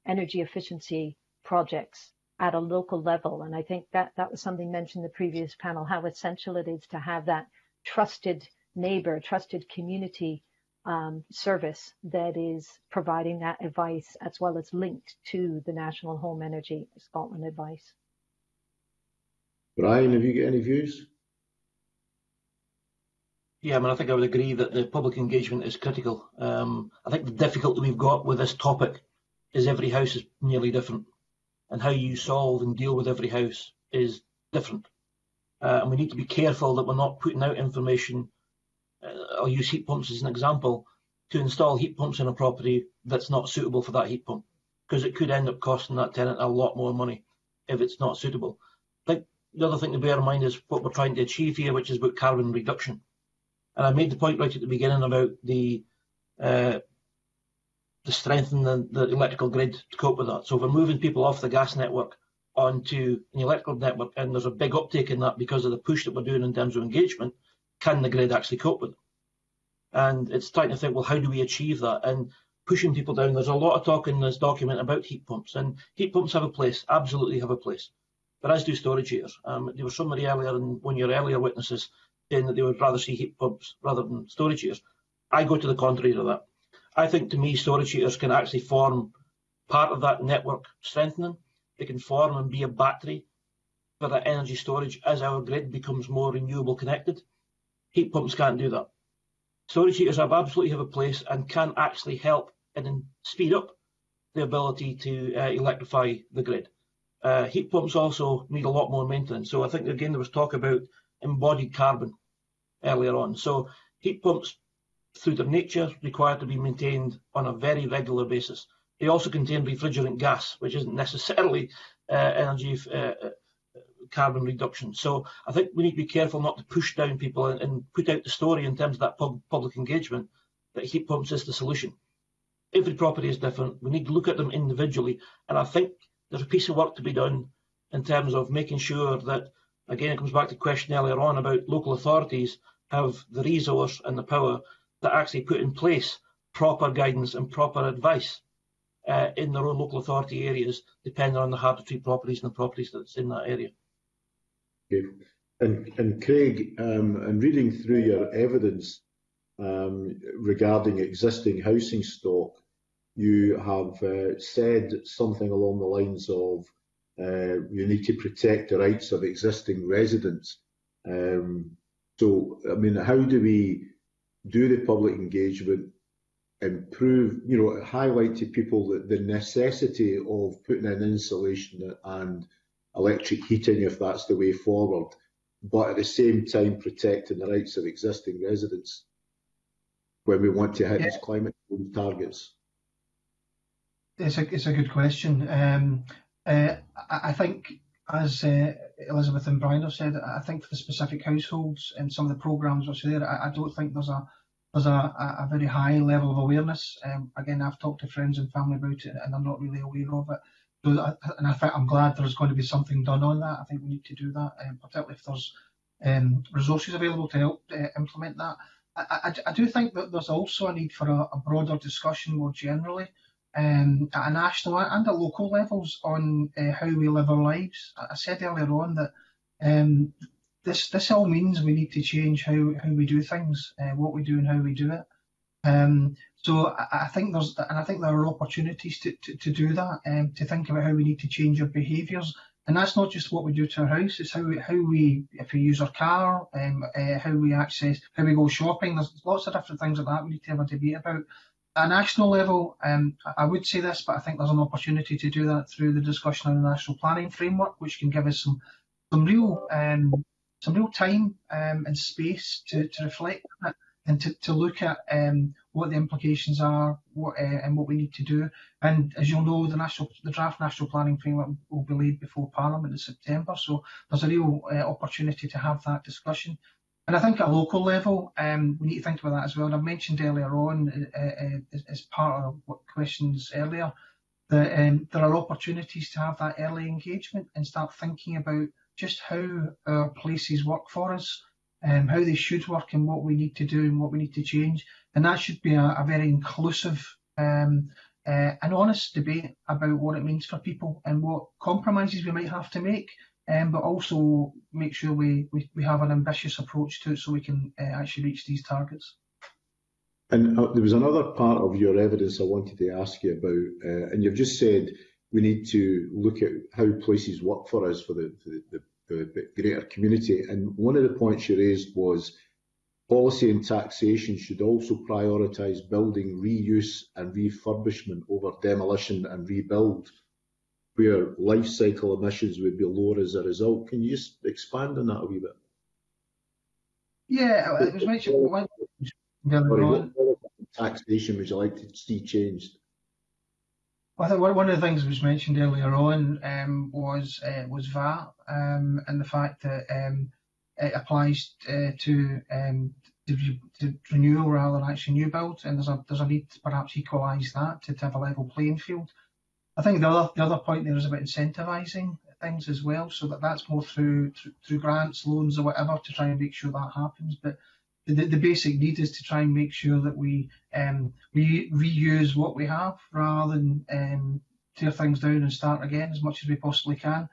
J: energy efficiency projects at a local level. And I think that that was something mentioned in the previous panel, how essential it is to have that trusted neighbor, trusted community um, service that is providing that advice as well as linked to the National Home Energy Scotland advice.
F: Brian, have you got any views?
L: Yeah, I mean, I think I would agree that the public engagement is critical. Um, I think the difficulty we've got with this topic is every house is nearly different, and how you solve and deal with every house is different. Uh, and we need to be careful that we're not putting out information. Uh, I'll use heat pumps as an example to install heat pumps in a property that's not suitable for that heat pump, because it could end up costing that tenant a lot more money if it's not suitable. Think the other thing to bear in mind is what we're trying to achieve here, which is about carbon reduction. And I made the point right at the beginning about the uh, to strengthen the, the electrical grid to cope with that. So if we're moving people off the gas network onto an electrical network, and there's a big uptake in that because of the push that we're doing in terms of engagement, can the grid actually cope with it? And it's trying to think, well, how do we achieve that? And pushing people down, there's a lot of talk in this document about heat pumps, and heat pumps have a place, absolutely have a place. But as do storage heaters. Um, there was somebody earlier, and one of your earlier witnesses, saying that they would rather see heat pumps rather than storage heaters. I go to the contrary to that. I think to me, storage heaters can actually form part of that network strengthening. They can form and be a battery for that energy storage as our grid becomes more renewable connected. Heat pumps can't do that. Storage heaters have absolutely have a place and can actually help and speed up the ability to uh, electrify the grid. Uh, heat pumps also need a lot more maintenance. So I think again there was talk about embodied carbon earlier on. So heat pumps through their nature, require to be maintained on a very regular basis. They also contain refrigerant gas, which isn't necessarily uh, energy uh, carbon reduction. So I think we need to be careful not to push down people and, and put out the story in terms of that pub public engagement that heat pumps is the solution. Every property is different. We need to look at them individually. And I think there's a piece of work to be done in terms of making sure that, again, it comes back to the question earlier on about local authorities have the resource and the power that actually put in place proper guidance and proper advice uh, in their own local authority areas, depending on the hard to treat properties and the properties that's in that area.
F: Okay. And, and Craig, um, reading through your evidence um, regarding existing housing stock, you have uh, said something along the lines of uh, you need to protect the rights of existing residents. Um, so, I mean, how do we do the public engagement, improve, you know, highlight to people the necessity of putting in insulation and electric heating if that's the way forward, but at the same time protecting the rights of existing residents when we want to hit yeah. these climate change targets?
K: It's a, it's a good question. Um, uh, I think, as uh, Elizabeth and Brian have said, I think for the specific households and some of the programmes which are there, I, I don't think there's a there's a, a, very high level of awareness. Um, again, I've talked to friends and family about it, and they're not really aware of it. And I think I'm glad there's going to be something done on that. I think we need to do that, um, particularly if there's um, resources available to help uh, implement that. I, I, I, do think that there's also a need for a, a broader discussion more generally um, at a national and at local levels on uh, how we live our lives. I said earlier on that um, this this all means we need to change how, how we do things, uh, what we do and how we do it. Um, so I, I, think there's and I think there are opportunities to, to, to do that, um, to think about how we need to change our behaviours. And that's not just what we do to our house; it's how we, how we if we use our car, um, uh, how we access, how we go shopping. There's lots of different things like that we need to have a debate about. At a national level, um, I would say this, but I think there's an opportunity to do that through the discussion on the national planning framework, which can give us some some real um, some real time um, and space to, to reflect and to, to look at um, what the implications are what, uh, and what we need to do. And as you'll know, the national, the draft national planning framework will be laid before Parliament in September. So there's a real uh, opportunity to have that discussion. And I think at a local level, um, we need to think about that as well. And I've mentioned earlier on, uh, uh as part of what questions earlier, that um, there are opportunities to have that early engagement and start thinking about just how our places work for us, um, how they should work and what we need to do and what we need to change. And that should be a, a very inclusive um, uh, and honest debate about what it means for people and what compromises we might have to make, um, but also make sure we, we, we have an ambitious approach to it so we can uh, actually reach these targets.
F: And uh, there was another part of your evidence I wanted to ask you about, uh, and you've just said we need to look at how places work for us for the, the, the, the greater community. And one of the points you raised was policy and taxation should also prioritise building reuse and refurbishment over demolition and rebuild, where life cycle emissions would be lower as a result. Can you just expand on that a wee bit?
K: Yeah, it was mentioned. One,
F: taxation would you like to see changed?
K: I think one of the things that was mentioned earlier on um, was uh, was VAT um, and the fact that um, it applies uh, to um, renewal rather than actually new build, and there's a there's a need to perhaps equalise that to, to have a level playing field. I think the other the other point there is about incentivising things as well, so that that's more through, through through grants, loans, or whatever to try and make sure that happens. But the, the basic need is to try and make sure that we um, we reuse what we have rather than um, tear things down and start again as much as we possibly can.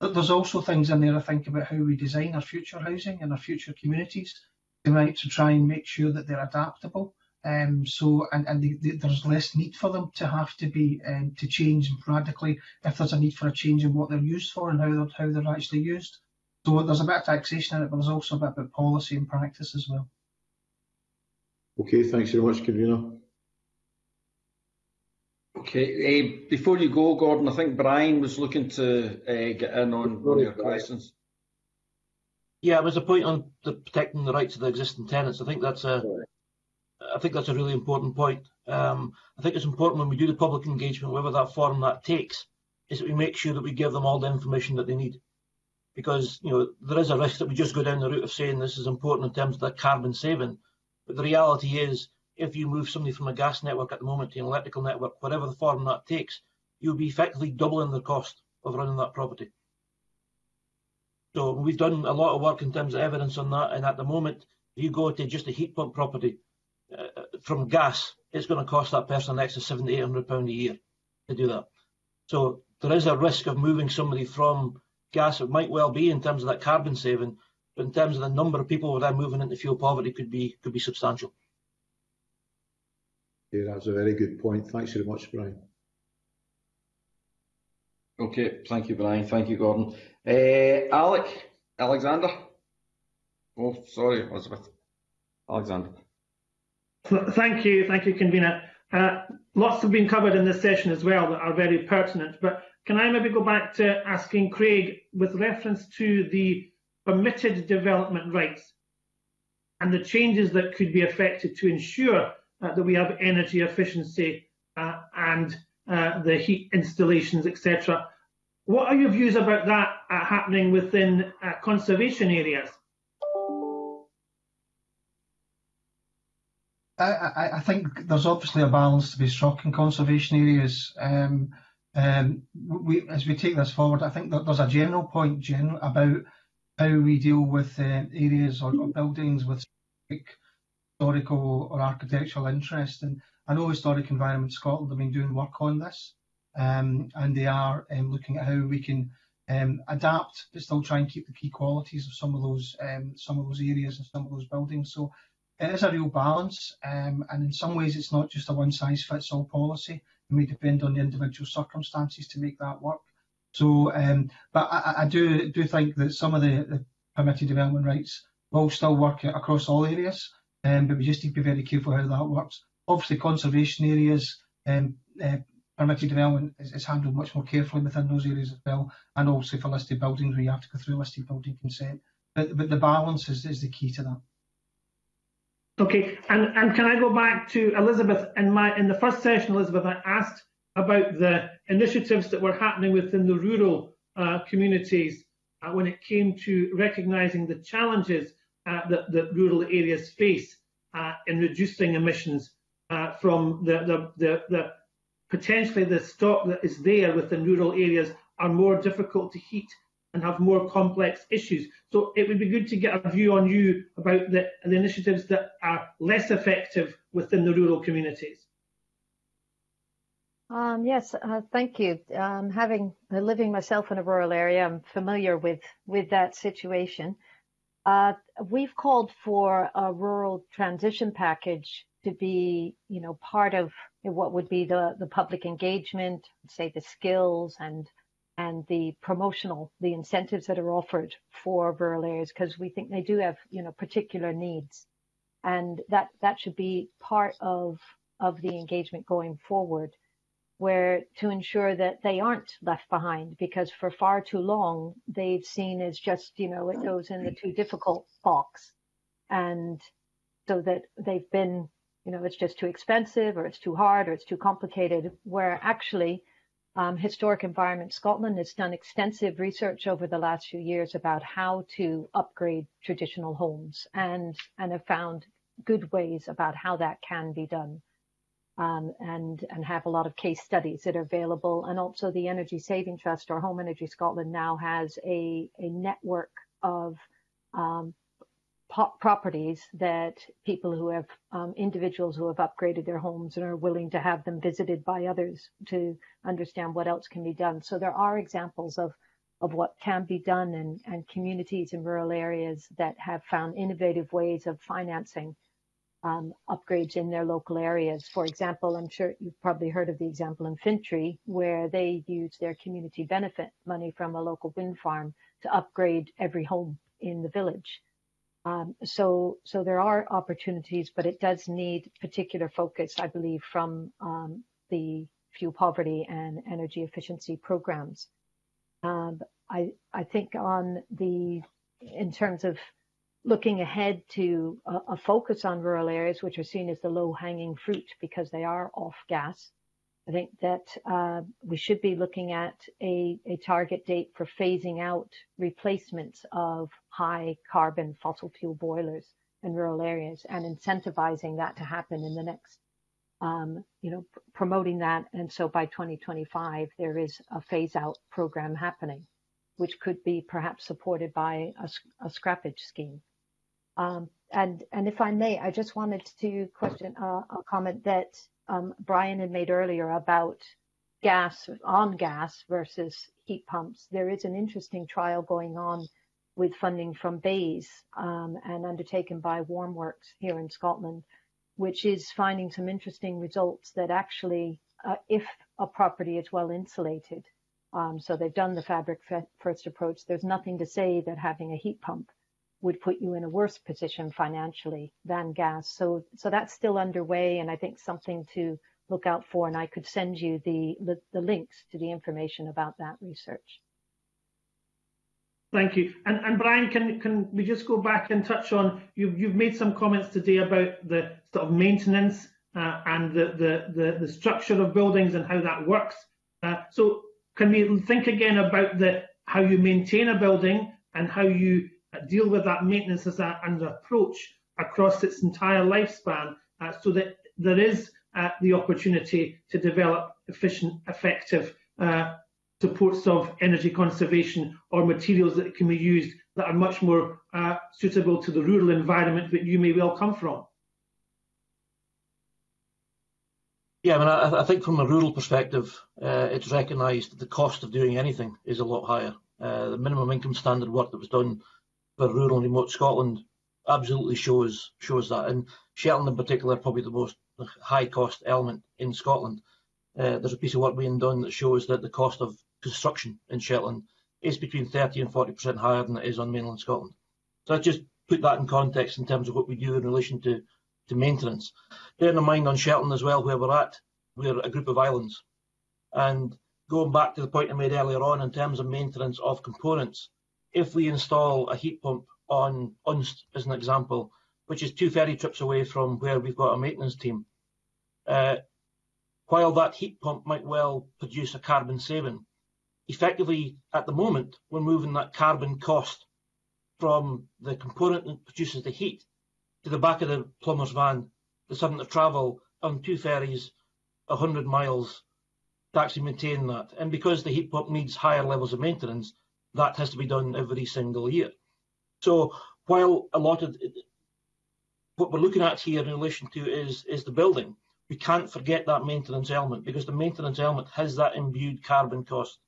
K: But there's also things in there I think about how we design our future housing and our future communities to, to try and make sure that they're adaptable. Um, so and, and the, the, there's less need for them to have to be um, to change radically if there's a need for a change in what they're used for and how they're, how they're actually used. So there's a bit of taxation in it, but there's also a bit about policy and practice as well.
F: Okay, thanks very much, Convener.
A: Okay, uh, before you go, Gordon, I think Brian was looking to uh, get in on one of your questions.
L: Yeah, it was a point on the protecting the rights of the existing tenants. I think that's a, I think that's a really important point. Um, I think it's important when we do the public engagement, whatever that form that takes, is that we make sure that we give them all the information that they need. Because you know there is a risk that we just go down the route of saying this is important in terms of that carbon saving, but the reality is, if you move somebody from a gas network at the moment to an electrical network, whatever the form that takes, you'll be effectively doubling the cost of running that property. So we've done a lot of work in terms of evidence on that, and at the moment, if you go to just a heat pump property uh, from gas, it's going to cost that person an extra seven to eight hundred pound a year to do that. So there is a risk of moving somebody from gas. It might well be in terms of that carbon saving, but in terms of the number of people that are then moving into fuel poverty, could be could be substantial.
F: Yeah, that's a very good point. Thanks very much, Brian.
A: Okay, thank you, Brian. Thank you, Gordon. Uh, Alec, Alexander. Oh, sorry, Elizabeth. Alexander.
E: Thank you, thank you, convener. Uh, lots have been covered in this session as well that are very pertinent, but can I maybe go back to asking Craig with reference to the permitted development rights and the changes that could be affected to ensure that we have energy efficiency uh, and uh, the heat installations, etc. What are your views about that uh, happening within uh, conservation areas?
K: I, I, think there's obviously a balance to be struck in conservation areas. Um, um, we, as we take this forward, I think that there's a general point general about how we deal with uh, areas or, or, buildings with historical or architectural interest. And I know Historic Environment Scotland have been doing work on this um, and they are um, looking at how we can um, adapt but still try and keep the key qualities of some of those um, some of those areas and some of those buildings. So it is a real balance, um, and in some ways it's not just a one size fits all policy. It may depend on the individual circumstances to make that work. So, um, but I, I, do do think that some of the, the permitted development rights will still work across all areas, um, but we just need to be very careful how that works. Obviously, conservation areas, um, uh, permitted development is, is, handled much more carefully within those areas as well, and also for listed buildings where you have to go through listed building consent. But, but the balance is, is the key to that.
E: Okay, and, and can I go back to Elizabeth? In my in the first session, Elizabeth, I asked about the initiatives that were happening within the rural uh, communities uh, when it came to recognising the challenges that, that rural areas face uh, in reducing emissions uh, from the, the, the, the potentially the stock that is there within rural areas are more difficult to heat and have more complex issues. So it would be good to get a view on you about the, the initiatives that are less effective within the rural communities.
J: Um, yes, uh, thank you. Um, having uh, living myself in a rural area, I'm familiar with with that situation. Uh, we've called for a rural transition package to be, you know, part of what would be the, the public engagement, say the skills and and the promotional, the incentives that are offered for rural areas, because we think they do have, you know, particular needs. And that, that should be part of, of the engagement going forward, where to ensure that they aren't left behind, because for far too long, they've seen as just, you know, it goes in the too difficult box. And so that they've been you know, it's just too expensive or it's too hard or it's too complicated, where actually um, Historic Environment Scotland has done extensive research over the last few years about how to upgrade traditional homes and, and have found good ways about how that can be done. Um, and and have a lot of case studies that are available. And also the Energy Saving Trust or Home Energy Scotland now has a, a network of um, properties that people who have um, individuals who have upgraded their homes and are willing to have them visited by others to understand what else can be done. So there are examples of of what can be done and, and communities in rural areas that have found innovative ways of financing um, upgrades in their local areas. For example, I'm sure you've probably heard of the example in Fintry, where they use their community benefit money from a local wind farm to upgrade every home in the village. Um, so, so there are opportunities, but it does need particular focus, I believe, from um, the fuel poverty and energy efficiency programs. Um, I, I think on the, in terms of looking ahead to a, a, focus on rural areas, which are seen as the low hanging fruit because they are off gas, I think that uh, we should be looking at a, a target date for phasing out replacements of high carbon fossil fuel boilers in rural areas and incentivizing that to happen in the next, um, you know, pr- promoting that. And so by 2025, there is a phase out program happening, which could be perhaps supported by a, a scrappage scheme. Um, and, and if I may, I just wanted to question uh, a comment that um, Brian had made earlier about gas on gas versus heat pumps. There is an interesting trial going on with funding from BEIS um, and undertaken by Warmworks here in Scotland, which is finding some interesting results that actually, uh, if a property is well insulated, um, so they've done the fabric first approach, there's nothing to say that having a heat pump would put you in a worse position financially than gas. So, so that's still underway, and I think something to look out for. And I could send you the the, links to the information about that research.
E: Thank you. And, and Brian, can can we just go back and touch on you've you've made some comments today about the sort of maintenance uh, and the, the, the the structure of buildings and how that works. Uh, so can we think again about the how you maintain a building and how you deal with that maintenance as a, an approach across its entire lifespan uh, so that there is uh, the opportunity to develop efficient, effective uh, supports of energy conservation or materials that can be used that are much more uh, suitable to the rural environment that you may well come from.
L: Yeah, I mean, I, I think from a rural perspective, uh, it's recognised that the cost of doing anything is a lot higher. the minimum income standard work that was done for rural and remote Scotland absolutely shows shows that. And Shetland in particular, probably the most high cost element in Scotland. Uh, there's a piece of work being done that shows that the cost of construction in Shetland is between 30 and 40% higher than it is on mainland Scotland. So I just put that in context in terms of what we do in relation to, to maintenance. Bearing in mind on Shetland as well, where we're at, we're a group of islands. And going back to the point I made earlier on in terms of maintenance of components, if we install a heat pump on Unst, as an example, which is two ferry trips away from where we've got a maintenance team, uh, while that heat pump might well produce a carbon saving, effectively at the moment we're moving that carbon cost from the component that produces the heat to the back of the plumber's van that's having to travel on two ferries 100 miles to actually maintain that. And because the heat pump needs higher levels of maintenance, that has to be done every single year. So while a lot of what we're looking at here in relation to is, is the building, we can't forget that maintenance element because the maintenance element has that imbued carbon cost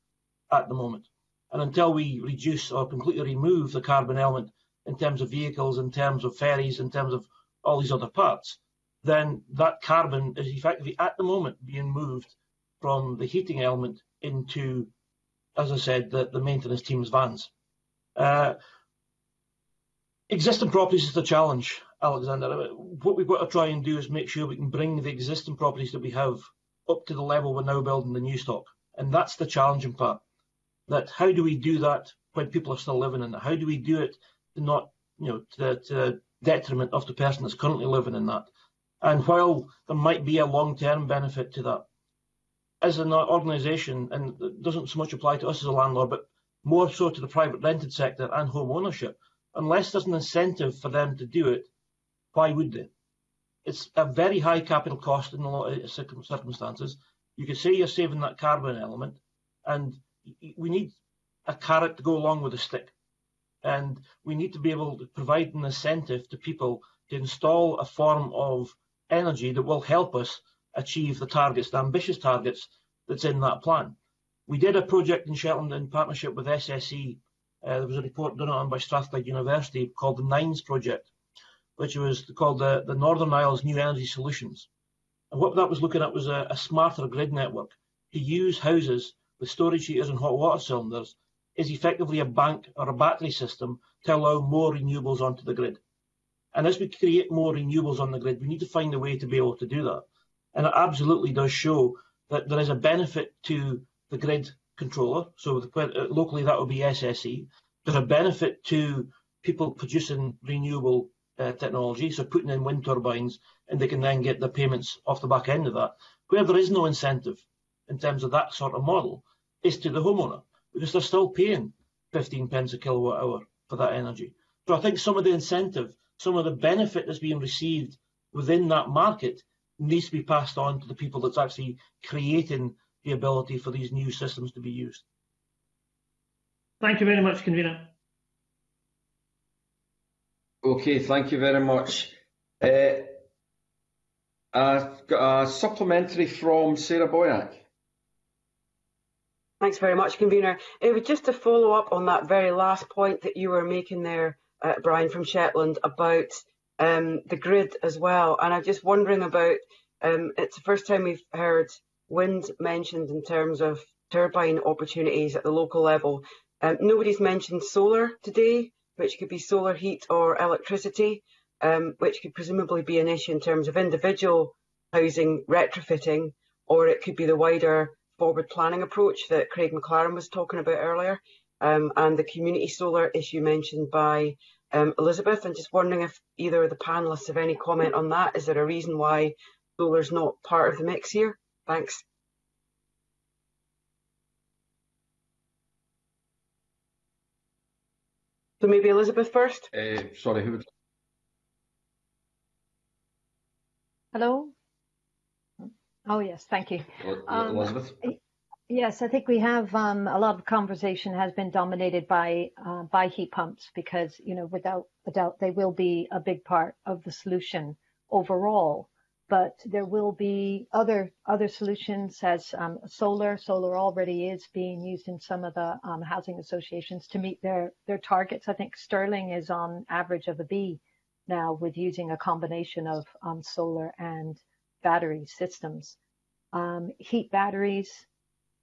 L: at the moment. And until we reduce or completely remove the carbon element in terms of vehicles, in terms of ferries, in terms of all these other parts, then that carbon is effectively at the moment being moved from the heating element into as I said, the, the maintenance team's vans. Uh, existing properties is the challenge, Alexander. What we've got to try and do is make sure we can bring the existing properties that we have up to the level we're now building the new stock. And that's the challenging part. That how do we do that when people are still living in it? How do we do it to not, you know, to the, to the detriment of the person that's currently living in that? And while there might be a long-term benefit to that, as an organisation, and it doesn't so much apply to us as a landlord, but more so to the private rented sector and home ownership, unless there's an incentive for them to do it, why would they? it's a very high capital cost in a lot of circumstances. You could say you're saving that carbon element, and we need a carrot to go along with a stick. And we need to be able to provide an incentive to people to install a form of energy that will help us achieve the targets, the ambitious targets that's in that plan. We did a project in Shetland in partnership with SSE. Uh, there was a report done on by Strathclyde University called the Nines Project, which was called the, the Northern Isles New Energy Solutions. And what that was looking at was a, a smarter grid network to use houses with storage heaters and hot water cylinders is effectively a bank or a battery system to allow more renewables onto the grid. And as we create more renewables on the grid, we need to find a way to be able to do that. And it absolutely does show that there is a benefit to the grid controller. So the, locally that would be SSE. There's a benefit to people producing renewable uh, technology, so putting in wind turbines, and they can then get the payments off the back end of that. Where there is no incentive in terms of that sort of model is to the homeowner because they're still paying 15 pence a kilowatt hour for that energy. So I think some of the incentive, some of the benefit that's being received within that market needs to be passed on to the people that's actually creating the ability for these new systems to be used.
E: Thank you very much, Convener.
A: Okay, thank you very much. Uh, I've got a supplementary from Sarah Boyack.
D: Thanks very much, Convener. It was just to follow up on that very last point that you were making there, uh, Brian from Shetland, about um, the grid as well. And I'm just wondering about, um, it's the first time we've heard wind mentioned in terms of turbine opportunities at the local level. Um, nobody's mentioned solar today, which could be solar heat or electricity, um, which could presumably be an issue in terms of individual housing retrofitting, or it could be the wider forward planning approach that Craig McLaren was talking about earlier, um, and the community solar issue mentioned by um, Elizabeth. And just wondering if either of the panelists have any comment on that. Is there a reason why solar is not part of the mix here? Thanks. So maybe Elizabeth first.
A: Uh, sorry, who would?
J: Hello. Oh, yes, thank you.
A: Um, Elizabeth?
J: Yes, I think we have um, a lot of conversation has been dominated by uh, by heat pumps because you know without a doubt they will be a big part of the solution overall. But there will be other other solutions as um, solar. Solar already is being used in some of the um, housing associations to meet their their targets. I think Stirling is on average of a B now with using a combination of um, solar and battery systems. Um, heat batteries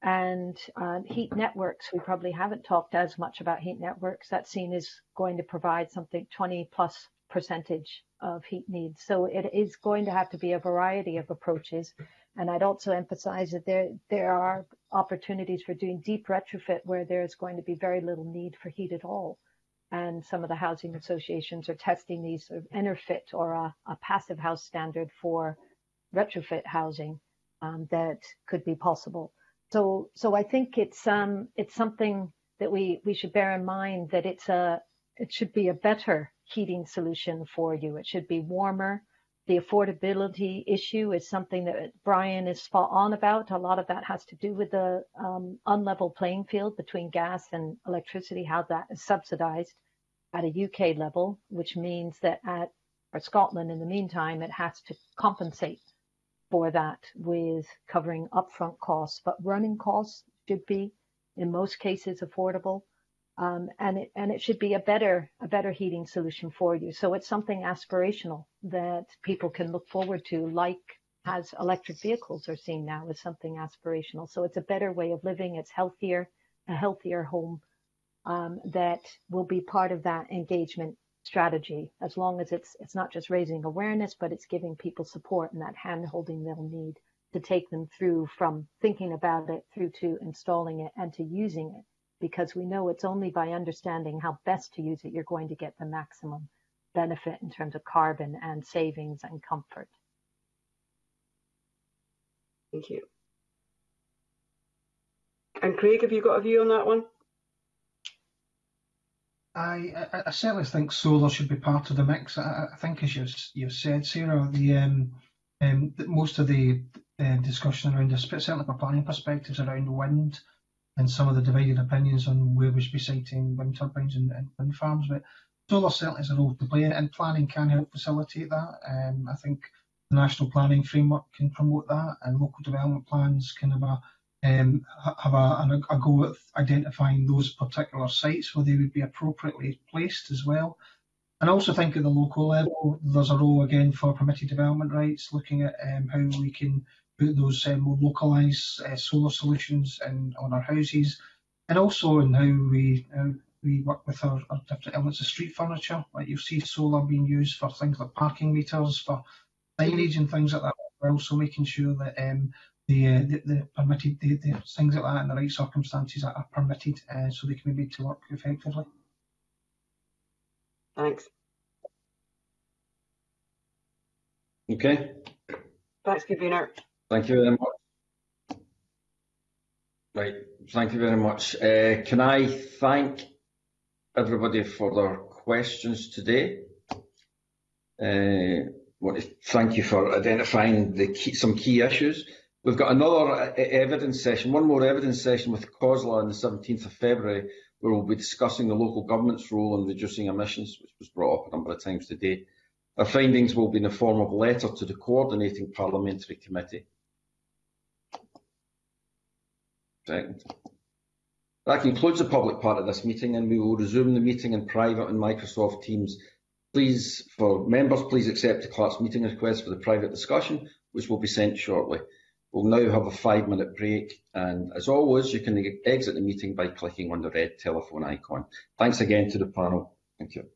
J: and uh, heat networks. We probably haven't talked as much about heat networks. That scene is going to provide something 20 plus percentage of heat needs. So it is going to have to be a variety of approaches. And I'd also emphasize that there there are opportunities for doing deep retrofit where there's going to be very little need for heat at all. And some of the housing associations are testing these sort of or a, a passive house standard for retrofit housing um, that could be possible. So, so I think it's um, it's something that we we should bear in mind that it's a it should be a better heating solution for you. It should be warmer. The affordability issue is something that Brian is spot on about. A lot of that has to do with the um, unlevel playing field between gas and electricity, how that is subsidized at a UK level, which means that at for Scotland in the meantime, it has to compensate for that with covering upfront costs, but running costs should be in most cases affordable. Um, and it and it should be a better a better heating solution for you. So it's something aspirational that people can look forward to, like as electric vehicles are seen now as something aspirational. So it's a better way of living. It's healthier, a healthier home um, that will be part of that engagement strategy as long as it's it's not just raising awareness but it's giving people support and that hand holding they'll need to take them through from thinking about it through to installing it and to using it because we know it's only by understanding how best to use it you're going to get the maximum benefit in terms of carbon and savings and comfort.
D: Thank you. And Craig, have you got a view on that one?
K: I, I, certainly think solar should be part of the mix. I, I think, as you've, you've said, Sarah, the, um, um, most of the uh, discussion around this, certainly from planning perspectives around wind and some of the divided opinions on where we should be siting wind turbines and, and wind farms. But solar certainly has a role to play, and planning can help facilitate that. Um, I think the national planning framework can promote that, and local development plans can have a um, have a, a, go at identifying those particular sites where they would be appropriately placed as well. And also think at the local level, there's a role again for permitted development rights, looking at um, how we can put those uh, more localised uh, solar solutions in, on our houses, and also in how we uh, we work with our, our, different elements of street furniture. Like you see solar being used for things like parking meters, for signage and things like that. We're also making sure that um, the, uh, the, the permitted the, the, things like that in the right circumstances are, are permitted, uh, so they can be made to work effectively.
D: Thanks.
A: Okay.
D: Thanks, convener.
A: Thank you very much. Right, thank you very much. Uh, can I thank everybody for their questions today? Uh, want to thank you for identifying the key, some key issues. We've got another uh, evidence session, one more evidence session with COSLA on the 17th of February, where we'll be discussing the local government's role in reducing emissions, which was brought up a number of times today. Our findings will be in the form of a letter to the coordinating parliamentary committee. Second. That concludes the public part of this meeting and we will resume the meeting in private on Microsoft Teams. Please, for members, please accept the clerk's meeting request for the private discussion, which will be sent shortly. We'll now have a five minute break and as always, you can exit the meeting by clicking on the red telephone icon. Thanks again to the panel. Thank you.